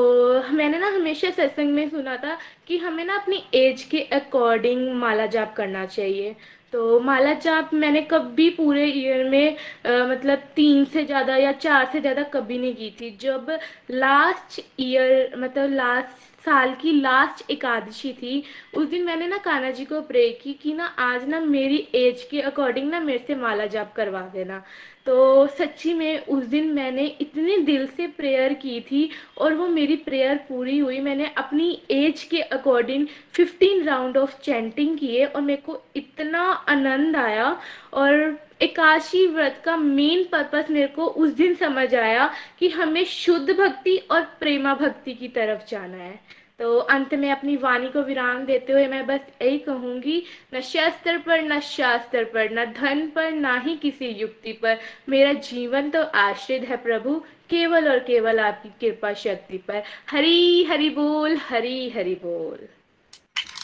मैंने ना हमेशा सत्संग में सुना था कि हमें ना अपनी एज के अकॉर्डिंग माला जाप करना चाहिए। तो माला जाप मैंने कभी पूरे ईयर में आ, मतलब तीन से ज़्यादा या चार से ज़्यादा कभी नहीं की थी। जब लास्ट ईयर मतलब लास्ट साल की लास्ट एकादशी थी उस दिन मैंने ना कान्हा जी को प्रे की कि ना आज ना मेरी एज के अकॉर्डिंग ना मेरे से माला जाप करवा देना। तो सच्ची में उस दिन मैंने इतने दिल से प्रेयर की थी और वो मेरी प्रेयर पूरी हुई। मैंने अपनी एज के अकॉर्डिंग 15 राउंड ऑफ़ चैंटिंग किए और मेरे को इतना आनंद आया और एकाशी व्रत का मेन पर्पस मेरे को उस दिन समझ आया कि हमें शुद्ध भक्ति और प्रेमा भक्ति की तरफ़ जाना है। तो अंत में अपनी वाणी को विराम देते हुए मैं बस यही कहूँगी, न शस्त्र पर, न शास्त्र पर, न धन पर, ना ही किसी युक्ति पर। मेरा जीवन तो आश्रित है प्रभु, केवल और केवल आपकी कृपा शक्ति पर। हरी, हरि बोल, हरी, हरि बोल।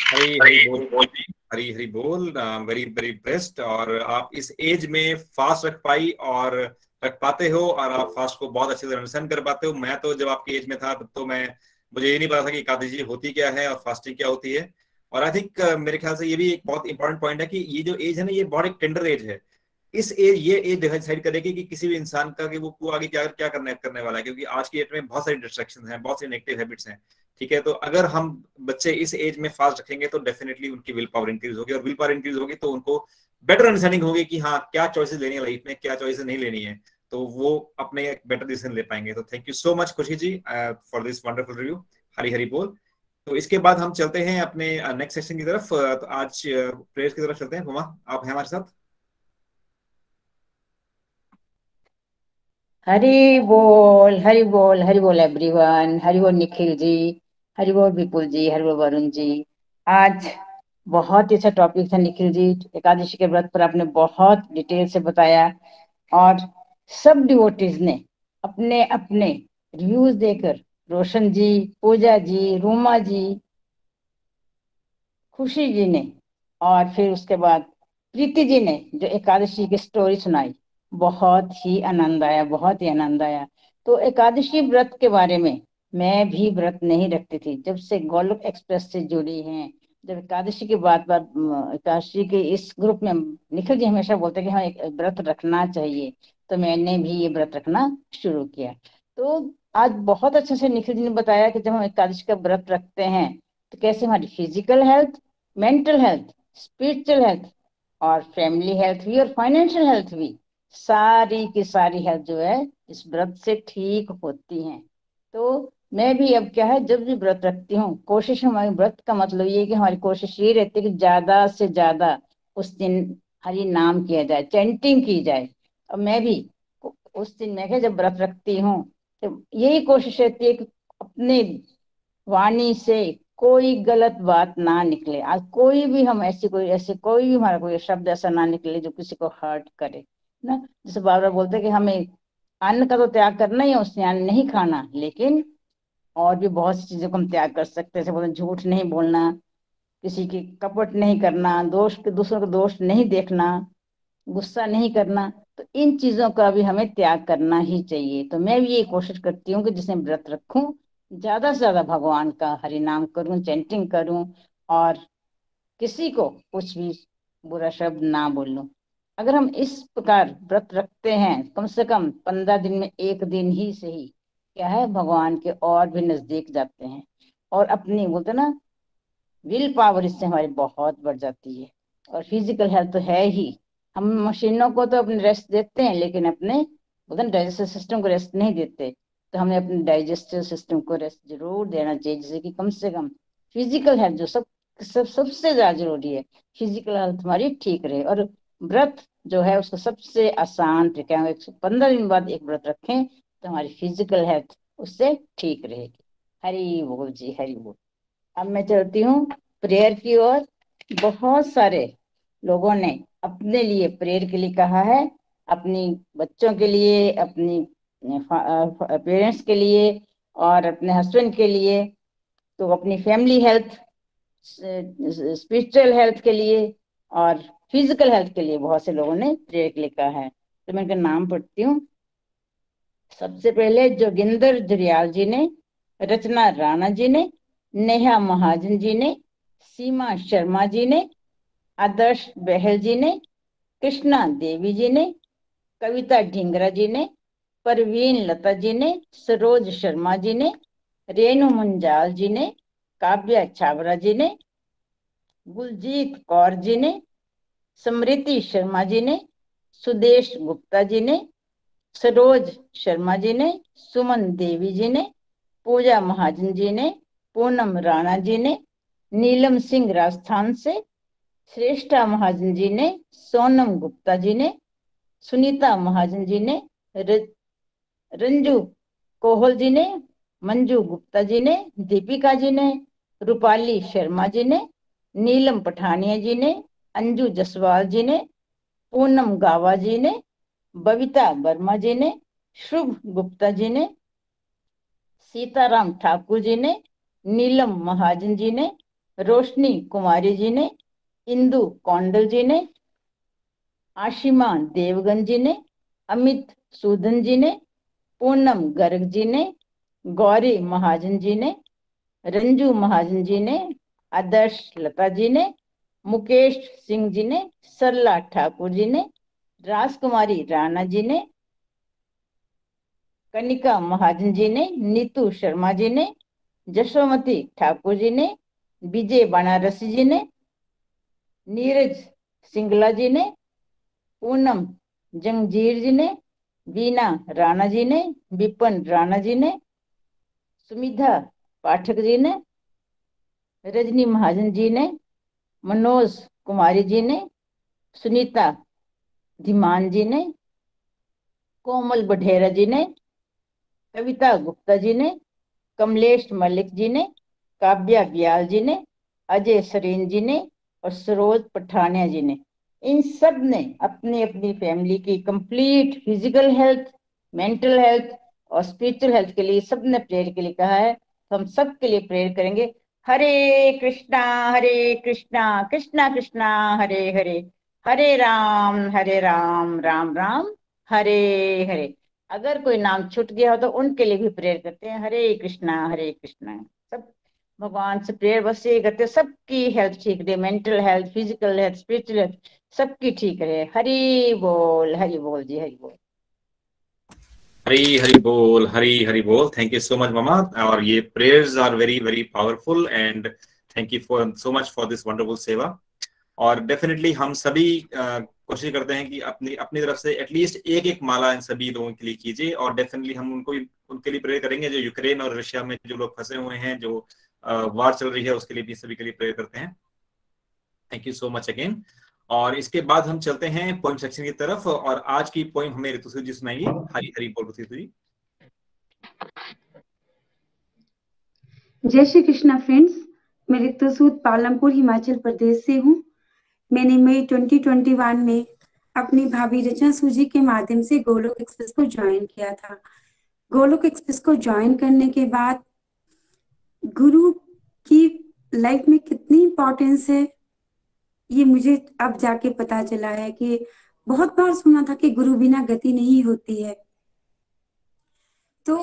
हरी हरी बोल, हरी हरी बोल वेरी वेरी बेस्ट और आप इस एज में फास्ट रख पाई और रख पाते हो और आप फास्ट को बहुत अच्छे से अंडरस्टैंड कर पाते हो। मैं तो जब आपकी एज में था, तब तो मैं मुझे ये नहीं पता था कि एकादशी होती क्या है और फास्टिंग क्या होती है। और आई थिंक uh, मेरे ख्याल से ये भी एक बहुत इंपॉर्टेंट पॉइंट है कि ये जो एज है ना ये बहुत एक टेंडर एज है। इस एज ये एज डिसाइड करेगी कि किसी भी इंसान का कि वो आगे क्या क्या करने करने वाला है क्योंकि आज की डेट में बहुत सारी डिस्ट्रक्शन हैं बहुत सारी नेगेटिव हैबिट्स हैं ठीक है? तो अगर हम बच्चे इस एज में फास्ट रखेंगे तो डेफिनेटली उनकी विल पावर इंक्रीज होगी और विल पावर इंक्रीज होगी तो उनको बेटर अंडरस्टैंडिंग होगी कि हाँ क्या चॉइसेस लेनी है लाइफ में क्या चॉइसेस नहीं लेनी है। तो वो अपने एक बेटर डिसीज़न ले पाएँगे। तो thank you so much Khushi ji for this wonderful review Hari Hari बोल। तो इसके बाद हम चलते हैं अपने नेक्स्ट सेशन की तरफ़। तो आज प्रेयर्स की तरफ़ चलते हैं। हुमा आप हैं हमारे साथ? हरी बोल हरी बोल हरी बोल एवरीवन हरी बोल निखिल जी, हरी बोल विपुल जी, हरी बोल वरुण जी। आज बहुत ही अच्छा टॉपिक था निखिल जी। एकादशी के व्रत पर आपने बहुत डिटेल से बताया। और सब डिवोटीज ने अपने अपने रिव्यूज़ देकर, रोशन जी, पूजा जी, रूमा जी, खुशी जी ने और फिर उसके बाद प्रीति जी ने जो एकादशी की स्टोरी सुनाई, बहुत ही आनंद आया, बहुत ही आनंद आया। तो एकादशी व्रत के बारे में मैं भी व्रत नहीं रखती थी। जब से गोलोक एक्सप्रेस से जुड़ी हैं, जब एकादशी की बात बात एकादशी के इस ग्रुप में निखिल जी हमेशा बोलते हैं कि हाँ एक व्रत रखना चाहिए। तो मैंने भी ये व्रत रखना शुरू किया। तो आज बहुत अच्छे से निखिल जी ने बताया कि जब हम एकादशी का व्रत रखते हैं तो कैसे हमारी physical health mental health spiritual health और फैमिली हेल्थ भी और फाइनेंशियल हेल्थ भी सारी की सारी हेल्थ जो है, इस व्रत से ठीक होती है। तो मैं भी अब क्या है, जब भी व्रत रखती हूँ, कोशिश हमारी, व्रत का मतलब ये कि हमारी कोशिश ये रहती है कि ज़्यादा से ज़्यादा उस दिन हरि नाम किया जाए चैंटिंग की जाए। और मैं भी उस दिन मैं जब व्रत रखती हूँ तो यही कोशिश रहती है कि अपने वाणी से कोई गलत बात ना निकले। आज कोई भी हम ऐसी कोई, ऐसे कोई भी हमारा कोई शब्द ऐसा ना निकले जो किसी को हर्ट करे, ना? जैसे बार बोलते कि हमें अन्न का तो त्याग करना ही है, उसने अन्न नहीं खाना, लेकिन और भी बहुत सी चीज़ों को हम त्याग कर सकते हैं। बोलते झूठ नहीं बोलना, किसी की कपट नहीं करना, दोष के दूसरों को दोष नहीं देखना गुस्सा नहीं करना तो इन चीज़ों का भी हमें त्याग करना ही चाहिए। तो मैं भी ये कोशिश करती हूँ कि जिसे व्रत रखूँ, ज़्यादा से ज़्यादा भगवान का हरि नाम करूँ, चैंटिंग करूँ, और किसी को कुछ भी बुरा शब्द ना बोलूँ। अगर हम इस प्रकार व्रत रखते हैं, कम से कम पंद्रह दिन में एक दिन ही सही, क्या है? भगवान के और भी नज़दीक जाते हैं, और अपनी बोलते ना विल पावर इससे हमारी बहुत बढ़ जाती है, और फ़िज़िकल हेल्थ तो है ही। हम मशीनों को तो अपने रेस्ट देते हैं, लेकिन अपने डाइजेस्टिव सिस्टम को रेस्ट नहीं देते। तो हमें अपने डाइजेस्टिव सिस्टम को रेस्ट ज़रूर देना चाहिए जैसे कि कम से कम फ़िज़िकल हेल्थ जो सब सब, सबसे ज़्यादा ज़रूरी है फ़िज़िकल हेल्थ हमारी ठीक रहे। और व्रत जो है, उसका सबसे आसान तरीका है एक पंद्रह दिन बाद एक व्रत रखें तो हमारी फ़िज़िकल हेल्थ उससे ठीक रहेगी। हरी बोल जी, हरी बोल। अब मैं चलती हूँ प्रेयर की ओर। बहुत सारे लोगों ने अपने लिए प्रेयर के लिए कहा है, अपनी बच्चों के लिए, अपनी पेरेंट्स के लिए और अपने हस्बैंड के लिए तो अपनी फैमिली हेल्थ स्पिरिचुअल हेल्थ के लिए और फ़िज़िकल हेल्थ के लिए बहुत से लोगों ने प्रेयर के लिए कहा है। तो मैं इनका नाम पढ़ती हूँ। सबसे पहले जोगिंदर जरियाल जी ने, रचना राणा जी ने, नेहा महाजन जी ने, सीमा शर्मा जी ने आदर्श बहल जी ने कृष्णा देवी जी ने कविता ढिंगरा जी ने परवीन लता जी ने सरोज शर्मा जी ने रेणु मुंजाल जी ने काव्या छाबरा जी ने गुलजीत कौर जी ने समृति शर्मा जी ने सुदेश गुप्ता जी ने सरोज शर्मा जी ने सुमन देवी जी ने पूजा महाजन जी ने पूनम राणा जी ने नीलम सिंह राजस्थान से श्रेष्ठा महाजन जी ने सोनम गुप्ता जी ने सुनीता महाजन जी ने रंजू कोहल जी ने मंजू गुप्ता जी ने दीपिका जी ने रूपाली शर्मा जी ने नीलम पठानिया जी ने अंजू जसवाल जी ने पूनम गावा जी ने बबीता वर्मा जी ने शुभ गुप्ता जी ने सीताराम ठाकुर जी ने नीलम महाजन जी ने रोशनी कुमारी जी ने इंदु कौंडल जी ने आशिमा देवगन जी ने अमित सूदन जी ने पूनम गर्ग जी ने गौरी महाजन जी ने रंजू महाजन जी ने आदर्श लता जी ने मुकेश सिंह जी ने सरला ठाकुर जी ने राजकुमारी राणा जी ने कनिका महाजन जी ने नीतू शर्मा जी ने जशोमती ठाकुर जी ने विजय बनारसी जी ने नीरज सिंगला जी ने पूनम जंगजीर जी ने बीना राणा जी ने विपन राणा जी ने सुमिधा पाठक जी ने रजनी महाजन जी ने मनोज कुमारी जी ने सुनीता धीमान जी ने कोमल बढेरा जी ने कविता गुप्ता जी ने कमलेश मलिक जी ने काव्या ब्याल जी ने अजय सरीन जी ने और सरोज पठानिया जी ने। इन सबने अपनी अपनी फैमिली की complete physical health mental health और स्पिरिचुअल हेल्थ के लिए सबने प्रेयर के लिए कहा है। तो हम सब के लिए प्रेयर करेंगे। हरे कृष्णा हरे कृष्णा कृष्णा कृष्णा, हरे हरे। हरे राम हरे राम राम राम, हरे हरे। अगर कोई नाम छूट गया हो तो उनके लिए भी प्रेयर करते हैं। हरे कृष्णा हरे कृष्णा। भगवान से प्रेयर बस ये करते सबकी हेल्थ ठीक रहे mental health physical health spiritual health सबकी ठीक रहे। हरी बोल हरी बोल जी, हरी बोल। हरी हरी बोल, हरी हरी बोल। थैंक यू सो मच मामा और ये prayers are very very powerful and thank you for so much for this wonderful seva और डेफिनेटली हम सभी कोशिश करते हैं कि अपनी अपनी तरफ़ से एटलीस्ट एक एक माला इन सभी लोगों के लिए कीजिए। और डेफिनेटली हम उनको, उनके लिए प्रेयर करेंगे जो यूक्रेन और रशिया में जो लोग फंसे हुए हैं, जो वार चल रही है, उसके लिए भी सभी के लिए प्रेयर करते हैं। Thank you so much again और इसके बाद हम चलते हैं पोइम सेक्शन की तरफ़, और आज की पोइम हमें ऋतु जी सुनाएँगी हरी हरी बोल ऋतु जी। जय श्री कृष्णा फ्रेंड्स मैं ऋतु सूद पालमपुर, हिमाचल प्रदेश से हूँ। मैंने मई 2021 में अपनी भाभी रचना सूजी के माध्यम से गोलोक एक्सप्रेस को ज्वाइन किया था। गोलोक एक्सप्रेस को ज्वाइन करने के बाद गुरु की लाइफ में कितनी इम्पोर्टेंस है, ये मुझे अब जाके पता चला है कि बहुत बार सुना था कि गुरु बिना गति नहीं होती है। तो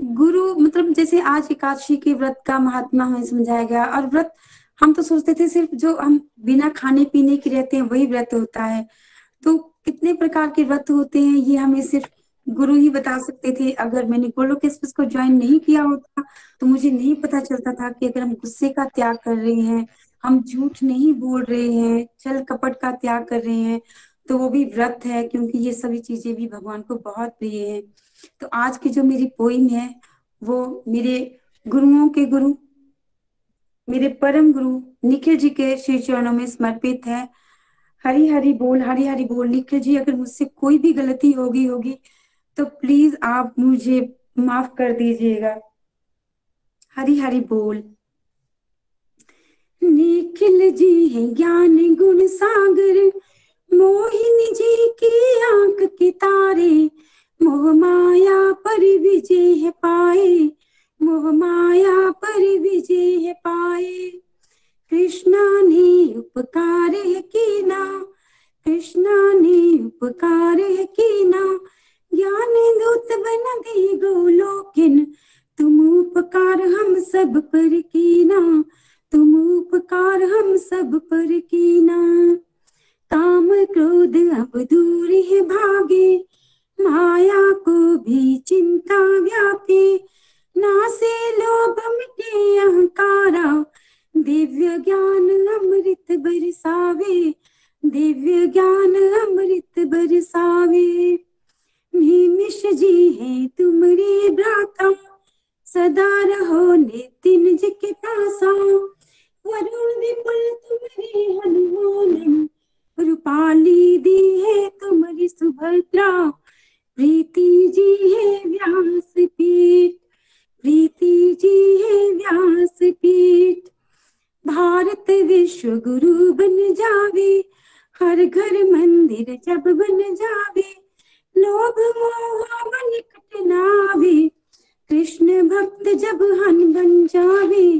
गुरु मतलब जैसे आज एकादशी के व्रत का महात्मा हमें समझाया गया, और व्रत हम तो सोचते थे सिर्फ़ जो हम बिना खाने पीने के रहते हैं, वही व्रत होता है। तो कितने प्रकार के व्रत होते हैं, ये हमें सिर्फ़ गुरु ही बता सकते थे, अगर मैंने गोलोक एक्सप्रेस को ज्वाइन नहीं किया होता तो मुझे नहीं पता चलता था कि अगर हम गुस्से का त्याग कर रहे हैं, हम झूठ नहीं बोल रहे हैं छल कपट का त्याग कर रहे हैं तो वो भी व्रत है, क्योंकि ये सभी चीज़ें भी भगवान को बहुत प्रिय है। तो आज की जो मेरी पोइम है, वो मेरे गुरुओं के गुरु, मेरे परम गुरु निखिल जी के श्री चरणों में समर्पित है। हरी हरी बोल, हरी हरी बोल, निखिल जी, अगर मुझसे कोई भी गलती होगी होगी तो प्लीज़ आप मुझे माफ़ कर दीजिएगा। हरी हरी बोल। निखिल जी है ज्ञान गुण सागर। मोहिनी जी की आँख के तारे। मोह माया पर विजय है पाए। मोह माया पर विजय है पाए। कृष्णा ने उपकार है कीना। कृष्णा ने उपकार है कीना। ज्ञान दूत बन दी गोलोकिन। तुम उपकार हम सब पर कीना। तुम उपकार हम सब पर कीना। काम क्रोध अब दूर है भागे। माया को भी चिंता व्यापी व्यापे। नासे लोभ मिटे अहंकारा। दिव्य ज्ञान अमृत बरसावे। दिव्य ज्ञान अमृत बरसावे। भीमिश जी है तुम्हारे भ्राता। सदा रहो नितिन जी के पासा वरुण विपुल तुम्हारे हनुमान। रूपाली दी है तुम्हारी सुभद्रा। प्रीति जी है व्यास पीठ प्रीति जी है व्यास पीठ भारत विश्व गुरु बन जावे। हर घर मंदिर जब बन जावे। लोभ मोह मन कटनावे कृष्ण भक्त जब हम बन जावे,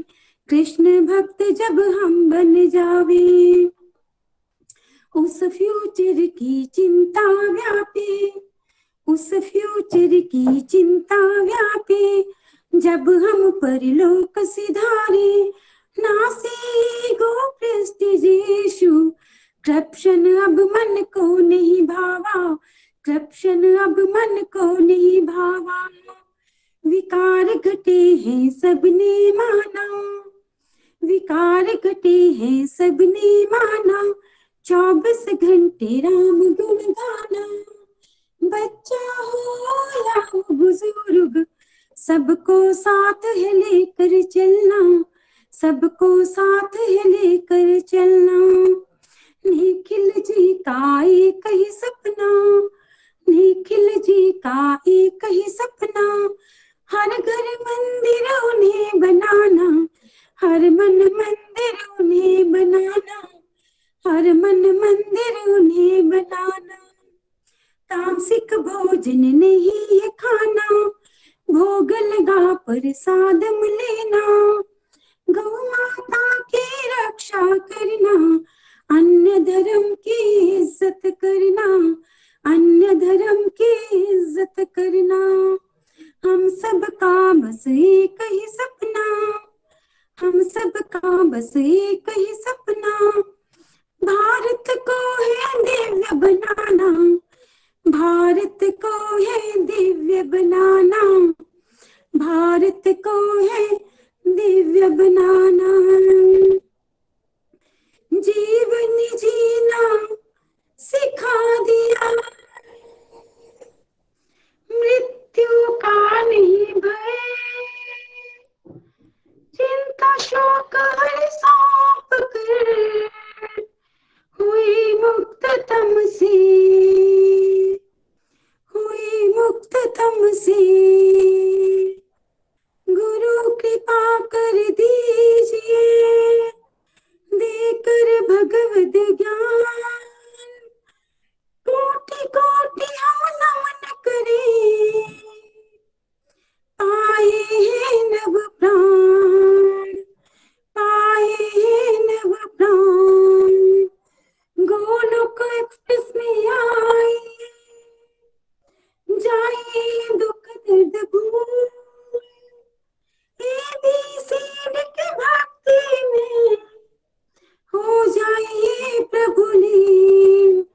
कृष्ण भक्त जब हम बन जावे। उस फ्यूचर की चिंता व्यापे, उस फ्यूचर की चिंता व्यापे, जब हम परलोक सिधारे। नासे गो अब मन को नहीं भावा करप्शन अब मन को नहीं भावा। विकार घटे हैं, सबने माना। विकार घटे हैं, सबने माना। चौबीस घंटे राम गुण गाना। बच्चा हो या बुज़ुर्ग, सबको साथ है लेकर चलना। सबको साथ है लेकर चलना। निखिल जी का एक ही सपना। निखिल जी का एक ही सपना, हर घर मंदिर उन्हें बनाना, हर मन मंदिर उन्हें बनाना, हर मन मंदिर उन्हें बनाना। तामसिक भोजन नहीं है खाना, भोग लगा प्रसाद लेना गौ माता की रक्षा करना, अन्य धर्म की इज़्ज़त करना अन्य धर्म की इज़्ज़त करना। हम सब का बस एक ही सपना। हम सब का बस एक ही सपना। भारत को है दिव्य बनाना। भारत को है दिव्य बनाना। भारत को है दिव्य बनाना। जीवन जीना सिखा दिया। मृत्यु का नहीं भय। चिंता, शोक हर सांप कर हुई मुक्त तम हुई मुक्त तम गुरु कृपा कर दीजिए। देकर भगवत ज्ञान। कोटि कोटि हम नमन करें। पाए हैं नव प्राण, पाए हैं नव प्राण। गोलोक एक्सप्रेस में आए जाए दुख दर्द भूल। के भक्ति में हो जाइए प्रभु लीन।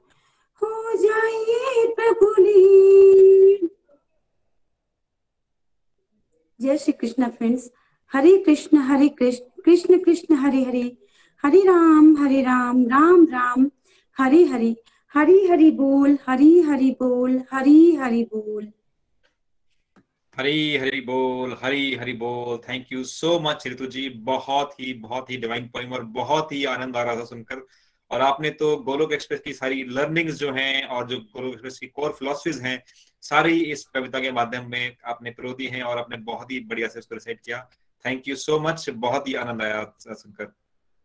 हो जाइए प्रभु जय श्री कृष्ण फ्रेंड्स। हरे कृष्ण हरे कृष्ण कृष्ण कृष्ण, हरे हरे। हरे राम हरे राम राम राम। हरे हरे, हरी हरि बोल, हरी हरि बोल, हरी हरि बोल। हरी हरी बोल, हरी हरी बोल। Thank you so much Ritu ji. बहुत ही बहुत ही डिवाइन पॉइंट और बहुत ही आनंद आ रहा था सुनकर। और आपने तो गोलोक एक्सप्रेस की सारी लर्निंग्स जो हैं और जो गोलोक एक्सप्रेस की कोर फिलोसफीज हैं सारी इस कविता के माध्यम में आपने प्रो दी हैं और आपने बहुत ही बढ़िया से उसको रिसाइट किया। थैंक यू सो मच बहुत ही आनंद आया सुनकर।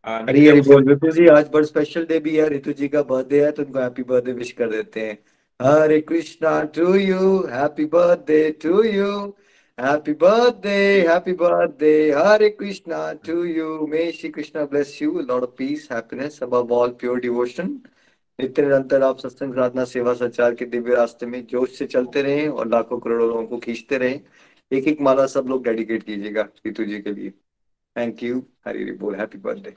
हरी बोल विपुल जी आज बड़ा स्पेशल डे भी है। ऋतु जी का बर्थडे है तो उनको हैप्पी बर्थडे विश कर देते हैं। Hare Krishna to you happy birthday to you happy birthday happy birthday Hare Krishna to you may Shri Krishna bless you lord of peace happiness above all pure devotion नित्य निरंतर आप सत्संग साधना सेवा संचार के दिव्य रास्ते में जोश से चलते रहें और लाखों करोड़ों लोगों को खींचते रहें। एक एक माला सब लोग डेडिकेट कीजिएगा ऋतु जी के लिए। थैंक यू हरी बोल happy birthday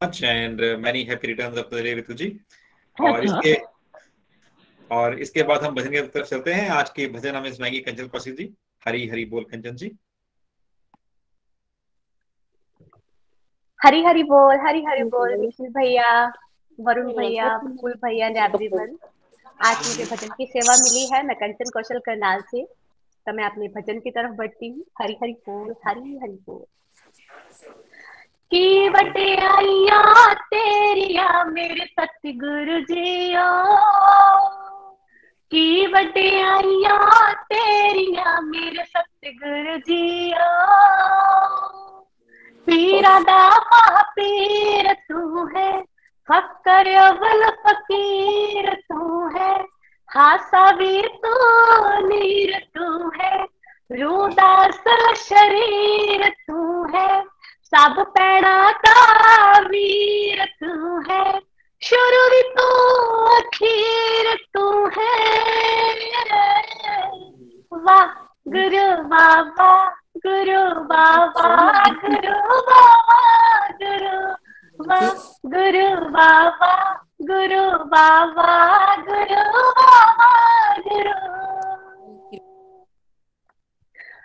much and uh, many happy returns of the day Ritu ji और इसके और इसके बाद हम भजन की तरफ़ चलते हैं। आज के भजन हमें सुनाएँगे कंचन कौशिक जी। हरी हरी बोल कंचन जी। हरी हरी बोल हरी हरी बोल निखिल भैया वरुण भैया फूल भैया ने एवरीवन आज मुझे भजन की सेवा मिली है। मैं कंचन कौशल करनाल से। तो मैं अपने भजन की तरफ़ बढ़ती हूँ। हरी हरी बोल हरी हरी बोल। की वटियाइया तेरिया मेरे सतगुरु जियो। की वटियाइया तेरिया मेरे सतगुरु जियो। पीरा दा महापीर तू है। फकर अवल फकीर तू है। हासा वीर तू नीर तू है। रूदास शरीर तू है। सब पैड़ा का वीर तू है। शुरू तू अखीर तू है। वाह, गुरु बाबा गुरु बाबा गुरु बाबा गुरु गुरु बाबा गुरु बाबा गुरु बाबा गुरु।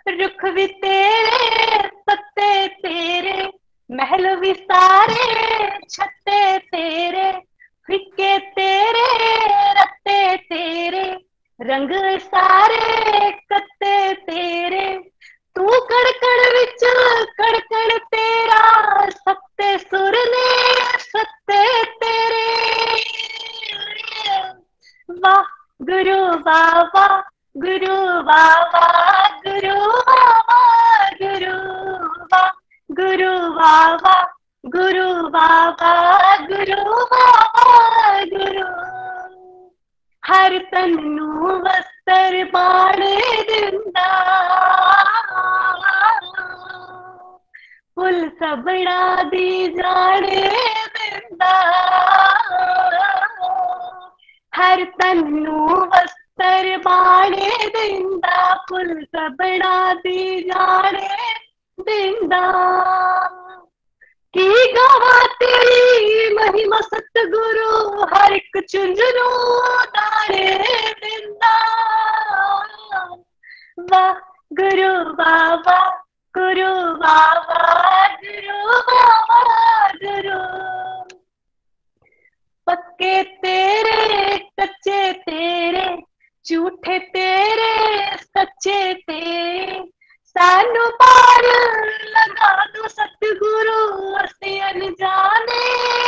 रुख भी तेरे, पत्ते तेरे महल भी सारे छत्ते तेरे, फिक्के तेरे, रत्ते तेरे, रंग सारे कत्ते तेरे। तू कड़कड़ विच, कड़कड़ तेरा, सत्ते सुर ने, सत्ते तेरे। वाह, गुरु बाबा गुरु बाबा गुरु बाबा, गुरु। गुरु बाबा गुरु बाबा गुरु बाबा, गुरु। हर तन वस्त्र बाणे दिंदा। फुल सबड़ा दी जाने दिंदा। हर तन वस्त्र बाणे दिंदा, फुल सबड़ा दी जाने दिंदा की गावा तेरी महिमा सतगुरु, हर एक चुंझरू दाने दिंदा वाह गुरु बाबा गुरु बाबा गुरु बाबा, गुरु। पक्के तेरे कच्चे तेरे, झूठे तेरे, सच्चे तेरे। सानू पार लगा दो सतगुरु, असी अनजाने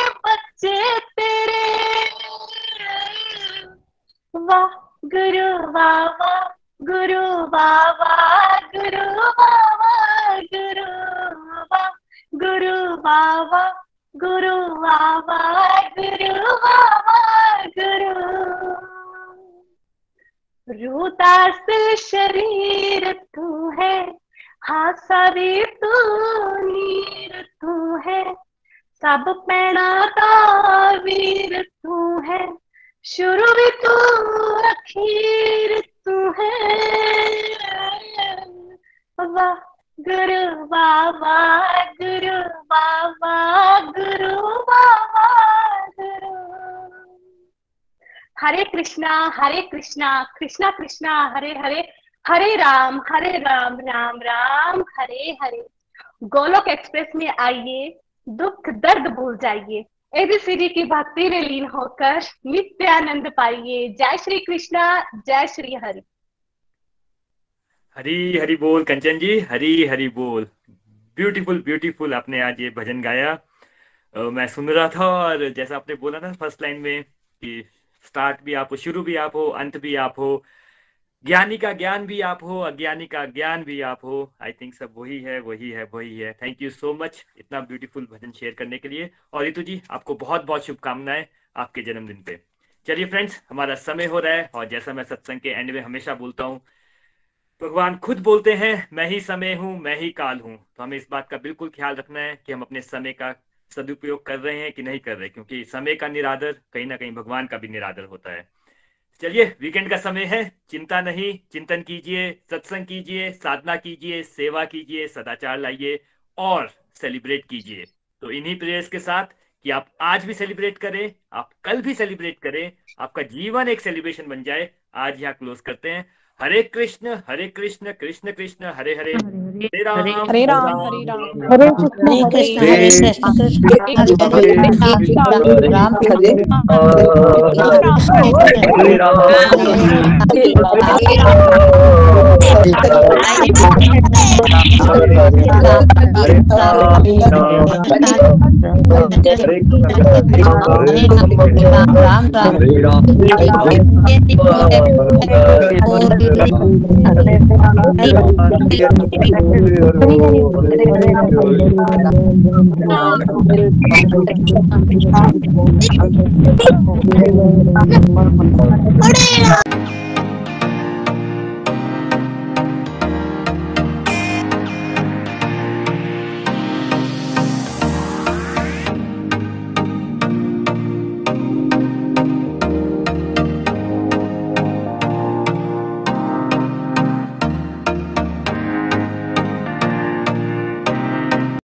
बच्चे तेरे। वाह गुरु बाबा गुरु बाबा गुरु बाबा गुरु बाबा गुरु बाबा गुरु बाबा गुरु बाबा गुरु। रूदास शरीर तू है हाँ सारी तू नीर तू है, सब पैणा का वीर तू है, शुरू भी तू, अखीर तू है। वाह गुरु बाबा गुरु बाबा गुरु बाबा गुरु। हरे कृष्णा हरे कृष्णा कृष्णा कृष्णा, हरे हरे। हरे राम हरे राम राम राम हरे हरे। गोलोक एक्सप्रेस में आइए दुख दर्द भूल जाइए। एबीसीडी की भक्ति में लीन होकर नित्य आनंद पाइए। जय श्री कृष्णा जय श्री हरि। हरी हरी बोल कंचन जी। हरी हरी बोल। ब्यूटीफुल ब्यूटीफुल आपने आज ये भजन गाया। अ, मैं सुन रहा था और जैसा आपने बोला ना फ़र्स्ट लाइन में कि स्टार्ट भी आप हो शुरू भी आप हो अंत भी आप हो ज्ञानी का ज्ञान भी आप हो, अज्ञानी का ज्ञान भी आप हो। आई थिंक सब वही है वही है वही है। थैंक यू सो मच इतना ब्यूटीफुल भजन शेयर करने के लिए। और रितु जी, आपको बहुत बहुत शुभकामनाएँ आपके जन्मदिन पे। चलिए फ्रेंड्स हमारा समय हो रहा है और जैसा मैं सत्संग के एंड में हमेशा बोलता हूँ, भगवान खुद बोलते हैं, मैं ही समय हूँ, मैं ही काल हूँ। तो हमें इस बात का बिल्कुल ख्याल रखना है कि हम अपने समय का सदुपयोग कर रहे हैं कि नहीं कर रहे क्योंकि समय का निरादर कहीं ना कहीं भगवान का भी निरादर होता है। चलिए वीकेंड का समय है। चिंता नहीं, चिंतन कीजिए, सत्संग कीजिए, साधना कीजिए, सेवा कीजिए, सदाचार लाइए और सेलिब्रेट कीजिए। तो इन्हीं प्रेयर्स के साथ कि आप आज भी सेलिब्रेट करें, आप कल भी सेलिब्रेट करें, आपका जीवन एक सेलिब्रेशन बन जाए। आज यहाँ क्लोज करते हैं। हरे कृष्ण हरे कृष्ण कृष्ण कृष्ण हरे हरे। हरे राम हरे राम। हरे कृष्ण हरे कृष्ण हरे कृष्ण। कृष्ण कृष्ण हरे हरे राम हरे हरे राम। राम राम हरे राम हरे